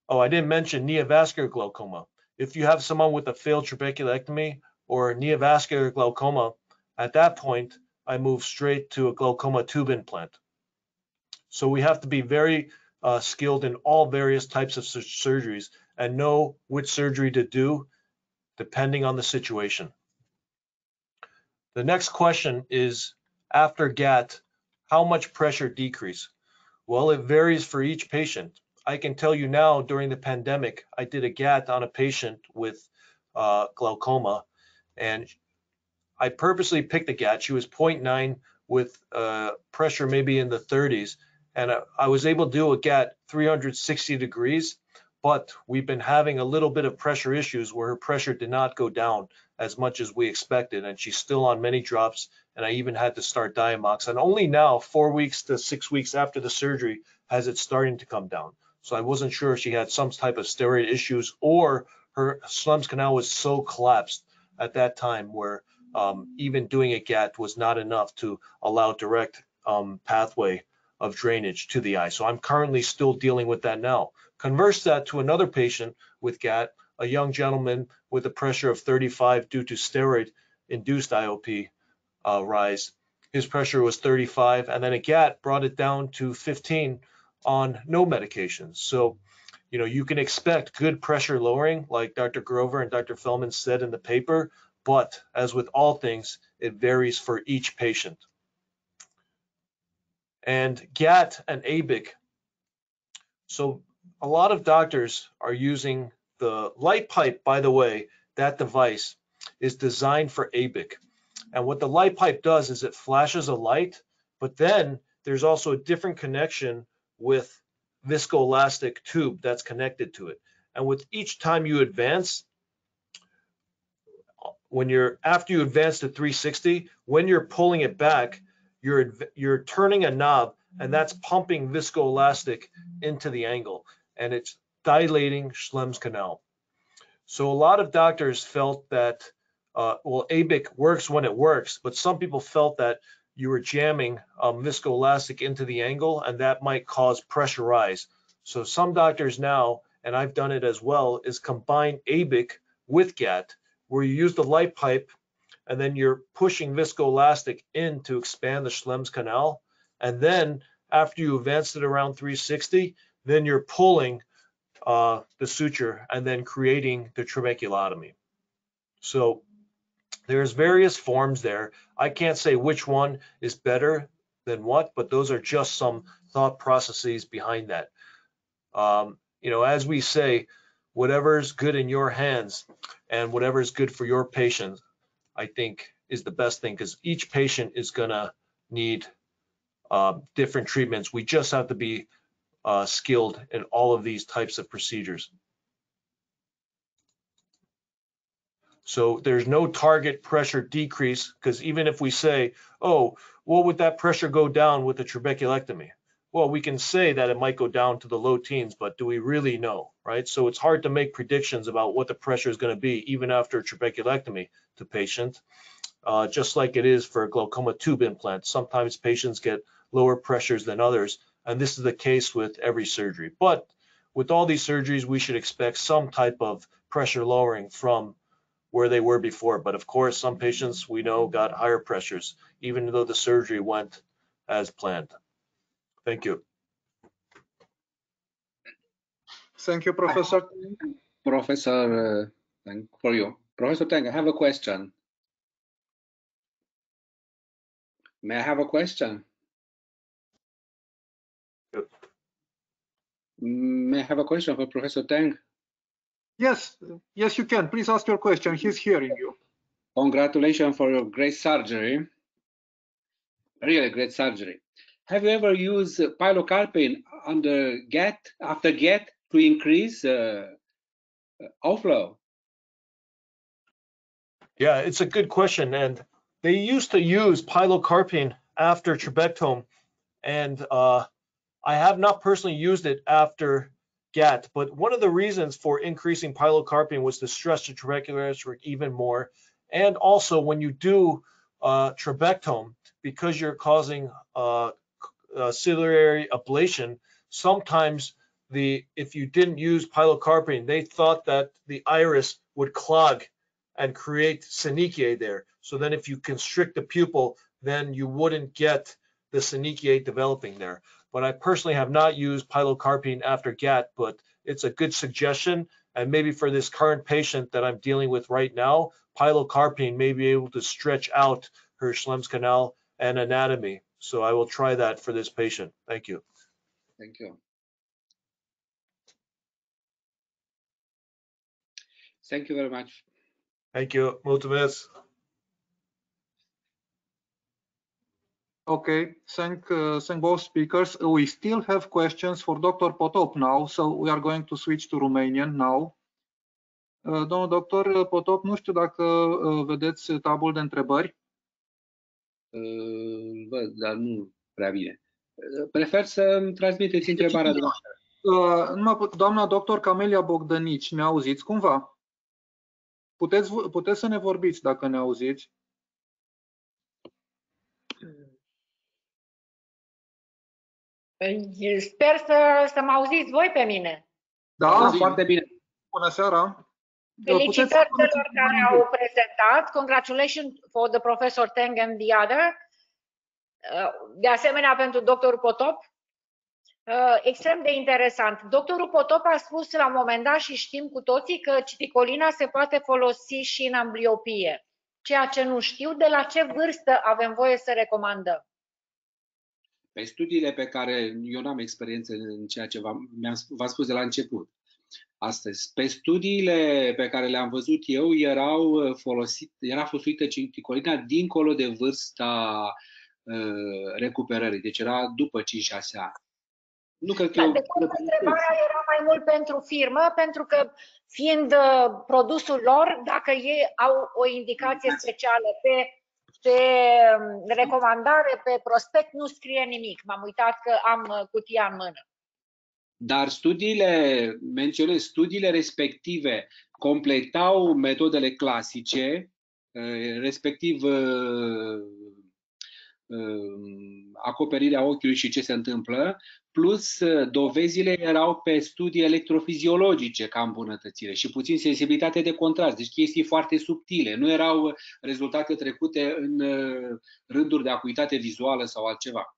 [SPEAKER 3] Oh, I didn't mention neovascular glaucoma. If you have someone with a failed trabeculectomy or neovascular glaucoma, at that point, I move straight to a glaucoma tube implant. So we have to be very uh, skilled in all various types of surgeries and know which surgery to do depending on the situation. The next question is, after GAT, how much pressure decrease? Well, it varies for each patient. I can tell you now during the pandemic, I did a GAT on a patient with uh, glaucoma and I purposely picked a GAT. She was 0.9 with uh, pressure maybe in the 30s. And I, was able to do a GAT 360 degrees, but we've been having a little bit of pressure issues where her pressure did not go down as much as we expected. And she's still on many drops. And I even had to start Diamox. And only now, four weeks to six weeks after the surgery, has it starting to come down. So I wasn't sure if she had some type of steroid issues or her slums canal was so collapsed at that time where um, even doing a GAT was not enough to allow direct um, pathway of drainage to the eye. So I'm currently still dealing with that now. Converse that to another patient with GAT, a young gentleman with a pressure of 35 due to steroid induced IOP uh, rise. His pressure was 35 and then a GAT brought it down to 15 on no medications. So, you know, you can expect good pressure lowering like Dr. Grover and Dr. Feldman said in the paper, but as with all things, it varies for each patient. And GAT and ABIC. So a lot of doctors are using the light pipe, by the way, that device is designed for ABIC. And what the light pipe does is it flashes a light, but then there's also a different connection with viscoelastic tube that's connected to it. And with each time you advance, when you're after you advance to 360, when you're pulling it back, you're you're turning a knob and that's pumping viscoelastic into the angle and it's dilating Schlemm's canal. So a lot of doctors felt that uh, well ABIC works when it works, but some people felt that you were jamming um, viscoelastic into the angle and that might cause pressure rise. So some doctors now, and I've done it as well, is combine ABIC with GAT where you use the light pipe and then you're pushing viscoelastic in to expand the Schlemm's canal. And then after you advance it around 360, then you're pulling uh, the suture and then creating the trabeculotomy. So there's various forms there. I can't say which one is better than what, but those are just some thought processes behind that. Um, you know, as we say, whatever's good in your hands and whatever is good for your patient, I think is the best thing because each patient is gonna need uh, different treatments. We just have to be uh, skilled in all of these types of procedures. So there's no target pressure decrease because even if we say, oh, what would that pressure go down with a trabeculectomy? Well, we can say that it might go down to the low teens, but do we really know, right? So it's hard to make predictions about what the pressure is going to be even after a trabeculectomy to patient, uh, just like it is for glaucoma tube implants. Sometimes patients get lower pressures than others, and this is the case with every surgery. But with all these surgeries, we should expect some type of pressure lowering from where they were before. But of course, some patients we know got higher pressures, even though the surgery went as planned. Thank you.
[SPEAKER 2] Thank you, Professor.
[SPEAKER 4] Professor, uh, thank for you. Professor Tang, I have a question. May I have a question? May I have a question for Professor Tang?
[SPEAKER 2] Yes, yes, you can. Please ask your question. He's hearing you.
[SPEAKER 4] Congratulations for your great surgery. Really great surgery. Have you ever used pilocarpine under GET, after GET, to increase uh, outflow?
[SPEAKER 3] Yeah, it's a good question. And they used to use pilocarpine after trabectome. And uh, I have not personally used it after GAT, but one of the reasons for increasing pilocarpine was to stress the trabecular atrophy even more. And also when you do uh, trabectome, because you're causing uh, uh, ciliary ablation, sometimes the if you didn't use pilocarpine, they thought that the iris would clog and create synechia there. So then if you constrict the pupil, then you wouldn't get the synechia developing there. But I personally have not used pilocarpine after GAT, but it's a good suggestion. And maybe for this current patient that I'm dealing with right now, pilocarpine may be able to stretch out her Schlemm's canal and anatomy. So I will try that for this patient. Thank you.
[SPEAKER 4] Thank you. Thank you very much.
[SPEAKER 3] Thank you. Mulțumesc.
[SPEAKER 2] Okay, thank, uh, thank both speakers. We still have questions for Dr. Potop now, so we are going to switch to Romanian now. Uh, Domnul doctor Potop, nu știu dacă uh, vedeți tabul de întrebări.
[SPEAKER 4] Uh, Văd, dar nu prea bine. Uh, Prefer să îmi transmiteți întrebarea dumneavoastră.
[SPEAKER 2] Uh, numai pu- Doamna doctor Camelia Bogdănici, ne auziți cumva? Puteți, vo- puteți să ne vorbiți dacă ne auziți.
[SPEAKER 6] Sper să, să mă auziți voi pe mine.
[SPEAKER 2] Da,
[SPEAKER 4] Da,
[SPEAKER 2] zi-
[SPEAKER 4] foarte bine.
[SPEAKER 2] bună seara.
[SPEAKER 6] Felicitări
[SPEAKER 2] Puteți să
[SPEAKER 6] celor
[SPEAKER 2] spuneți
[SPEAKER 6] care
[SPEAKER 2] în
[SPEAKER 6] au prezentat. Congratulations for the professor Teng and the other. Uh, De asemenea, pentru doctorul Potop. Uh, Extrem de interesant. Doctorul Potop a spus la un moment dat și știm cu toții că citicolina se poate folosi și în ambliopie. Ceea ce nu știu, de la ce vârstă avem voie să recomandăm?
[SPEAKER 4] Pe studiile pe care eu n-am experiență în ceea ce v-am, mi-am, v-am spus de la început, astăzi, pe studiile pe care le-am văzut eu, erau uh, folosit, era folosită citicolina dincolo de vârsta uh, recuperării, deci era după 5-6 ani. Nu cred că
[SPEAKER 6] Dar
[SPEAKER 4] e o-
[SPEAKER 6] de fapt, întrebarea era mai mult pentru firmă, pentru că fiind uh, produsul lor, dacă ei au o indicație specială pe, pe um, recomandare, pe prospect, nu scrie nimic. M-am uitat că am uh, cutia în mână.
[SPEAKER 4] Dar studiile, menționez, studiile respective completau metodele clasice, eh, respectiv eh, eh, acoperirea ochiului și ce se întâmplă, plus eh, dovezile erau pe studii electrofiziologice ca îmbunătățire și puțin sensibilitate de contrast, deci chestii foarte subtile, nu erau eh, rezultate trecute în eh, rânduri de acuitate vizuală sau altceva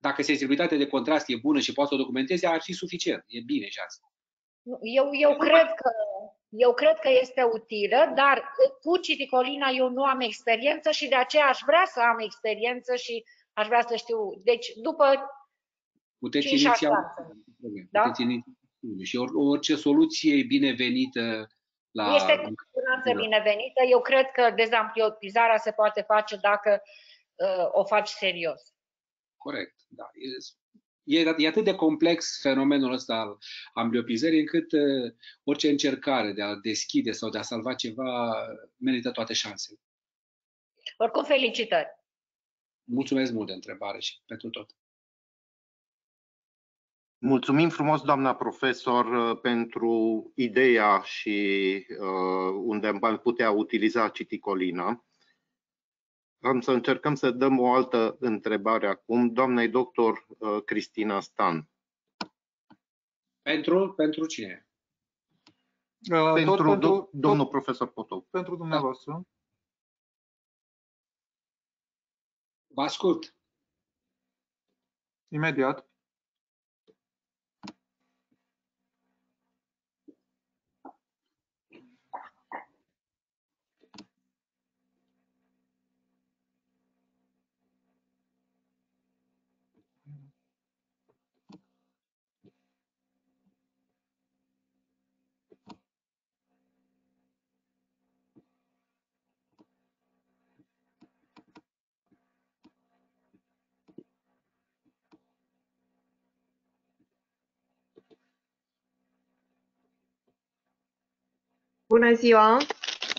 [SPEAKER 4] dacă sensibilitatea de contrast e bună și poate să o documenteze, ar fi suficient. E bine și asta.
[SPEAKER 6] Nu, Eu, eu, cred că, eu cred că este utilă, dar cu citicolina eu nu am experiență și de aceea aș vrea să am experiență și aș vrea să știu. Deci, după
[SPEAKER 4] Puteți
[SPEAKER 6] Cinci,
[SPEAKER 4] iniția
[SPEAKER 6] șase ani. Da?
[SPEAKER 4] Puteți iniția studiul și or, orice soluție e binevenită la
[SPEAKER 6] Este cu siguranță
[SPEAKER 4] da.
[SPEAKER 6] binevenită. Eu cred că dezampliotizarea se poate face dacă uh, o faci serios.
[SPEAKER 4] Corect. Da. E, e, e atât de complex fenomenul ăsta al ambliopizării încât uh, orice încercare de a deschide sau de a salva ceva merită toate șansele.
[SPEAKER 6] Oricum, felicitări!
[SPEAKER 4] Mulțumesc mult de întrebare și pentru tot.
[SPEAKER 1] Mulțumim frumos, doamna profesor, uh, pentru ideea și uh, unde am putea utiliza citicolina. Am să încercăm să dăm o altă întrebare acum, doamnei doctor uh, Cristina Stan.
[SPEAKER 4] Pentru, pentru cine?
[SPEAKER 2] Uh, tot
[SPEAKER 1] Pentru,
[SPEAKER 2] pentru,
[SPEAKER 1] do-
[SPEAKER 2] tot
[SPEAKER 1] domnul profesor Potop.
[SPEAKER 2] pentru dumneavoastră.
[SPEAKER 4] Vă ascult.
[SPEAKER 2] Imediat.
[SPEAKER 7] Bună ziua!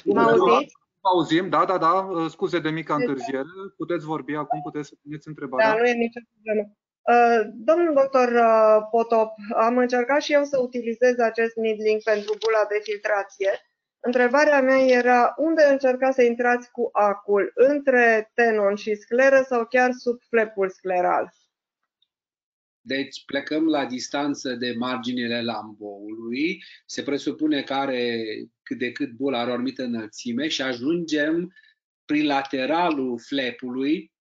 [SPEAKER 7] Mă auziți?
[SPEAKER 2] Auzim, da, da, da, scuze de mica întârziere. Puteți vorbi acum, puteți să puneți întrebarea.
[SPEAKER 7] Da, nu e nicio problemă. Uh, domnul doctor uh, Potop, am încercat și eu să utilizez acest needling pentru bula de filtrație. Întrebarea mea era unde încercați să intrați cu acul, între tenon și scleră sau chiar sub flepul scleral?
[SPEAKER 4] Deci plecăm la distanță de marginile lamboului, se presupune că are cât de cât bula are o anumită înălțime și ajungem prin lateralul flepului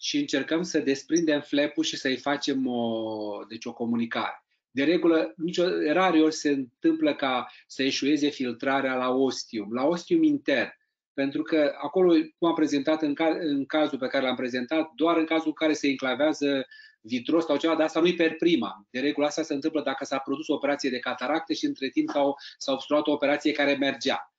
[SPEAKER 4] și încercăm să desprindem flepul și să-i facem o, deci o comunicare. De regulă, nicio, ori se întâmplă ca să eșueze filtrarea la ostium, la ostium intern. Pentru că acolo, cum am prezentat în, ca, în cazul pe care l-am prezentat, doar în cazul în care se enclavează vitros sau ceva, dar asta nu-i per prima. De regulă asta se întâmplă dacă s-a produs o operație de cataracte și între timp s-a, s-a obstruat o operație care mergea.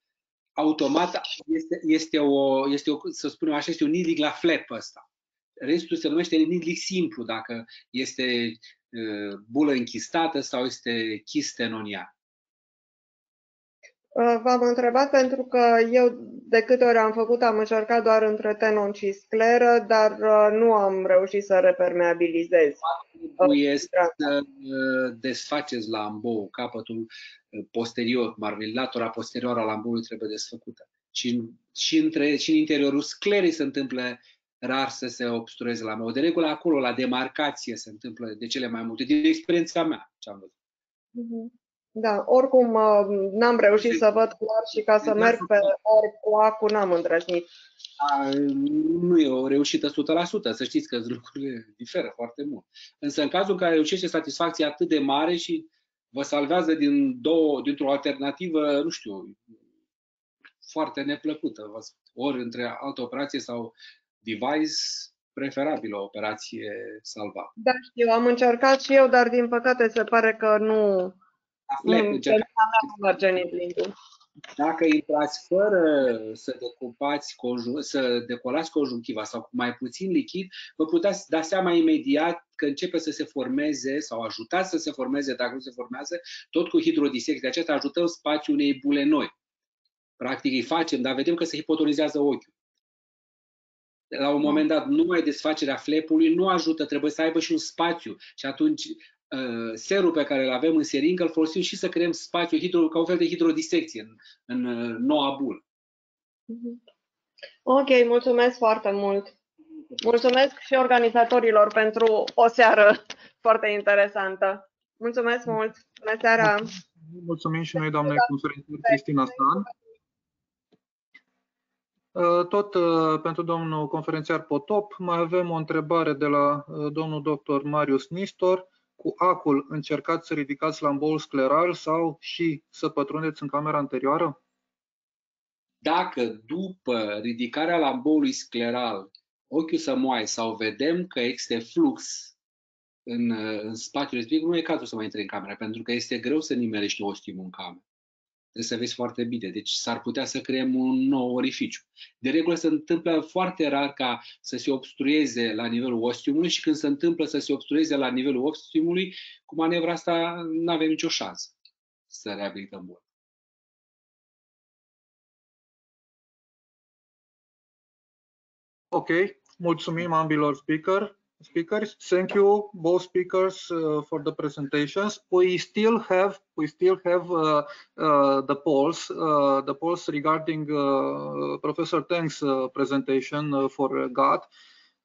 [SPEAKER 4] Automat este, este, o, este o, să spunem așa, este un needling la flap ăsta. Restul se numește needling simplu, dacă este uh, bulă închistată sau este chist tenonian.
[SPEAKER 7] Uh, v-am întrebat pentru că eu de câte ori am făcut am încercat doar între tenon și scleră, dar uh, nu am reușit să repermeabilizez.
[SPEAKER 4] Trebuie să desfaceți lambou, capătul posterior, marvilatura posterioară a lamboului trebuie desfăcută. Și, și, între, și în interiorul sclerei se întâmplă rar să se obstrueze la De regulă acolo, la demarcație, se întâmplă de cele mai multe, din experiența mea ce am văzut.
[SPEAKER 7] Mhm. Da, oricum uh, n-am reușit să văd clar și ca să merg pe orb cu acu n-am îndrăznit.
[SPEAKER 4] A, nu e o reușită 100%, să știți că lucrurile diferă foarte mult. Însă în cazul în care reușește satisfacție atât de mare și vă salvează din două, dintr-o alternativă, nu știu, foarte neplăcută, ori între altă operație sau device, preferabil o operație salvată.
[SPEAKER 7] Da, știu, am încercat și eu, dar din păcate se pare că nu,
[SPEAKER 4] Mm, Dacă intrați fără să decupați, să decolați conjunctiva sau cu mai puțin lichid, vă puteți da seama imediat că începe să se formeze sau ajutați să se formeze, dacă nu se formează, tot cu hidrodisecție. Aceasta ajutăm spațiul unei bule noi. Practic îi facem, dar vedem că se hipotonizează ochiul. La un moment dat, numai desfacerea flepului nu ajută, trebuie să aibă și un spațiu. Și atunci Uh, serul pe care îl avem în seringă îl folosim și să creăm spațiu hidro, ca un fel de hidrodisecție în, în uh, noua bulă.
[SPEAKER 7] Mhm. Ok, mulțumesc foarte mult. Mulțumesc și organizatorilor pentru o seară foarte interesantă. Mulțumesc mult! Bună seara!
[SPEAKER 2] Mulțumim și noi, doamne conferențiar Cristina Stan. Uh, tot pentru domnul conferențiar Potop, mai avem o întrebare de la domnul doctor Marius Nistor cu acul încercați să ridicați lamboul scleral sau și să pătrundeți în camera anterioară?
[SPEAKER 4] Dacă după ridicarea lamboului scleral ochiul să moaie sau vedem că este flux în, în spațiul respectiv, nu e cazul să mai intre în cameră, pentru că este greu să nimerești ostimul în cameră. Trebuie să vezi foarte bine. Deci s-ar putea să creăm un nou orificiu. De regulă se întâmplă foarte rar ca să se obstrueze la nivelul ostiumului și când se întâmplă să se obstrueze la nivelul ostiumului, cu manevra asta nu avem nicio șansă să reabilităm bun.
[SPEAKER 2] Ok, mulțumim ambilor speaker speakers. Thank you, both speakers, uh, for the presentations. We still have we still have uh, uh, the polls uh, the polls regarding uh, Professor Tang's uh, presentation uh, for uh, GATT.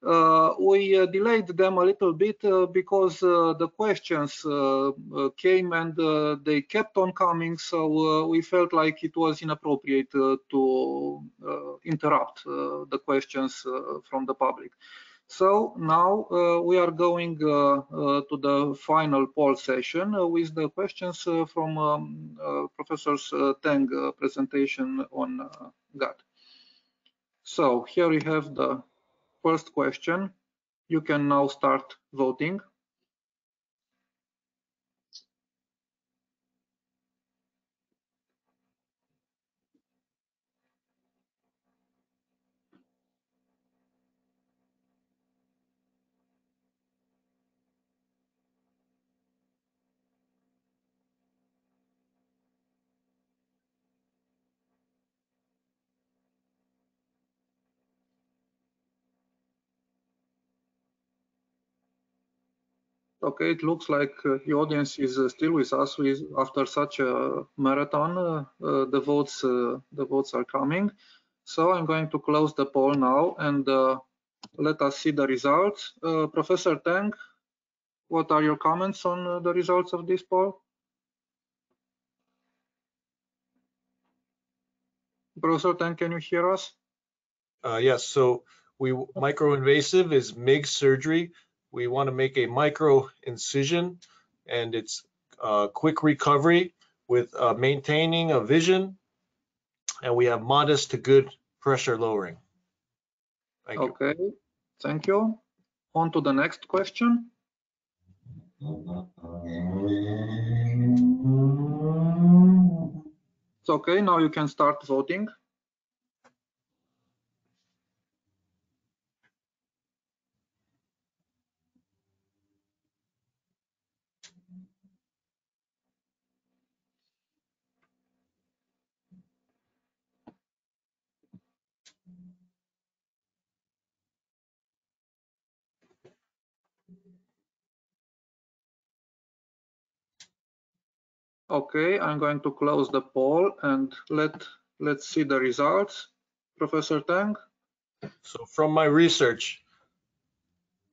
[SPEAKER 2] Uh, we delayed them a little bit because the questions came and they kept on coming, so we felt like it was inappropriate to interrupt the questions from the public. So now uh, we are going uh, uh, to the final poll session with the questions from um, Professor Teng presentation on GATT. So here we have the first question. You can now start voting. Okay, it looks like uh, the audience is uh, still with us with, after such a marathon. Uh, uh the votes, uh, the votes are coming. So I'm going to close the poll now and uh, let us see the results. Professor Tang, what are your comments on the results of this poll? Professor Tang, can you hear us?
[SPEAKER 3] yes. So we microinvasive is MIG surgery we want to make a micro incision and it's uh, quick recovery with uh, maintaining a vision and we have modest to good pressure lowering.
[SPEAKER 2] Thank okay, thank you. On to the next question. It's okay, now you can start voting. Okay, I'm going to close the poll and let, let's see the results. Professor Tang?
[SPEAKER 3] So from my research,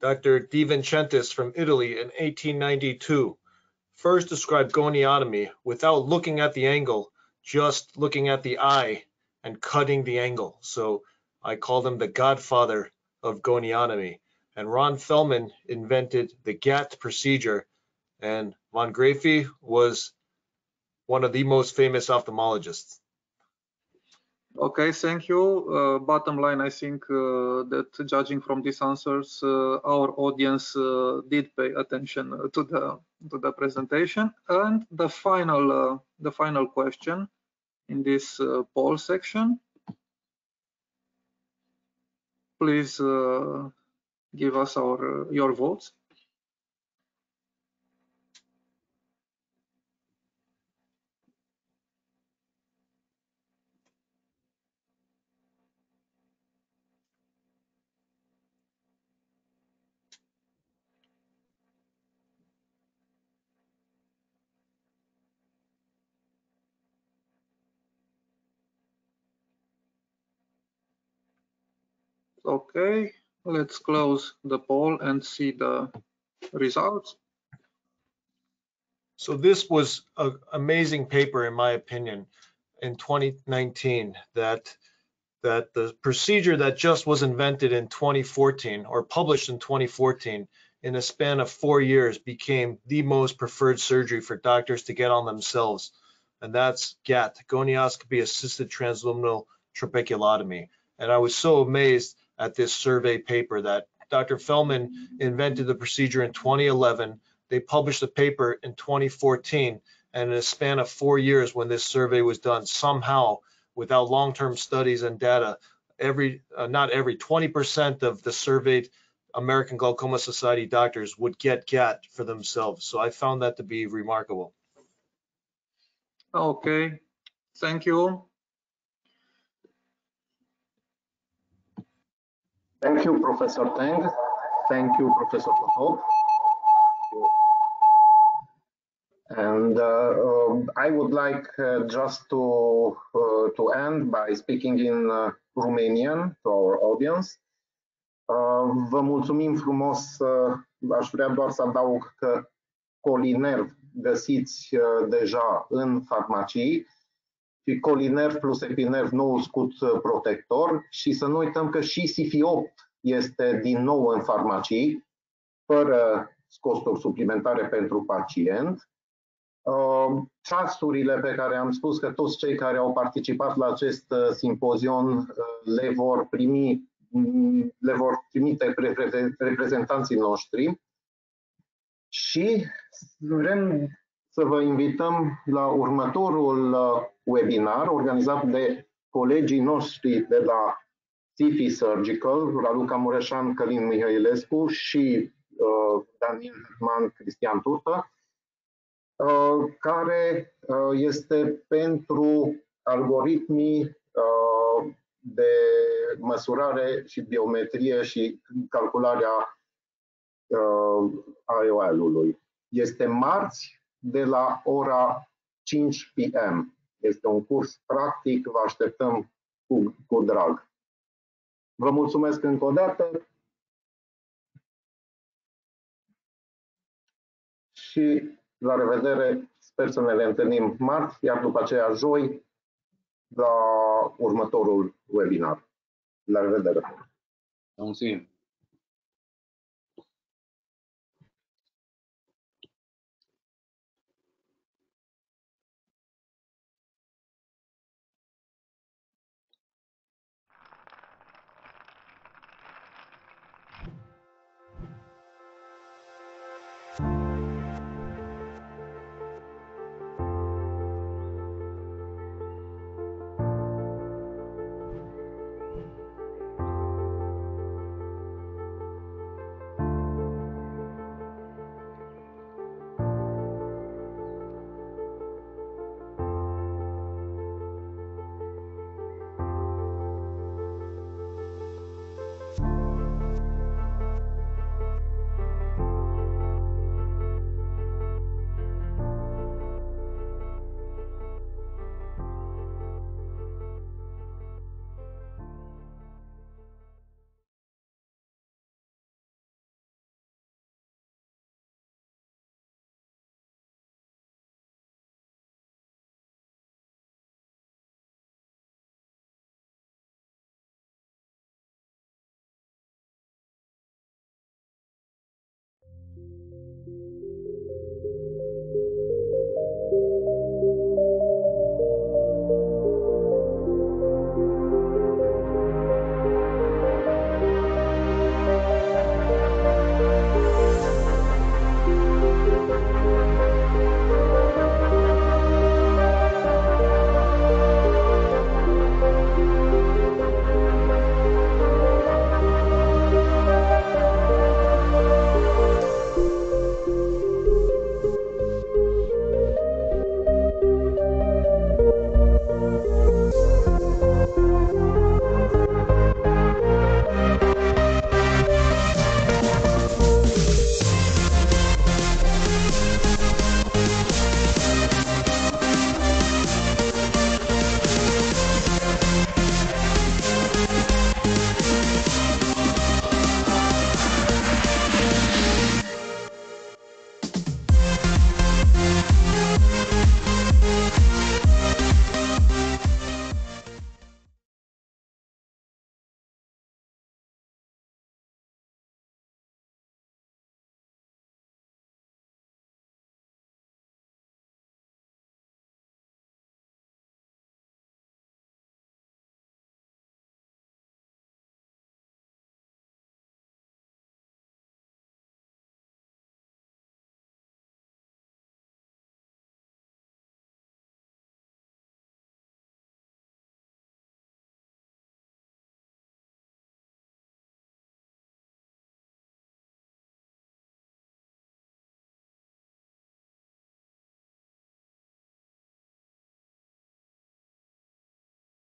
[SPEAKER 3] Dr. De Vincentis from Italy in 1892 first described goniotomy without looking at the angle, just looking at the eye and cutting the angle. So I call him the godfather of goniotomy. And Ron Fellman invented the GATT procedure and von Graefe was one of the most famous ophthalmologists.
[SPEAKER 2] Okay, thank you. Uh, bottom line, I think uh, that judging from these answers, uh, our audience uh, did pay attention to the to the presentation. And the final uh, the final question in this uh, poll section. Please give us our your votes. Okay, let's close the poll and see the results.
[SPEAKER 3] So this was an amazing paper, in my opinion, in 2019 that that the procedure that just was invented in 2014 or published in 2014 in a span of four years became the most preferred surgery for doctors to get on themselves. And that's GAT, gonioscopy assisted transluminal trabeculotomy. And I was so amazed at this survey paper that Dr. Fellman invented the procedure in 2011. They published the paper in 2014, and in a span of four years, when this survey was done, somehow, without long-term studies and data, every uh, not every 20% of the surveyed American Glaucoma Society doctors would get GATT for themselves. So I found that to be remarkable.
[SPEAKER 2] Okay, thank you.
[SPEAKER 1] Thank you, Professor Tang. Thank you, Professor Potop. And uh, uh, I would like uh, just to uh, to end by speaking in uh, Romanian to our audience. Uh, vă mulțumim frumos. Aș vrea doar să adaug că Colinerv găsiți deja în farmacii Colinerv plus Epinerv nou scut protector și să nu uităm că și SIFI-8 este din nou în farmacii, fără costuri suplimentare pentru pacient. Ceasurile pe care am spus că toți cei care au participat la acest simpozion le vor primi le vor trimite reprezentanții noștri și vrem să vă invităm la următorul uh, webinar organizat de colegii noștri de la Tifi Surgical, Raluca Mureșan, Călin Mihailescu și uh, Daniel Hetman, Cristian Turtă, uh, care uh, este pentru algoritmii uh, de măsurare și biometrie și calcularea uh, IOL-ului. Este marți de la ora 5 p.m. Este un curs practic, vă așteptăm cu, cu drag. Vă mulțumesc încă o dată și la revedere. Sper să ne le întâlnim marți, iar după aceea joi la următorul webinar. La revedere!
[SPEAKER 4] Mulțumim!